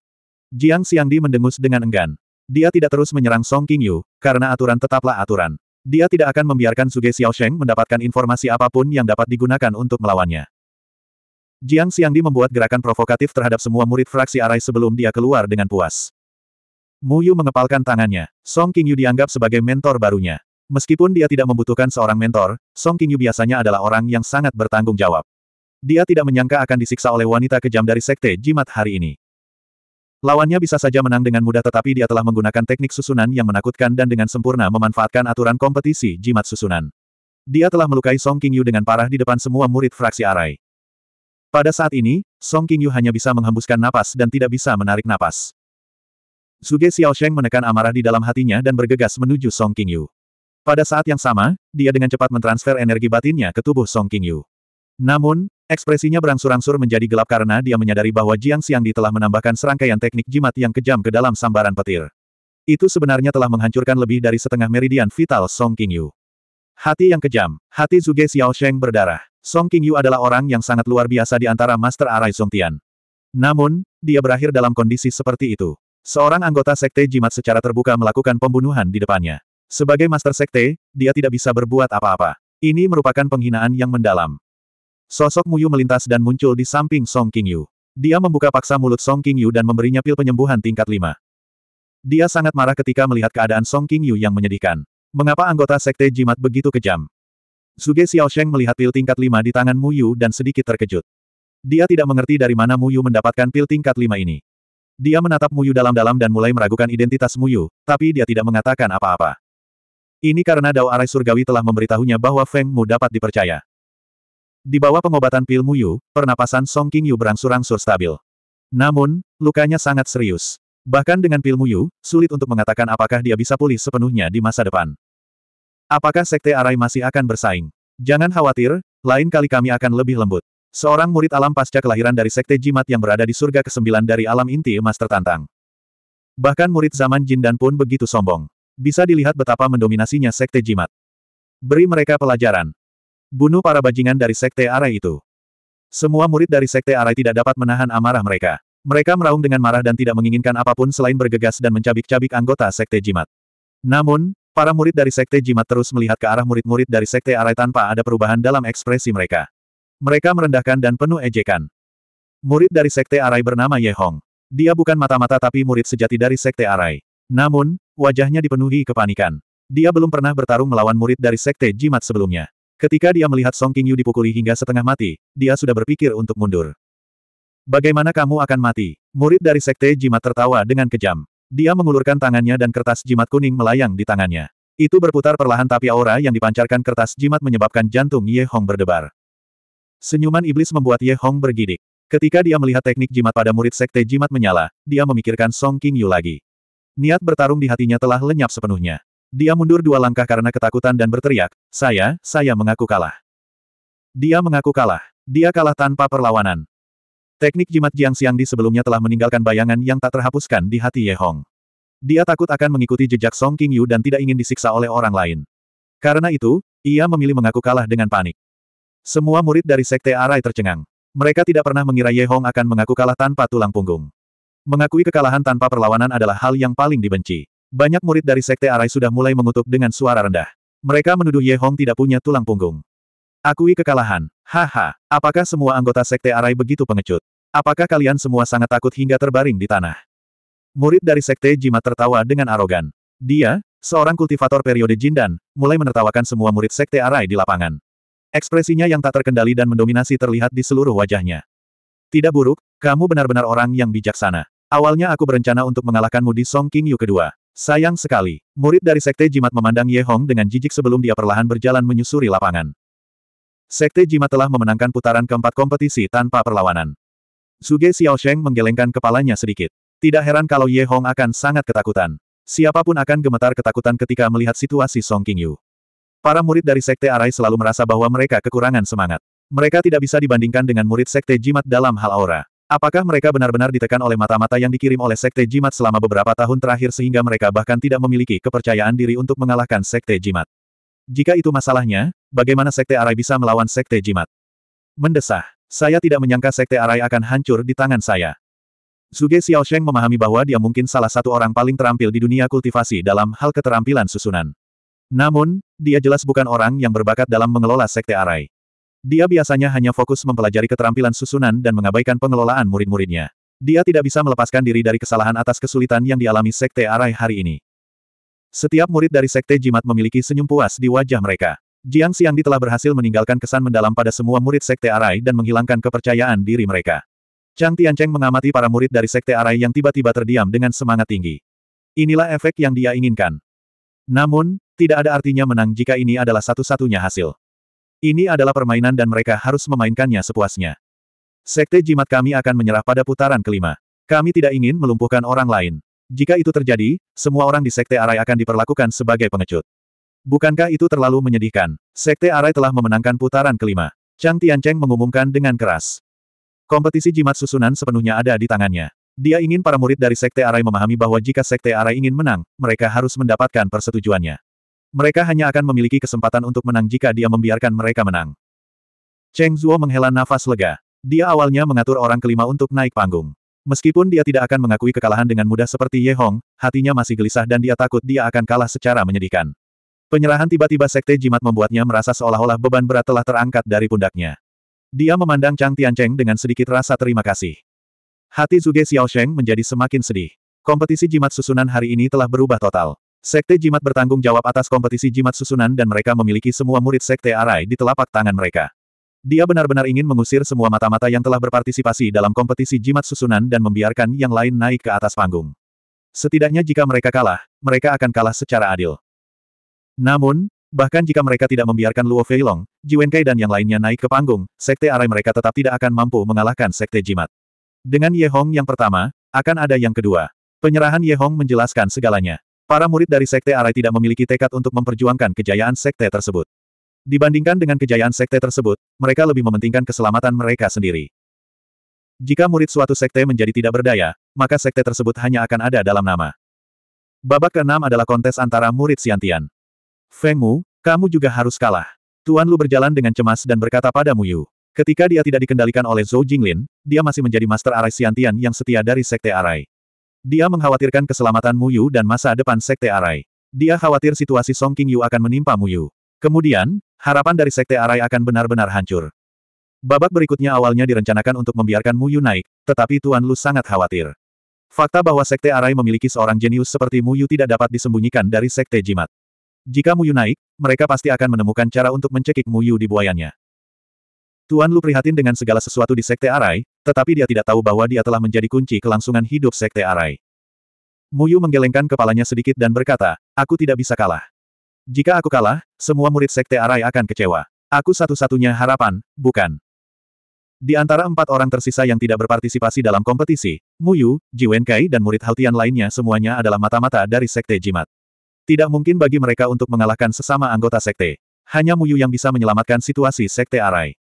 Jiang Xiangdi mendengus dengan enggan. Dia tidak terus menyerang Song Qingyu, karena aturan tetaplah aturan. Dia tidak akan membiarkan Suge Xiaosheng mendapatkan informasi apa pun yang dapat digunakan untuk melawannya. Jiang Xiangdi membuat gerakan provokatif terhadap semua murid fraksi Arai sebelum dia keluar dengan puas. Mu Yu mengepalkan tangannya. Song Qingyu dianggap sebagai mentor barunya. Meskipun dia tidak membutuhkan seorang mentor, Song Qingyu biasanya adalah orang yang sangat bertanggung jawab. Dia tidak menyangka akan disiksa oleh wanita kejam dari sekte jimat hari ini. Lawannya bisa saja menang dengan mudah tetapi dia telah menggunakan teknik susunan yang menakutkan dan dengan sempurna memanfaatkan aturan kompetisi jimat susunan. Dia telah melukai Song Qingyu dengan parah di depan semua murid fraksi Arai. Pada saat ini, Song Qingyu hanya bisa menghembuskan napas dan tidak bisa menarik napas. Suge Xiaosheng menekan amarah di dalam hatinya dan bergegas menuju Song Qingyu. Pada saat yang sama, dia dengan cepat mentransfer energi batinnya ke tubuh Song Qingyu. Namun, ekspresinya berangsur-angsur menjadi gelap karena dia menyadari bahwa Jiang Xiangdi telah menambahkan serangkaian teknik jimat yang kejam ke dalam sambaran petir. Itu sebenarnya telah menghancurkan lebih dari setengah meridian vital Song Qingyu. Hati yang kejam, hati Zhuge Xiaosheng berdarah. Song Qingyu adalah orang yang sangat luar biasa di antara Master Arai Zongtian. Namun, dia berakhir dalam kondisi seperti itu. Seorang anggota sekte jimat secara terbuka melakukan pembunuhan di depannya. Sebagai Master Sekte, dia tidak bisa berbuat apa-apa. Ini merupakan penghinaan yang mendalam. Sosok Muyu melintas dan muncul di samping Song Qingyu. Dia membuka paksa mulut Song Qingyu dan memberinya pil penyembuhan tingkat 5. Dia sangat marah ketika melihat keadaan Song Qingyu yang menyedihkan. Mengapa anggota Sekte Jimat begitu kejam? Suge Xiaosheng melihat pil tingkat 5 di tangan Muyu dan sedikit terkejut. Dia tidak mengerti dari mana Muyu mendapatkan pil tingkat 5 ini. Dia menatap Muyu dalam-dalam dan mulai meragukan identitas Muyu, tapi dia tidak mengatakan apa-apa. Ini karena Dao Arai Surgawi telah memberitahunya bahwa Feng Mu dapat dipercaya. Di bawah pengobatan pil Muyu, pernapasan Song King Yu berangsur-angsur stabil. Namun, lukanya sangat serius. Bahkan dengan pil Muyu, sulit untuk mengatakan apakah dia bisa pulih sepenuhnya di masa depan. Apakah Sekte Arai masih akan bersaing? Jangan khawatir, lain kali kami akan lebih lembut. Seorang murid alam pasca kelahiran dari Sekte Jimat yang berada di surga ke-9 dari alam inti emas tertantang. Bahkan murid zaman Jin dan pun begitu sombong. Bisa dilihat betapa mendominasinya Sekte Jimat. Beri mereka pelajaran. Bunuh para bajingan dari Sekte Arai itu. Semua murid dari Sekte Arai tidak dapat menahan amarah mereka. Mereka meraung dengan marah dan tidak menginginkan apa pun selain bergegas dan mencabik-cabik anggota Sekte Jimat. Namun, para murid dari Sekte Jimat terus melihat ke arah murid-murid dari Sekte Arai tanpa ada perubahan dalam ekspresi mereka. Mereka merendahkan dan penuh ejekan. Murid dari Sekte Arai bernama Ye Hong. Dia bukan mata-mata tapi murid sejati dari Sekte Arai. Namun, wajahnya dipenuhi kepanikan. Dia belum pernah bertarung melawan murid dari Sekte Jimat sebelumnya. Ketika dia melihat Song Qingyu dipukuli hingga setengah mati, dia sudah berpikir untuk mundur. Bagaimana kamu akan mati? Murid dari Sekte Jimat tertawa dengan kejam. Dia mengulurkan tangannya dan kertas jimat kuning melayang di tangannya. Itu berputar perlahan tapi aura yang dipancarkan kertas jimat menyebabkan jantung Ye Hong berdebar. Senyuman iblis membuat Ye Hong bergidik. Ketika dia melihat teknik jimat pada murid Sekte Jimat menyala, dia memikirkan Song Qingyu lagi. Niat bertarung di hatinya telah lenyap sepenuhnya. Dia mundur dua langkah karena ketakutan dan berteriak, saya, saya mengaku kalah. Dia mengaku kalah. Dia kalah tanpa perlawanan. Teknik jimat Jiang Xiangdi sebelumnya telah meninggalkan bayangan yang tak terhapuskan di hati Ye Hong. Dia takut akan mengikuti jejak Song King Yu dan tidak ingin disiksa oleh orang lain. Karena itu, ia memilih mengaku kalah dengan panik. Semua murid dari Sekte Arai tercengang. Mereka tidak pernah mengira Ye Hong akan mengaku kalah tanpa tulang punggung. Mengakui kekalahan tanpa perlawanan adalah hal yang paling dibenci. Banyak murid dari Sekte Arai sudah mulai mengutuk dengan suara rendah. Mereka menuduh Ye Hong tidak punya tulang punggung. Akui kekalahan. Haha, apakah semua anggota Sekte Arai begitu pengecut? Apakah kalian semua sangat takut hingga terbaring di tanah? Murid dari Sekte Jimat tertawa dengan arogan. Dia, seorang kultivator periode Jindan, mulai menertawakan semua murid Sekte Arai di lapangan. Ekspresinya yang tak terkendali dan mendominasi terlihat di seluruh wajahnya. Tidak buruk, kamu benar-benar orang yang bijaksana. Awalnya aku berencana untuk mengalahkanmu di Song King Yu kedua. Sayang sekali, murid dari Sekte Jimat memandang Ye Hong dengan jijik sebelum dia perlahan berjalan menyusuri lapangan. Sekte Jimat telah memenangkan putaran keempat kompetisi tanpa perlawanan. Suge Xiaosheng menggelengkan kepalanya sedikit. Tidak heran kalau Ye Hong akan sangat ketakutan. Siapa pun akan gemetar ketakutan ketika melihat situasi Song King Yu. Para murid dari Sekte Arai selalu merasa bahwa mereka kekurangan semangat. Mereka tidak bisa dibandingkan dengan murid Sekte Jimat dalam hal aura. Apakah mereka benar-benar ditekan oleh mata-mata yang dikirim oleh Sekte Jimat selama beberapa tahun terakhir sehingga mereka bahkan tidak memiliki kepercayaan diri untuk mengalahkan Sekte Jimat? Jika itu masalahnya, bagaimana Sekte Arai bisa melawan Sekte Jimat? Mendesah. Saya tidak menyangka Sekte Arai akan hancur di tangan saya. Suge Xiaosheng memahami bahwa dia mungkin salah satu orang paling terampil di dunia kultivasi dalam hal keterampilan susunan. Namun, dia jelas bukan orang yang berbakat dalam mengelola Sekte Arai. Dia biasanya hanya fokus mempelajari keterampilan susunan dan mengabaikan pengelolaan murid-muridnya. Dia tidak bisa melepaskan diri dari kesalahan atas kesulitan yang dialami Sekte Arai hari ini. Setiap murid dari Sekte Jimat memiliki senyum puas di wajah mereka. Jiang Xiangdi telah berhasil meninggalkan kesan mendalam pada semua murid Sekte Arai dan menghilangkan kepercayaan diri mereka. Chang Tiancheng mengamati para murid dari Sekte Arai yang tiba-tiba terdiam dengan semangat tinggi. Inilah efek yang dia inginkan. Namun, tidak ada artinya menang jika ini adalah satu-satunya hasil. Ini adalah permainan dan mereka harus memainkannya sepuasnya. Sekte jimat kami akan menyerah pada putaran kelima. Kami tidak ingin melumpuhkan orang lain. Jika itu terjadi, semua orang di Sekte Arai akan diperlakukan sebagai pengecut. Bukankah itu terlalu menyedihkan? Sekte Arai telah memenangkan putaran kelima. Chang Tiancheng mengumumkan dengan keras. Kompetisi jimat susunan sepenuhnya ada di tangannya. Dia ingin para murid dari Sekte Arai memahami bahwa jika Sekte Arai ingin menang, mereka harus mendapatkan persetujuannya. Mereka hanya akan memiliki kesempatan untuk menang jika dia membiarkan mereka menang. Cheng Zuo menghela nafas lega. Dia awalnya mengatur orang kelima untuk naik panggung. Meskipun dia tidak akan mengakui kekalahan dengan mudah seperti Ye Hong, hatinya masih gelisah dan dia takut dia akan kalah secara menyedihkan. Penyerahan tiba-tiba Sekte Jimat membuatnya merasa seolah-olah beban berat telah terangkat dari pundaknya. Dia memandang Chang Tiancheng dengan sedikit rasa terima kasih. Hati Zuge Xiaosheng menjadi semakin sedih. Kompetisi jimat susunan hari ini telah berubah total. Sekte Jimat bertanggung jawab atas kompetisi jimat susunan dan mereka memiliki semua murid Sekte Arai di telapak tangan mereka. Dia benar-benar ingin mengusir semua mata-mata yang telah berpartisipasi dalam kompetisi jimat susunan dan membiarkan yang lain naik ke atas panggung. Setidaknya jika mereka kalah, mereka akan kalah secara adil. Namun, bahkan jika mereka tidak membiarkan Luo Feilong, Ji Wenkai dan yang lainnya naik ke panggung, Sekte Arai mereka tetap tidak akan mampu mengalahkan Sekte Jimat. Dengan Ye Hong yang pertama, akan ada yang kedua. Penyerahan Ye Hong menjelaskan segalanya. Para murid dari Sekte Arai tidak memiliki tekad untuk memperjuangkan kejayaan Sekte tersebut. Dibandingkan dengan kejayaan Sekte tersebut, mereka lebih mementingkan keselamatan mereka sendiri. Jika murid suatu Sekte menjadi tidak berdaya, maka Sekte tersebut hanya akan ada dalam nama. Babak keenam adalah kontes antara murid Siantian. Feng Mu, kamu juga harus kalah. Tuan Lu berjalan dengan cemas dan berkata pada Mu Yu. Ketika dia tidak dikendalikan oleh Zhou Jinglin, dia masih menjadi Master Arai Siantian yang setia dari Sekte Arai. Dia mengkhawatirkan keselamatan Muyu dan masa depan Sekte Arai. Dia khawatir situasi Song King Yu akan menimpa Muyu. Kemudian, harapan dari Sekte Arai akan benar-benar hancur. Babak berikutnya awalnya direncanakan untuk membiarkan Muyu naik, tetapi Tuan Lu sangat khawatir. Fakta bahwa Sekte Arai memiliki seorang jenius seperti Muyu tidak dapat disembunyikan dari Sekte Jimat. Jika Muyu naik, mereka pasti akan menemukan cara untuk mencekik Muyu di buayannya. Tuan Lu prihatin dengan segala sesuatu di Sekte Arai, tetapi dia tidak tahu bahwa dia telah menjadi kunci kelangsungan hidup Sekte Arai. Muyu menggelengkan kepalanya sedikit dan berkata, aku tidak bisa kalah. Jika aku kalah, semua murid Sekte Arai akan kecewa. Aku satu-satunya harapan, bukan. Di antara empat orang tersisa yang tidak berpartisipasi dalam kompetisi, Muyu, Ji Wenkai dan murid Haltian lainnya semuanya adalah mata-mata dari Sekte Jimat. Tidak mungkin bagi mereka untuk mengalahkan sesama anggota Sekte. Hanya Muyu yang bisa menyelamatkan situasi Sekte Arai.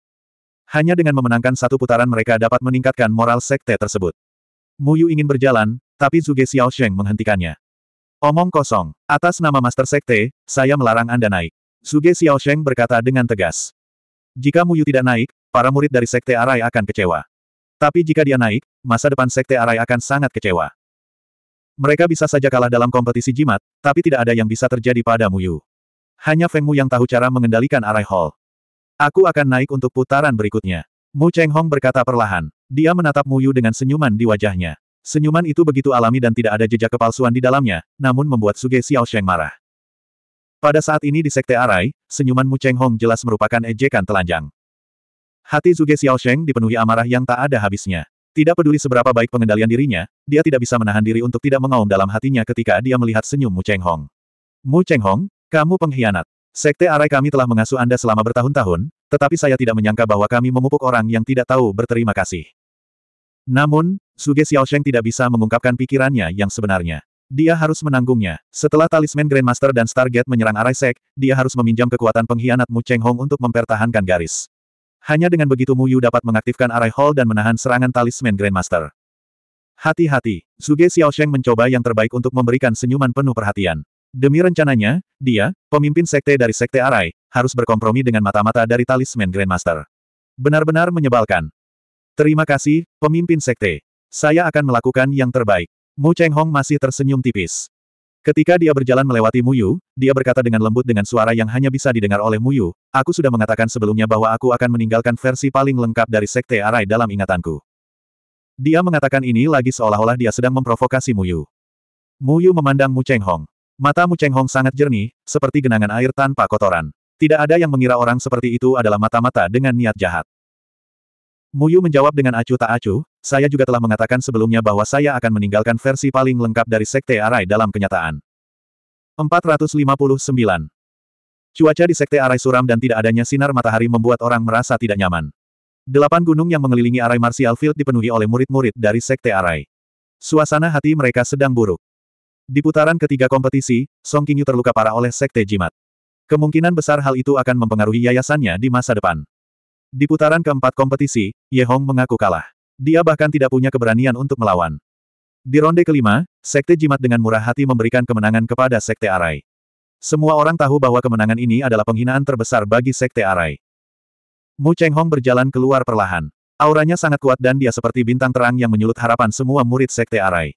Hanya dengan memenangkan satu putaran mereka dapat meningkatkan moral sekte tersebut. Muyu ingin berjalan, tapi Zuge Xiaosheng menghentikannya. Omong kosong. Atas nama Master Sekte, saya melarang Anda naik. Zuge Xiaosheng berkata dengan tegas. Jika Muyu tidak naik, para murid dari Sekte Arai akan kecewa. Tapi jika dia naik, masa depan Sekte Arai akan sangat kecewa. Mereka bisa saja kalah dalam kompetisi jimat, tapi tidak ada yang bisa terjadi pada Muyu. Hanya Feng Mu yang tahu cara mengendalikan Arai Hall. Aku akan naik untuk putaran berikutnya. Mu Cheng Hong berkata perlahan. Dia menatap Mu Yu dengan senyuman di wajahnya. Senyuman itu begitu alami dan tidak ada jejak kepalsuan di dalamnya, namun membuat Suge Xiaosheng marah. Pada saat ini di Sekte Arai, senyuman Mu Cheng Hong jelas merupakan ejekan telanjang. Hati Suge Xiaosheng dipenuhi amarah yang tak ada habisnya. Tidak peduli seberapa baik pengendalian dirinya, dia tidak bisa menahan diri untuk tidak mengaum dalam hatinya ketika dia melihat senyum Mu Cheng Hong. Mu Cheng Hong, kamu pengkhianat. Sekte Arai kami telah mengasuh Anda selama bertahun-tahun, tetapi saya tidak menyangka bahwa kami memupuk orang yang tidak tahu berterima kasih. Namun, Suge Xiaosheng tidak bisa mengungkapkan pikirannya yang sebenarnya. Dia harus menanggungnya. Setelah talisman Grandmaster dan Stargate menyerang Arai Sek, dia harus meminjam kekuatan pengkhianat Mu Cheng Hong untuk mempertahankan garis. Hanya dengan begitu Mu Yu dapat mengaktifkan Arai Hall dan menahan serangan talisman Grandmaster. Hati-hati, Suge Xiaosheng mencoba yang terbaik untuk memberikan senyuman penuh perhatian. Demi rencananya, dia, pemimpin sekte dari sekte Arai, harus berkompromi dengan mata-mata dari talisman Grandmaster. Benar-benar menyebalkan. Terima kasih, pemimpin sekte. Saya akan melakukan yang terbaik. Mu Cheng Hong masih tersenyum tipis. Ketika dia berjalan melewati Mu Yu, dia berkata dengan lembut dengan suara yang hanya bisa didengar oleh Mu Yu, aku sudah mengatakan sebelumnya bahwa aku akan meninggalkan versi paling lengkap dari sekte Arai dalam ingatanku. Dia mengatakan ini lagi seolah-olah dia sedang memprovokasi Mu Yu. Mu Yu memandang Mu Cheng Hong. Mata Mu Cheng Hong sangat jernih, seperti genangan air tanpa kotoran. Tidak ada yang mengira orang seperti itu adalah mata-mata dengan niat jahat. Mu Yu menjawab dengan acuh tak acuh, saya juga telah mengatakan sebelumnya bahwa saya akan meninggalkan versi paling lengkap dari Sekte Arai dalam kenyataan. 459. Cuaca di Sekte Arai suram dan tidak adanya sinar matahari membuat orang merasa tidak nyaman. Delapan gunung yang mengelilingi Arai Martial Field dipenuhi oleh murid-murid dari Sekte Arai. Suasana hati mereka sedang buruk. Di putaran ketiga kompetisi, Song Qingyu terluka parah oleh Sekte Jimat. Kemungkinan besar hal itu akan mempengaruhi yayasannya di masa depan. Di putaran keempat kompetisi, Ye Hong mengaku kalah. Dia bahkan tidak punya keberanian untuk melawan. Di ronde kelima, Sekte Jimat dengan murah hati memberikan kemenangan kepada Sekte Arai. Semua orang tahu bahwa kemenangan ini adalah penghinaan terbesar bagi Sekte Arai. Mu Cheng Hong berjalan keluar perlahan. Auranya sangat kuat dan dia seperti bintang terang yang menyulut harapan semua murid Sekte Arai.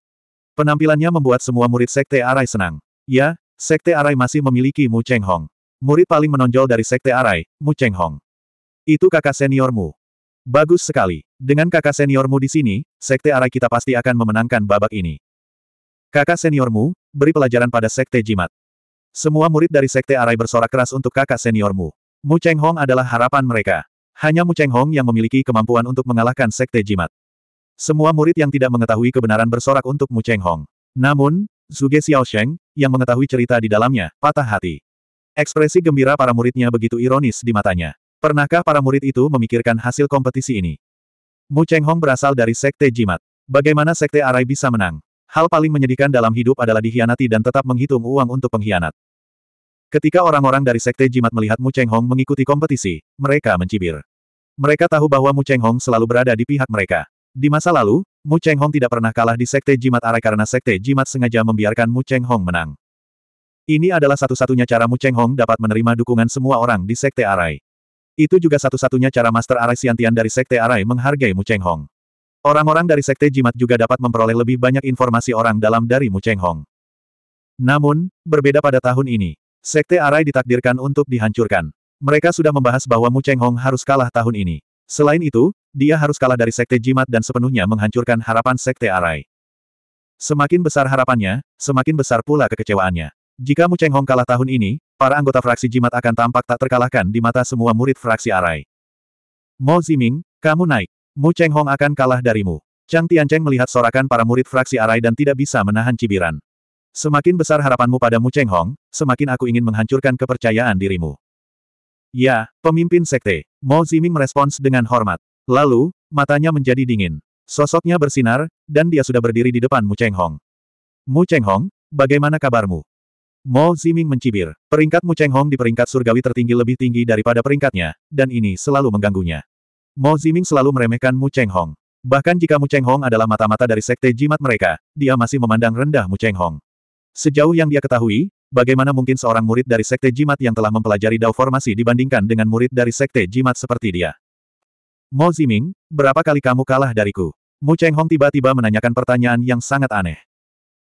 Penampilannya membuat semua murid Sekte Arai senang. Ya, Sekte Arai masih memiliki Mu Cheng Hong. Murid paling menonjol dari Sekte Arai, Mu Cheng Hong. Itu kakak seniormu. Bagus sekali. Dengan kakak seniormu di sini, Sekte Arai kita pasti akan memenangkan babak ini. Kakak seniormu, beri pelajaran pada Sekte Jimat. Semua murid dari Sekte Arai bersorak keras untuk kakak seniormu. Mu Cheng Hong adalah harapan mereka. Hanya Mu Cheng Hong yang memiliki kemampuan untuk mengalahkan Sekte Jimat. Semua murid yang tidak mengetahui kebenaran bersorak untuk Mu Cheng Hong. Namun, Zhuge Xiaosheng, yang mengetahui cerita di dalamnya, patah hati. Ekspresi gembira para muridnya begitu ironis di matanya. Pernahkah para murid itu memikirkan hasil kompetisi ini? Mu Cheng Hong berasal dari Sekte Jimat. Bagaimana Sekte Arai bisa menang? Hal paling menyedihkan dalam hidup adalah dikhianati dan tetap menghitung uang untuk pengkhianat. Ketika orang-orang dari Sekte Jimat melihat Mu Cheng Hong mengikuti kompetisi, mereka mencibir. Mereka tahu bahwa Mu Cheng Hong selalu berada di pihak mereka. Di masa lalu, Mu Cheng Hong tidak pernah kalah di Sekte Jimat Arai karena Sekte Jimat sengaja membiarkan Mu Cheng Hong menang. Ini adalah satu-satunya cara Mu Cheng Hong dapat menerima dukungan semua orang di Sekte Arai. Itu juga satu-satunya cara Master Arai Siantian dari Sekte Arai menghargai Mu Cheng Hong. Orang-orang dari Sekte Jimat juga dapat memperoleh lebih banyak informasi orang dalam dari Mu Cheng Hong. Namun, berbeda pada tahun ini. Sekte Arai ditakdirkan untuk dihancurkan. Mereka sudah membahas bahwa Mu Cheng Hong harus kalah tahun ini. Selain itu, dia harus kalah dari Sekte Jimat dan sepenuhnya menghancurkan harapan Sekte Arai. Semakin besar harapannya, semakin besar pula kekecewaannya. Jika Mu Cheng Hong kalah tahun ini, para anggota fraksi Jimat akan tampak tak terkalahkan di mata semua murid fraksi Arai. Mo Ziming, kamu naik. Mu Cheng Hong akan kalah darimu. Chang Tiancheng melihat sorakan para murid fraksi Arai dan tidak bisa menahan cibiran. Semakin besar harapanmu pada Mu Cheng Hong, semakin aku ingin menghancurkan kepercayaan dirimu. Ya, pemimpin sekte. Mo Ziming merespons dengan hormat. Lalu, matanya menjadi dingin. Sosoknya bersinar, dan dia sudah berdiri di depan Mu Cheng Hong. Mu Cheng Hong, bagaimana kabarmu? Mo Ziming mencibir. Peringkat Mu Cheng Hong di peringkat surgawi tertinggi lebih tinggi daripada peringkatnya, dan ini selalu mengganggunya. Mo Ziming selalu meremehkan Mu Cheng Hong. Bahkan jika Mu Cheng Hong adalah mata-mata dari sekte jimat mereka, dia masih memandang rendah Mu Cheng Hong. Sejauh yang dia ketahui, Bagaimana mungkin seorang murid dari Sekte Jimat yang telah mempelajari Dao Formasi dibandingkan dengan murid dari Sekte Jimat seperti dia? Mo Ziming, berapa kali kamu kalah dariku? Mu Cheng Hong tiba-tiba menanyakan pertanyaan yang sangat aneh.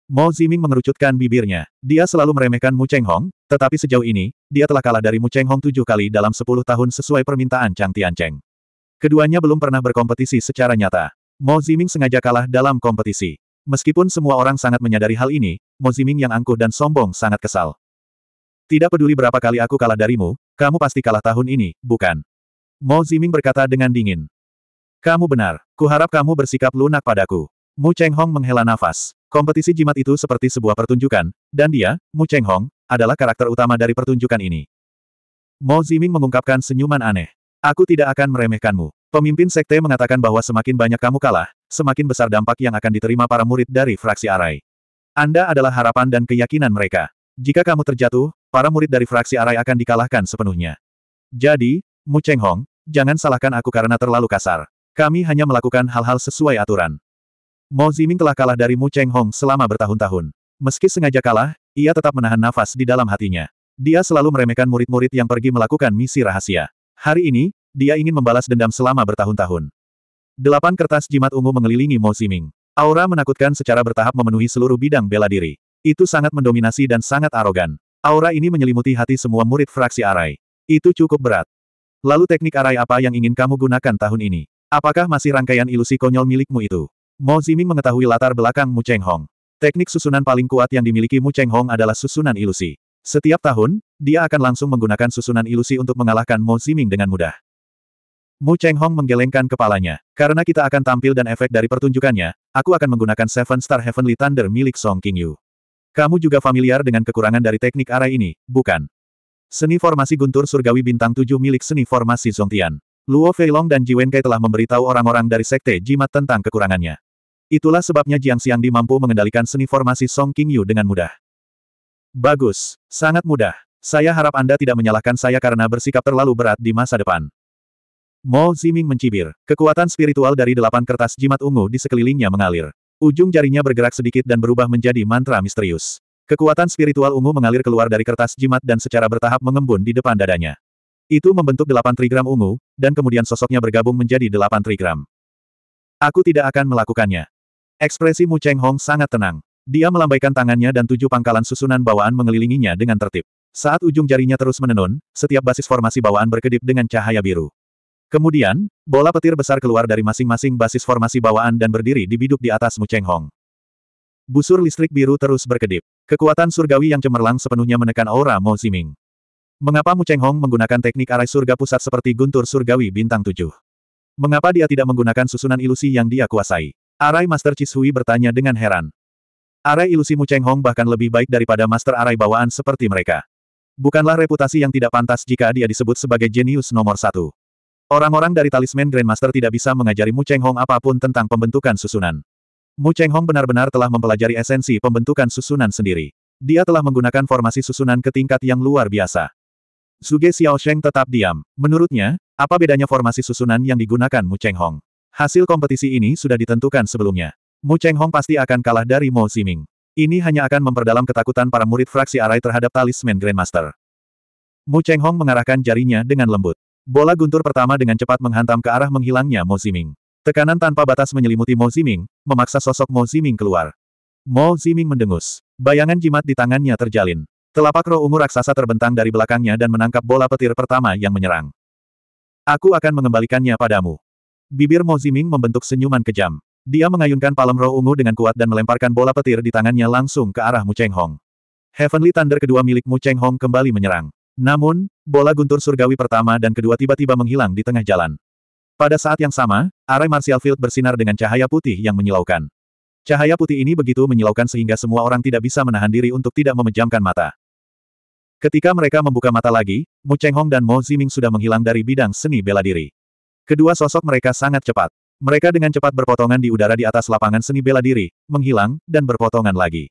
Mo Ziming mengerucutkan bibirnya. Dia selalu meremehkan Mu Cheng Hong, tetapi sejauh ini, dia telah kalah dari Mu Cheng Hong tujuh kali dalam sepuluh tahun sesuai permintaan Chang Tiancheng. Keduanya belum pernah berkompetisi secara nyata. Mo Ziming sengaja kalah dalam kompetisi. Meskipun semua orang sangat menyadari hal ini, Mo Ziming yang angkuh dan sombong sangat kesal. Tidak peduli berapa kali aku kalah darimu, kamu pasti kalah tahun ini, bukan? Mo Ziming berkata dengan dingin. Kamu benar. Kuharap kamu bersikap lunak padaku. Mu Cheng Hong menghela nafas. Kompetisi jimat itu seperti sebuah pertunjukan, dan dia, Mu Cheng Hong, adalah karakter utama dari pertunjukan ini. Mo Ziming mengungkapkan senyuman aneh. Aku tidak akan meremehkanmu. Pemimpin sekte mengatakan bahwa semakin banyak kamu kalah, semakin besar dampak yang akan diterima para murid dari fraksi Arai. Anda adalah harapan dan keyakinan mereka. Jika kamu terjatuh, para murid dari fraksi Arai akan dikalahkan sepenuhnya. Jadi, Mu Cheng Hong, jangan salahkan aku karena terlalu kasar. Kami hanya melakukan hal-hal sesuai aturan. Mo Ziming telah kalah dari Mu Cheng Hong selama bertahun-tahun. Meski sengaja kalah, ia tetap menahan nafas di dalam hatinya. Dia selalu meremehkan murid-murid yang pergi melakukan misi rahasia. Hari ini, dia ingin membalas dendam selama bertahun-tahun. Delapan kertas jimat ungu mengelilingi Mo Ziming. Aura menakutkan secara bertahap memenuhi seluruh bidang bela diri. Itu sangat mendominasi dan sangat arogan. Aura ini menyelimuti hati semua murid fraksi Arai. Itu cukup berat. Lalu teknik Arai apa yang ingin kamu gunakan tahun ini? Apakah masih rangkaian ilusi konyol milikmu itu? Mo Ziming mengetahui latar belakang Mu Cheng Hong. Teknik susunan paling kuat yang dimiliki Mu Cheng Hong adalah susunan ilusi. Setiap tahun, dia akan langsung menggunakan susunan ilusi untuk mengalahkan Mo Ziming dengan mudah. Mu Cheng Hong menggelengkan kepalanya. Karena kita akan tampil dan efek dari pertunjukannya, aku akan menggunakan Seven Star Heavenly Thunder milik Song King Yu. Kamu juga familiar dengan kekurangan dari teknik arah ini, bukan? Seni formasi guntur surgawi bintang 7 milik seni formasi Zongtian. Luo Feilong dan Ji Wenkai telah memberitahu orang-orang dari Sekte Jimat tentang kekurangannya. Itulah sebabnya Jiang Xiangdi mampu mengendalikan seni formasi Song King Yu dengan mudah. Bagus. Sangat mudah. Saya harap Anda tidak menyalahkan saya karena bersikap terlalu berat di masa depan. Mo Ziming mencibir. Kekuatan spiritual dari delapan kertas jimat ungu di sekelilingnya mengalir. Ujung jarinya bergerak sedikit dan berubah menjadi mantra misterius. Kekuatan spiritual ungu mengalir keluar dari kertas jimat dan secara bertahap mengembun di depan dadanya. Itu membentuk delapan trigram ungu, dan kemudian sosoknya bergabung menjadi delapan trigram. Aku tidak akan melakukannya. Ekspresi Mu Cheng Hong sangat tenang. Dia melambaikan tangannya dan tujuh pangkalan susunan bawaan mengelilinginya dengan tertib. Saat ujung jarinya terus menenun, setiap basis formasi bawaan berkedip dengan cahaya biru. Kemudian, bola petir besar keluar dari masing-masing basis formasi bawaan dan berdiri di biduk di atas Mu Cheng Hong. Busur listrik biru terus berkedip. Kekuatan surgawi yang cemerlang sepenuhnya menekan aura Mo Ziming. Mengapa Mu Cheng Hong menggunakan teknik arai surga pusat seperti guntur surgawi bintang tujuh? Mengapa dia tidak menggunakan susunan ilusi yang dia kuasai? Arai Master Chishui bertanya dengan heran. Arai ilusi Mu Cheng Hong bahkan lebih baik daripada Master Arai bawaan seperti mereka. Bukanlah reputasi yang tidak pantas jika dia disebut sebagai jenius nomor satu. Orang-orang dari talisman Grandmaster tidak bisa mengajari Mu Cheng Hong apa pun tentang pembentukan susunan. Mu Cheng Hong benar-benar telah mempelajari esensi pembentukan susunan sendiri. Dia telah menggunakan formasi susunan ke tingkat yang luar biasa. Suge Xiaosheng tetap diam. Menurutnya, apa bedanya formasi susunan yang digunakan Mu Cheng Hong? Hasil kompetisi ini sudah ditentukan sebelumnya. Mu Cheng Hong pasti akan kalah dari Mo Ziming. Ini hanya akan memperdalam ketakutan para murid fraksi Arai terhadap talisman Grandmaster. Mu Cheng Hong mengarahkan jarinya dengan lembut. Bola guntur pertama dengan cepat menghantam ke arah menghilangnya Mo Ziming. Tekanan tanpa batas menyelimuti Mo Ziming, memaksa sosok Mo Ziming keluar. Mo Ziming mendengus. Bayangan jimat di tangannya terjalin. Telapak roh ungu raksasa terbentang dari belakangnya dan menangkap bola petir pertama yang menyerang. Aku akan mengembalikannya padamu. Bibir Mo Ziming membentuk senyuman kejam. Dia mengayunkan palem roh ungu dengan kuat dan melemparkan bola petir di tangannya langsung ke arah Mu Cheng Hong. Heavenly Thunder kedua milik Mu Cheng Hong kembali menyerang. Namun, bola guntur surgawi pertama dan kedua tiba-tiba menghilang di tengah jalan. Pada saat yang sama, arai martial field bersinar dengan cahaya putih yang menyilaukan. Cahaya putih ini begitu menyilaukan sehingga semua orang tidak bisa menahan diri untuk tidak memejamkan mata. Ketika mereka membuka mata lagi, Mu Cheng Hong dan Mo Ziming sudah menghilang dari bidang seni bela diri. Kedua sosok mereka sangat cepat. Mereka dengan cepat berpotongan di udara di atas lapangan seni bela diri, menghilang, dan berpotongan lagi.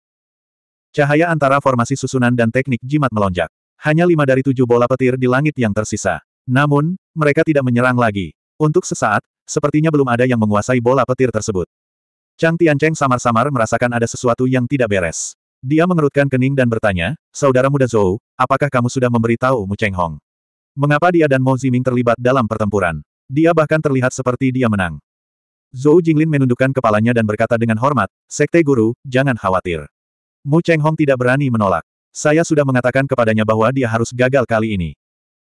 Cahaya antara formasi susunan dan teknik jimat melonjak. Hanya lima dari tujuh bola petir di langit yang tersisa. Namun, mereka tidak menyerang lagi. Untuk sesaat, sepertinya belum ada yang menguasai bola petir tersebut. Chang Tiancheng samar-samar merasakan ada sesuatu yang tidak beres. Dia mengerutkan kening dan bertanya, Saudara muda Zhou, apakah kamu sudah memberitahu Mu Cheng Hong? Mengapa dia dan Mo Ziming terlibat dalam pertempuran? Dia bahkan terlihat seperti dia menang. Zhou Jinglin menundukkan kepalanya dan berkata dengan hormat, Sekte Guru, jangan khawatir. Mu Cheng Hong tidak berani menolak. Saya sudah mengatakan kepadanya bahwa dia harus gagal kali ini.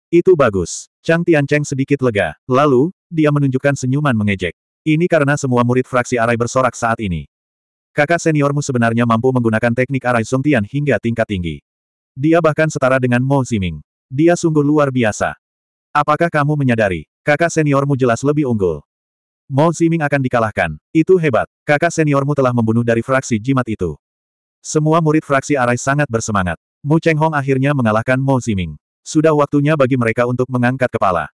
Itu bagus. Chang Tiancheng sedikit lega. Lalu, dia menunjukkan senyuman mengejek. Ini karena semua murid fraksi arai bersorak saat ini. Kakak seniormu sebenarnya mampu menggunakan teknik arai Songtian hingga tingkat tinggi. Dia bahkan setara dengan Mo Ziming. Dia sungguh luar biasa. Apakah kamu menyadari, kakak seniormu jelas lebih unggul? Mo Ziming akan dikalahkan. Itu hebat. Kakak seniormu telah membunuh dari fraksi jimat itu. Semua murid fraksi Arai sangat bersemangat. Mu Cheng Hong akhirnya mengalahkan Mo Ziming. Sudah waktunya bagi mereka untuk mengangkat kepala.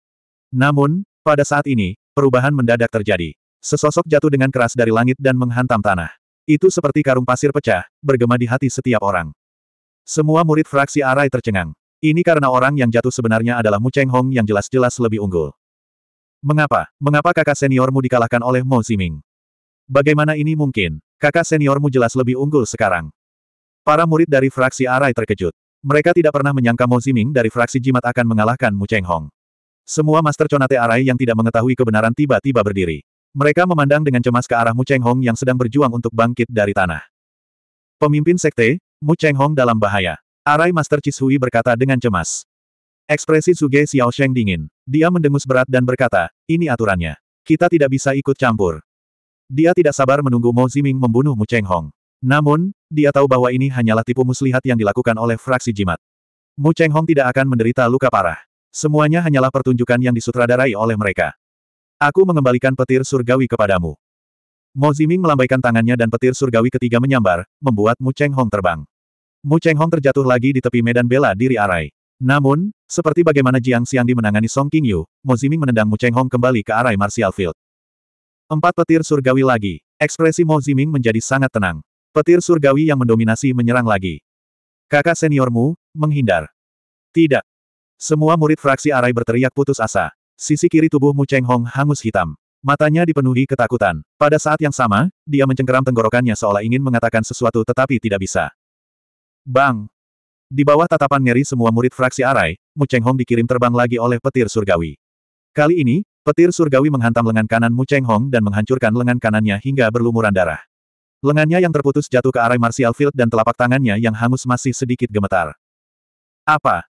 Namun, pada saat ini, perubahan mendadak terjadi. Sesosok jatuh dengan keras dari langit dan menghantam tanah. Itu seperti karung pasir pecah, bergema di hati setiap orang. Semua murid fraksi Arai tercengang. Ini karena orang yang jatuh sebenarnya adalah Mu Cheng Hong yang jelas-jelas lebih unggul. Mengapa? Mengapa kakak seniormu dikalahkan oleh Mo Ziming? Bagaimana ini mungkin? Kakak seniormu jelas lebih unggul sekarang. Para murid dari fraksi Arai terkejut. Mereka tidak pernah menyangka Mo Ziming dari fraksi Jimat akan mengalahkan Mu Cheng Hong. Semua Master Conate Arai yang tidak mengetahui kebenaran tiba-tiba berdiri. Mereka memandang dengan cemas ke arah Mu Cheng Hong yang sedang berjuang untuk bangkit dari tanah. Pemimpin sekte, Mu Cheng Hong dalam bahaya. Arai Master Chishui berkata dengan cemas. Ekspresi Suge Xiaosheng dingin. Dia mendengus berat dan berkata, ini aturannya. Kita tidak bisa ikut campur. Dia tidak sabar menunggu Mo Ziming membunuh Mu Cheng Hong. Namun, dia tahu bahwa ini hanyalah tipu muslihat yang dilakukan oleh fraksi jimat. Mu Cheng Hong tidak akan menderita luka parah. Semuanya hanyalah pertunjukan yang disutradarai oleh mereka. Aku mengembalikan petir surgawi kepadamu. Mo Ziming melambaikan tangannya dan petir surgawi ketiga menyambar, membuat Mu Cheng Hong terbang. Mu Cheng Hong terjatuh lagi di tepi medan bela diri Arai. Namun, seperti bagaimana Jiang Xiangdi menangani Song King Yu, Mo Ziming menendang Mu Cheng Hong kembali ke Arai Martial Field. Empat petir surgawi lagi. Ekspresi Mo Ziming menjadi sangat tenang. Petir surgawi yang mendominasi menyerang lagi. Kakak seniormu, menghindar. Tidak. Semua murid fraksi Arai berteriak putus asa. Sisi kiri tubuh Mu Cheng Hong hangus hitam. Matanya dipenuhi ketakutan. Pada saat yang sama, dia mencengkeram tenggorokannya seolah ingin mengatakan sesuatu tetapi tidak bisa. Bang! Di bawah tatapan ngeri semua murid fraksi Arai, Mu Cheng Hong dikirim terbang lagi oleh petir surgawi. Kali ini, petir surgawi menghantam lengan kanan Mu Cheng Hong dan menghancurkan lengan kanannya hingga berlumuran darah. Lengannya yang terputus jatuh ke arah martial field dan telapak tangannya yang hangus masih sedikit gemetar. Apa?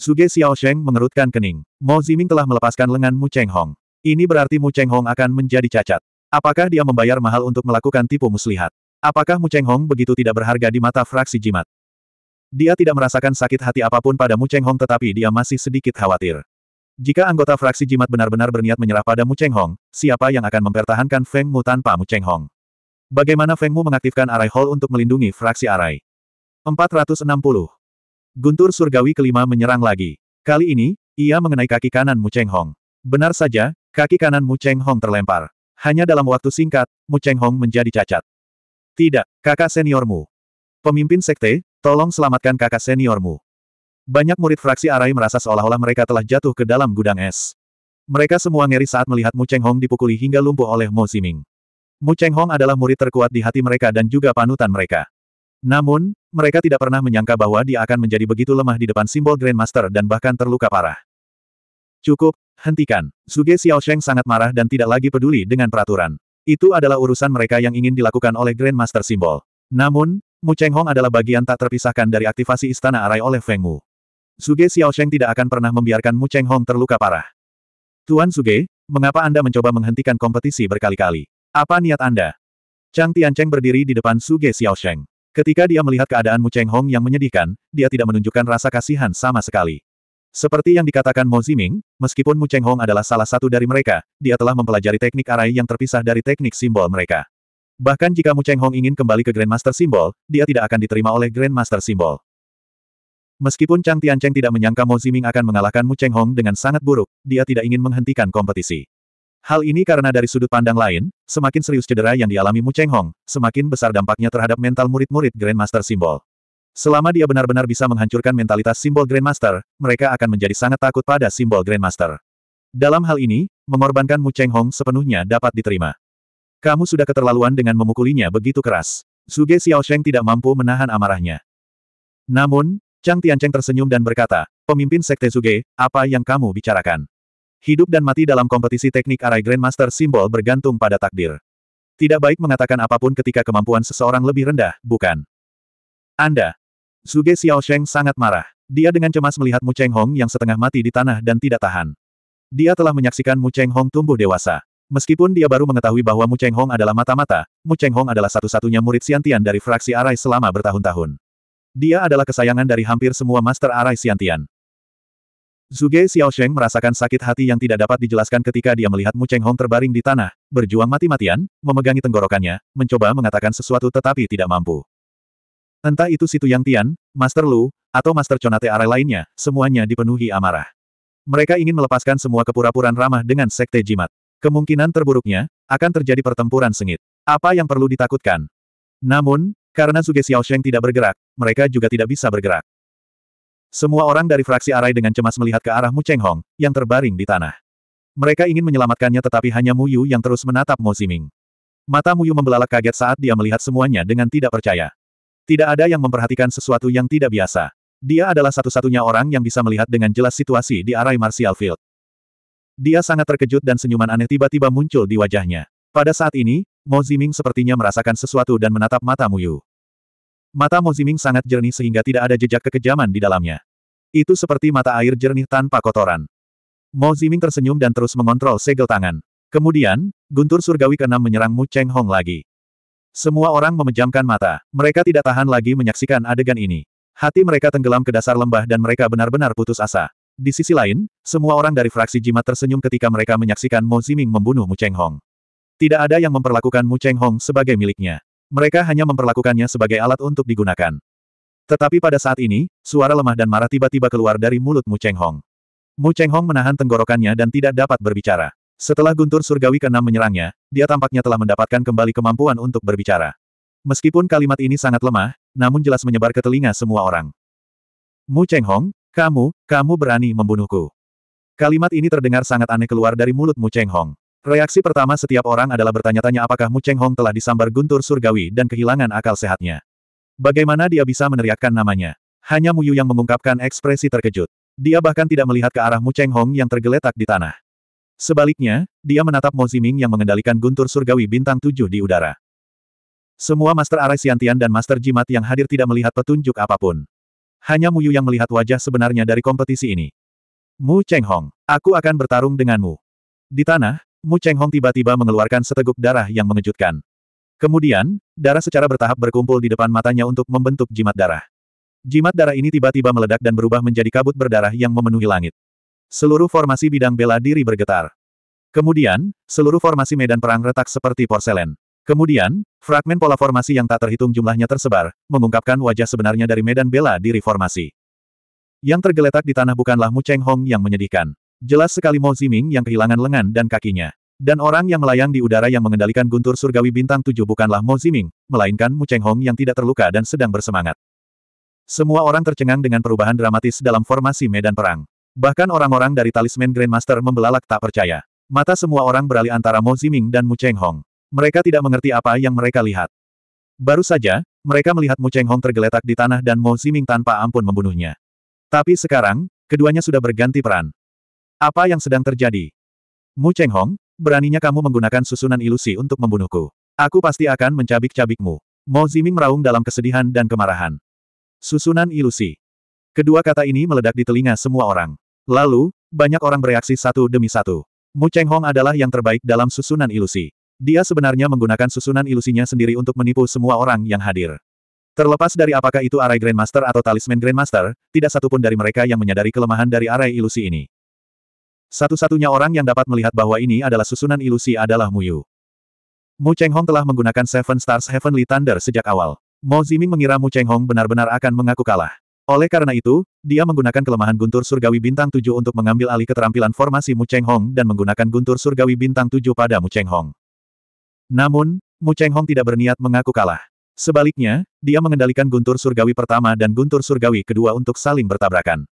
Suge Xiaosheng mengerutkan kening. Mo Ziming telah melepaskan lengan Mu Cheng Hong. Ini berarti Mu Cheng Hong akan menjadi cacat. Apakah dia membayar mahal untuk melakukan tipu muslihat? Apakah Mu Cheng Hong begitu tidak berharga di mata fraksi jimat? Dia tidak merasakan sakit hati apa pun pada Mu Cheng Hong tetapi dia masih sedikit khawatir. Jika anggota fraksi jimat benar-benar berniat menyerah pada Mu Cheng Hong, siapa yang akan mempertahankan Feng Mu tanpa Mu Cheng Hong? Bagaimana Feng Mu mengaktifkan Arai Hall untuk melindungi fraksi Arai? 460. Guntur surgawi kelima menyerang lagi. Kali ini, ia mengenai kaki kanan Mu Cheng Hong. Benar saja, kaki kanan Mu Cheng Hong terlempar. Hanya dalam waktu singkat, Mu Cheng Hong menjadi cacat. Tidak, kakak seniormu. Pemimpin sekte, tolong selamatkan kakak seniormu. Banyak murid fraksi Arai merasa seolah-olah mereka telah jatuh ke dalam gudang es. Mereka semua ngeri saat melihat Mu Cheng Hong dipukuli hingga lumpuh oleh Mo Ziming. Mu Cheng Hong adalah murid terkuat di hati mereka dan juga panutan mereka. Namun, mereka tidak pernah menyangka bahwa dia akan menjadi begitu lemah di depan simbol Grandmaster dan bahkan terluka parah. Cukup, hentikan. Suge Xiaosheng sangat marah dan tidak lagi peduli dengan peraturan. Itu adalah urusan mereka yang ingin dilakukan oleh Grandmaster simbol. Namun, Mu Cheng Hong adalah bagian tak terpisahkan dari aktivasi istana Arai oleh Feng Mu. Suge Xiaosheng tidak akan pernah membiarkan Mu Cheng Hong terluka parah. Tuan Suge, mengapa Anda mencoba menghentikan kompetisi berkali-kali? Apa niat Anda? Chang Tiancheng berdiri di depan Suge Xiaosheng. Ketika dia melihat keadaan Mu Cheng Hong yang menyedihkan, dia tidak menunjukkan rasa kasihan sama sekali. Seperti yang dikatakan Mo Ziming, meskipun Mu Cheng Hong adalah salah satu dari mereka, dia telah mempelajari teknik arai yang terpisah dari teknik simbol mereka. Bahkan jika Mu Cheng Hong ingin kembali ke Grandmaster Simbol, dia tidak akan diterima oleh Grandmaster Simbol. Meskipun Chang Tiancheng tidak menyangka Mo Ziming akan mengalahkan Mu Cheng Hong dengan sangat buruk, dia tidak ingin menghentikan kompetisi. Hal ini karena dari sudut pandang lain, semakin serius cedera yang dialami Mu Cheng Hong, semakin besar dampaknya terhadap mental murid-murid Grandmaster Simbol. Selama dia benar-benar bisa menghancurkan mentalitas simbol Grandmaster, mereka akan menjadi sangat takut pada simbol Grandmaster. Dalam hal ini, mengorbankan Mu Cheng Hong sepenuhnya dapat diterima. Kamu sudah keterlaluan dengan memukulinya begitu keras. Suge Xiaosheng tidak mampu menahan amarahnya. Namun, Chang Tiancheng tersenyum dan berkata, pemimpin Sekte Suge, apa yang kamu bicarakan? Hidup dan mati dalam kompetisi teknik arai Grandmaster simbol bergantung pada takdir. Tidak baik mengatakan apa pun ketika kemampuan seseorang lebih rendah, bukan? Anda. Zuge Xiaosheng sangat marah. Dia dengan cemas melihat Mu Cheng Hong yang setengah mati di tanah dan tidak tahan. Dia telah menyaksikan Mu Cheng Hong tumbuh dewasa. Meskipun dia baru mengetahui bahwa Mu Cheng Hong adalah mata-mata, Mu Cheng Hong adalah satu-satunya murid Xiantian dari fraksi Arai selama bertahun-tahun. Dia adalah kesayangan dari hampir semua Master Arai Xiantian. Zuge Xiaosheng merasakan sakit hati yang tidak dapat dijelaskan ketika dia melihat Mu Cheng Hong terbaring di tanah, berjuang mati-matian, memegangi tenggorokannya, mencoba mengatakan sesuatu tetapi tidak mampu. Entah itu Situ Yang Tian, Master Lu, atau Master Conate Arai lainnya, semuanya dipenuhi amarah. Mereka ingin melepaskan semua kepura-puraan ramah dengan Sekte Jimat. Kemungkinan terburuknya, akan terjadi pertempuran sengit. Apa yang perlu ditakutkan? Namun, karena Suge Xiaosheng tidak bergerak, mereka juga tidak bisa bergerak. Semua orang dari fraksi Arai dengan cemas melihat ke arah Mu Cheng Hong, yang terbaring di tanah. Mereka ingin menyelamatkannya tetapi hanya Mu Yu yang terus menatap Mo Ziming. Mata Mu Yu membelalak kaget saat dia melihat semuanya dengan tidak percaya. Tidak ada yang memperhatikan sesuatu yang tidak biasa. Dia adalah satu-satunya orang yang bisa melihat dengan jelas situasi di Arai Martial Field. Dia sangat terkejut dan senyuman aneh tiba-tiba muncul di wajahnya. Pada saat ini, Mo Ziming sepertinya merasakan sesuatu dan menatap mata Muyu. Mata Mo Ziming sangat jernih sehingga tidak ada jejak kekejaman di dalamnya. Itu seperti mata air jernih tanpa kotoran. Mo Ziming tersenyum dan terus mengontrol segel tangan. Kemudian, guntur surgawi keenam menyerang Mu Cheng Hong lagi. Semua orang memejamkan mata. Mereka tidak tahan lagi menyaksikan adegan ini. Hati mereka tenggelam ke dasar lembah dan mereka benar-benar putus asa. Di sisi lain, semua orang dari fraksi jimat tersenyum ketika mereka menyaksikan Mo Ziming membunuh Mu Cheng Hong. Tidak ada yang memperlakukan Mu Cheng Hong sebagai miliknya. Mereka hanya memperlakukannya sebagai alat untuk digunakan. Tetapi pada saat ini, suara lemah dan marah tiba-tiba keluar dari mulut Mu Cheng Hong. Mu Cheng Hong menahan tenggorokannya dan tidak dapat berbicara. Setelah guntur surgawi keenam menyerangnya, dia tampaknya telah mendapatkan kembali kemampuan untuk berbicara. Meskipun kalimat ini sangat lemah, namun jelas menyebar ke telinga semua orang. Mu Cheng Hong, kamu, kamu berani membunuhku. Kalimat ini terdengar sangat aneh keluar dari mulut Mu Cheng Hong. Reaksi pertama setiap orang adalah bertanya-tanya apakah Mu Cheng Hong telah disambar guntur surgawi dan kehilangan akal sehatnya. Bagaimana dia bisa meneriakkan namanya? Hanya Mu Yu yang mengungkapkan ekspresi terkejut. Dia bahkan tidak melihat ke arah Mu Cheng Hong yang tergeletak di tanah. Sebaliknya, dia menatap Mo Ziming yang mengendalikan guntur surgawi bintang tujuh di udara. Semua Master Arai Siantian dan Master Jimat yang hadir tidak melihat petunjuk apa pun. Hanya Mu Yu yang melihat wajah sebenarnya dari kompetisi ini. Mu Cheng Hong, aku akan bertarung denganmu. Di tanah, Mu Cheng Hong tiba-tiba mengeluarkan seteguk darah yang mengejutkan. Kemudian, darah secara bertahap berkumpul di depan matanya untuk membentuk jimat darah. Jimat darah ini tiba-tiba meledak dan berubah menjadi kabut berdarah yang memenuhi langit. Seluruh formasi bidang bela diri bergetar. Kemudian, seluruh formasi medan perang retak seperti porselen. Kemudian, fragmen pola formasi yang tak terhitung jumlahnya tersebar, mengungkapkan wajah sebenarnya dari medan bela diri formasi. Yang tergeletak di tanah bukanlah Mu Cheng Hong yang menyedihkan. Jelas sekali Mo Ziming yang kehilangan lengan dan kakinya. Dan orang yang melayang di udara yang mengendalikan guntur surgawi bintang tujuh bukanlah Mo Ziming, melainkan Mu Cheng Hong yang tidak terluka dan sedang bersemangat. Semua orang tercengang dengan perubahan dramatis dalam formasi medan perang. Bahkan orang-orang dari talisman Grandmaster membelalak tak percaya. Mata semua orang beralih antara Mo Ziming dan Mu Cheng Hong. Mereka tidak mengerti apa yang mereka lihat. Baru saja, mereka melihat Mu Cheng Hong tergeletak di tanah dan Mo Ziming tanpa ampun membunuhnya. Tapi sekarang, keduanya sudah berganti peran. Apa yang sedang terjadi? Mu Cheng Hong, beraninya kamu menggunakan susunan ilusi untuk membunuhku. Aku pasti akan mencabik-cabikmu. Mo Ziming meraung dalam kesedihan dan kemarahan. Susunan ilusi. Kedua kata ini meledak di telinga semua orang. Lalu, banyak orang bereaksi satu demi satu. Mu Cheng Hong adalah yang terbaik dalam susunan ilusi. Dia sebenarnya menggunakan susunan ilusinya sendiri untuk menipu semua orang yang hadir. Terlepas dari apakah itu arai Grandmaster atau talisman Grandmaster, tidak satupun dari mereka yang menyadari kelemahan dari arai ilusi ini. Satu-satunya orang yang dapat melihat bahwa ini adalah susunan ilusi adalah Mu Yu. Mu Cheng Hong telah menggunakan Seven Stars Heavenly Thunder sejak awal. Mo Ziming mengira Mu Cheng Hong benar-benar akan mengaku kalah. Oleh karena itu, dia menggunakan kelemahan guntur surgawi bintang 7 untuk mengambil alih keterampilan formasi Mu Cheng Hong dan menggunakan guntur surgawi bintang 7 pada Mu Cheng Hong. Namun, Mu Cheng Hong tidak berniat mengaku kalah. Sebaliknya, dia mengendalikan guntur surgawi pertama dan guntur surgawi kedua untuk saling bertabrakan.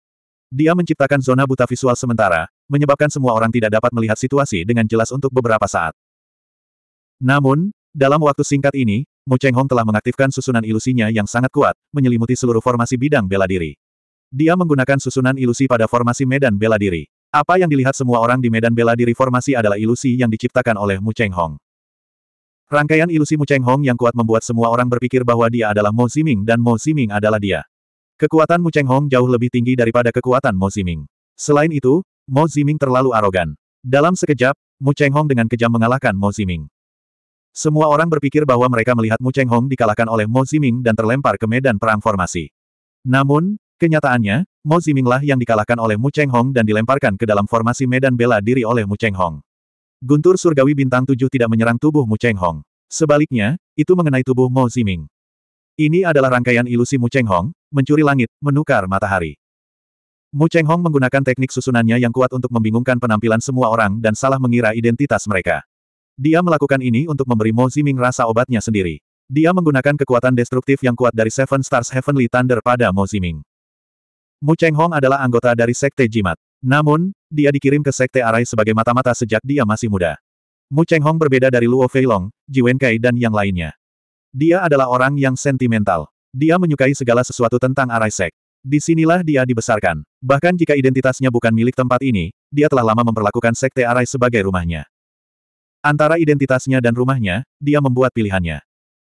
Dia menciptakan zona buta visual sementara, menyebabkan semua orang tidak dapat melihat situasi dengan jelas untuk beberapa saat. Namun, dalam waktu singkat ini, Mu Cheng Hong telah mengaktifkan susunan ilusinya yang sangat kuat, menyelimuti seluruh formasi bidang bela diri. Dia menggunakan susunan ilusi pada formasi medan bela diri. Apa yang dilihat semua orang di medan bela diri formasi adalah ilusi yang diciptakan oleh Mu Cheng Hong. Rangkaian ilusi Mu Cheng Hong yang kuat membuat semua orang berpikir bahwa dia adalah Mo Ziming dan Mo Ziming adalah dia. Kekuatan Mu Cheng Hong jauh lebih tinggi daripada kekuatan Mo Ziming. Selain itu, Mo Ziming terlalu arogan. Dalam sekejap, Mu Cheng Hong dengan kejam mengalahkan Mo Ziming. Semua orang berpikir bahwa mereka melihat Mu Cheng Hong dikalahkan oleh Mo Ziming dan terlempar ke medan perang formasi. Namun, kenyataannya, Mo Ziming lah yang dikalahkan oleh Mu Cheng Hong dan dilemparkan ke dalam formasi medan bela diri oleh Mu Cheng Hong. Guntur surgawi bintang tujuh tidak menyerang tubuh Mu Cheng Hong. Sebaliknya, itu mengenai tubuh Mo Ziming. Ini adalah rangkaian ilusi Mu Cheng Hong, mencuri langit, menukar matahari. Mu Cheng Hong menggunakan teknik susunannya yang kuat untuk membingungkan penampilan semua orang dan salah mengira identitas mereka. Dia melakukan ini untuk memberi Mo Ziming rasa obatnya sendiri. Dia menggunakan kekuatan destruktif yang kuat dari Seven Stars Heavenly Thunder pada Mo Ziming. Mu Cheng Hong adalah anggota dari Sekte Jimat. Namun, dia dikirim ke Sekte Arai sebagai mata-mata sejak dia masih muda. Mu Cheng Hong berbeda dari Luo Feilong, Ji Wenkai dan yang lainnya. Dia adalah orang yang sentimental. Dia menyukai segala sesuatu tentang Arai Sek. Di sinilah dia dibesarkan. Bahkan jika identitasnya bukan milik tempat ini, dia telah lama memperlakukan Sekte Arai sebagai rumahnya. Antara identitasnya dan rumahnya, dia membuat pilihannya.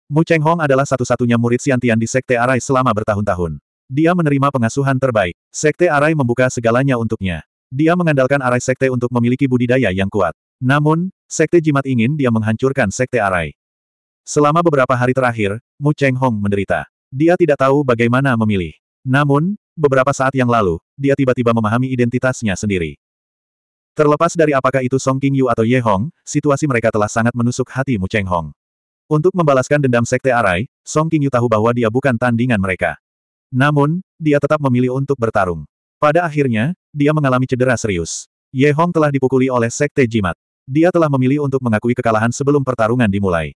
Mu Cheng Hong adalah satu-satunya murid Siantian di Sekte Arai selama bertahun-tahun. Dia menerima pengasuhan terbaik. Sekte Arai membuka segalanya untuknya. Dia mengandalkan Arai Sekte untuk memiliki budidaya yang kuat. Namun, Sekte Jimat ingin dia menghancurkan Sekte Arai. Selama beberapa hari terakhir, Mu Cheng Hong menderita. Dia tidak tahu bagaimana memilih. Namun, beberapa saat yang lalu, dia tiba-tiba memahami identitasnya sendiri. Terlepas dari apakah itu Song King Yu atau Ye Hong, situasi mereka telah sangat menusuk hati Mu Cheng Hong. Untuk membalaskan dendam Sekte Arai, Song King Yu tahu bahwa dia bukan tandingan mereka. Namun, dia tetap memilih untuk bertarung. Pada akhirnya, dia mengalami cedera serius. Ye Hong telah dipukuli oleh Sekte Jimat. Dia telah memilih untuk mengakui kekalahan sebelum pertarungan dimulai.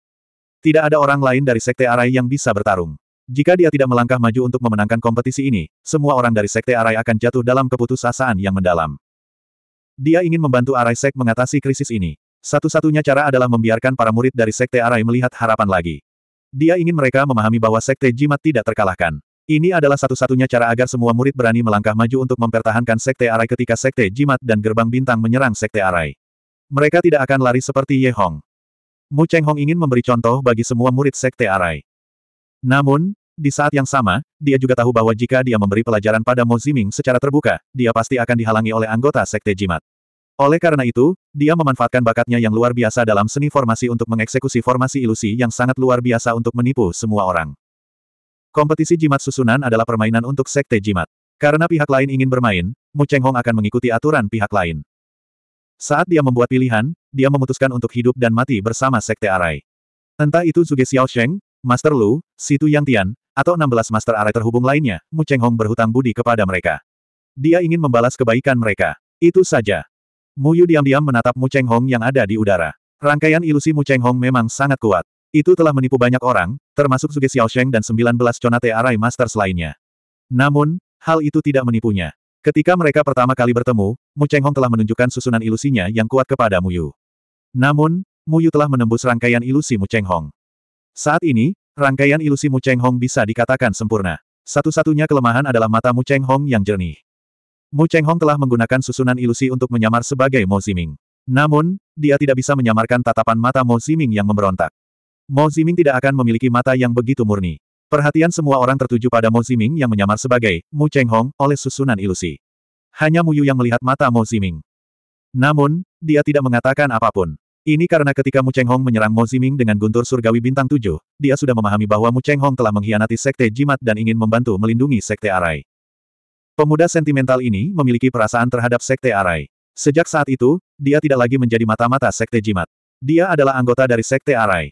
Tidak ada orang lain dari Sekte Arai yang bisa bertarung. Jika dia tidak melangkah maju untuk memenangkan kompetisi ini, semua orang dari Sekte Arai akan jatuh dalam keputusasaan yang mendalam. Dia ingin membantu Arai Sek mengatasi krisis ini. Satu-satunya cara adalah membiarkan para murid dari Sekte Arai melihat harapan lagi. Dia ingin mereka memahami bahwa Sekte Jimat tidak terkalahkan. Ini adalah satu-satunya cara agar semua murid berani melangkah maju untuk mempertahankan Sekte Arai ketika Sekte Jimat dan Gerbang Bintang menyerang Sekte Arai. Mereka tidak akan lari seperti Ye Hong. Mu Cheng Hong ingin memberi contoh bagi semua murid Sekte Arai. Namun, di saat yang sama, dia juga tahu bahwa jika dia memberi pelajaran pada Mo Ziming secara terbuka, dia pasti akan dihalangi oleh anggota Sekte Jimat. Oleh karena itu, dia memanfaatkan bakatnya yang luar biasa dalam seni formasi untuk mengeksekusi formasi ilusi yang sangat luar biasa untuk menipu semua orang. Kompetisi jimat susunan adalah permainan untuk sekte jimat. Karena pihak lain ingin bermain, Mu Cheng Hong akan mengikuti aturan pihak lain. Saat dia membuat pilihan, dia memutuskan untuk hidup dan mati bersama sekte Arai. Entah itu Zuge Xiaosheng, Master Lu, Situ Yang Tian, atau 16 Master Arai terhubung lainnya, Mu Cheng Hong berhutang budi kepada mereka. Dia ingin membalas kebaikan mereka. Itu saja. Mu Yu diam-diam menatap Mu Cheng Hong yang ada di udara. Rangkaian ilusi Mu Cheng Hong memang sangat kuat. Itu telah menipu banyak orang, termasuk Suge Xiaosheng dan 19 Conate Arai Masters lainnya. Namun, hal itu tidak menipunya. Ketika mereka pertama kali bertemu, Mu Cheng Hong telah menunjukkan susunan ilusinya yang kuat kepada Mu Yu. Namun, Mu Yu telah menembus rangkaian ilusi Mu Cheng Hong. Saat ini, rangkaian ilusi Mu Cheng Hong bisa dikatakan sempurna. Satu-satunya kelemahan adalah mata Mu Cheng Hong yang jernih. Mu Cheng Hong telah menggunakan susunan ilusi untuk menyamar sebagai Mo Ziming. Namun, dia tidak bisa menyamarkan tatapan mata Mo Ziming yang memberontak. Mo Ziming tidak akan memiliki mata yang begitu murni. Perhatian semua orang tertuju pada Mo Ziming yang menyamar sebagai Mu Cheng Hong oleh susunan ilusi. Hanya Mu Yu yang melihat mata Mo Ziming. Namun, dia tidak mengatakan apa pun. Ini karena ketika Mu Cheng Hong menyerang Mo Ziming dengan guntur surgawi bintang tujuh, dia sudah memahami bahwa Mu Cheng Hong telah mengkhianati Sekte Jimat dan ingin membantu melindungi Sekte Arai. Pemuda sentimental ini memiliki perasaan terhadap Sekte Arai. Sejak saat itu, dia tidak lagi menjadi mata-mata Sekte Jimat. Dia adalah anggota dari Sekte Arai.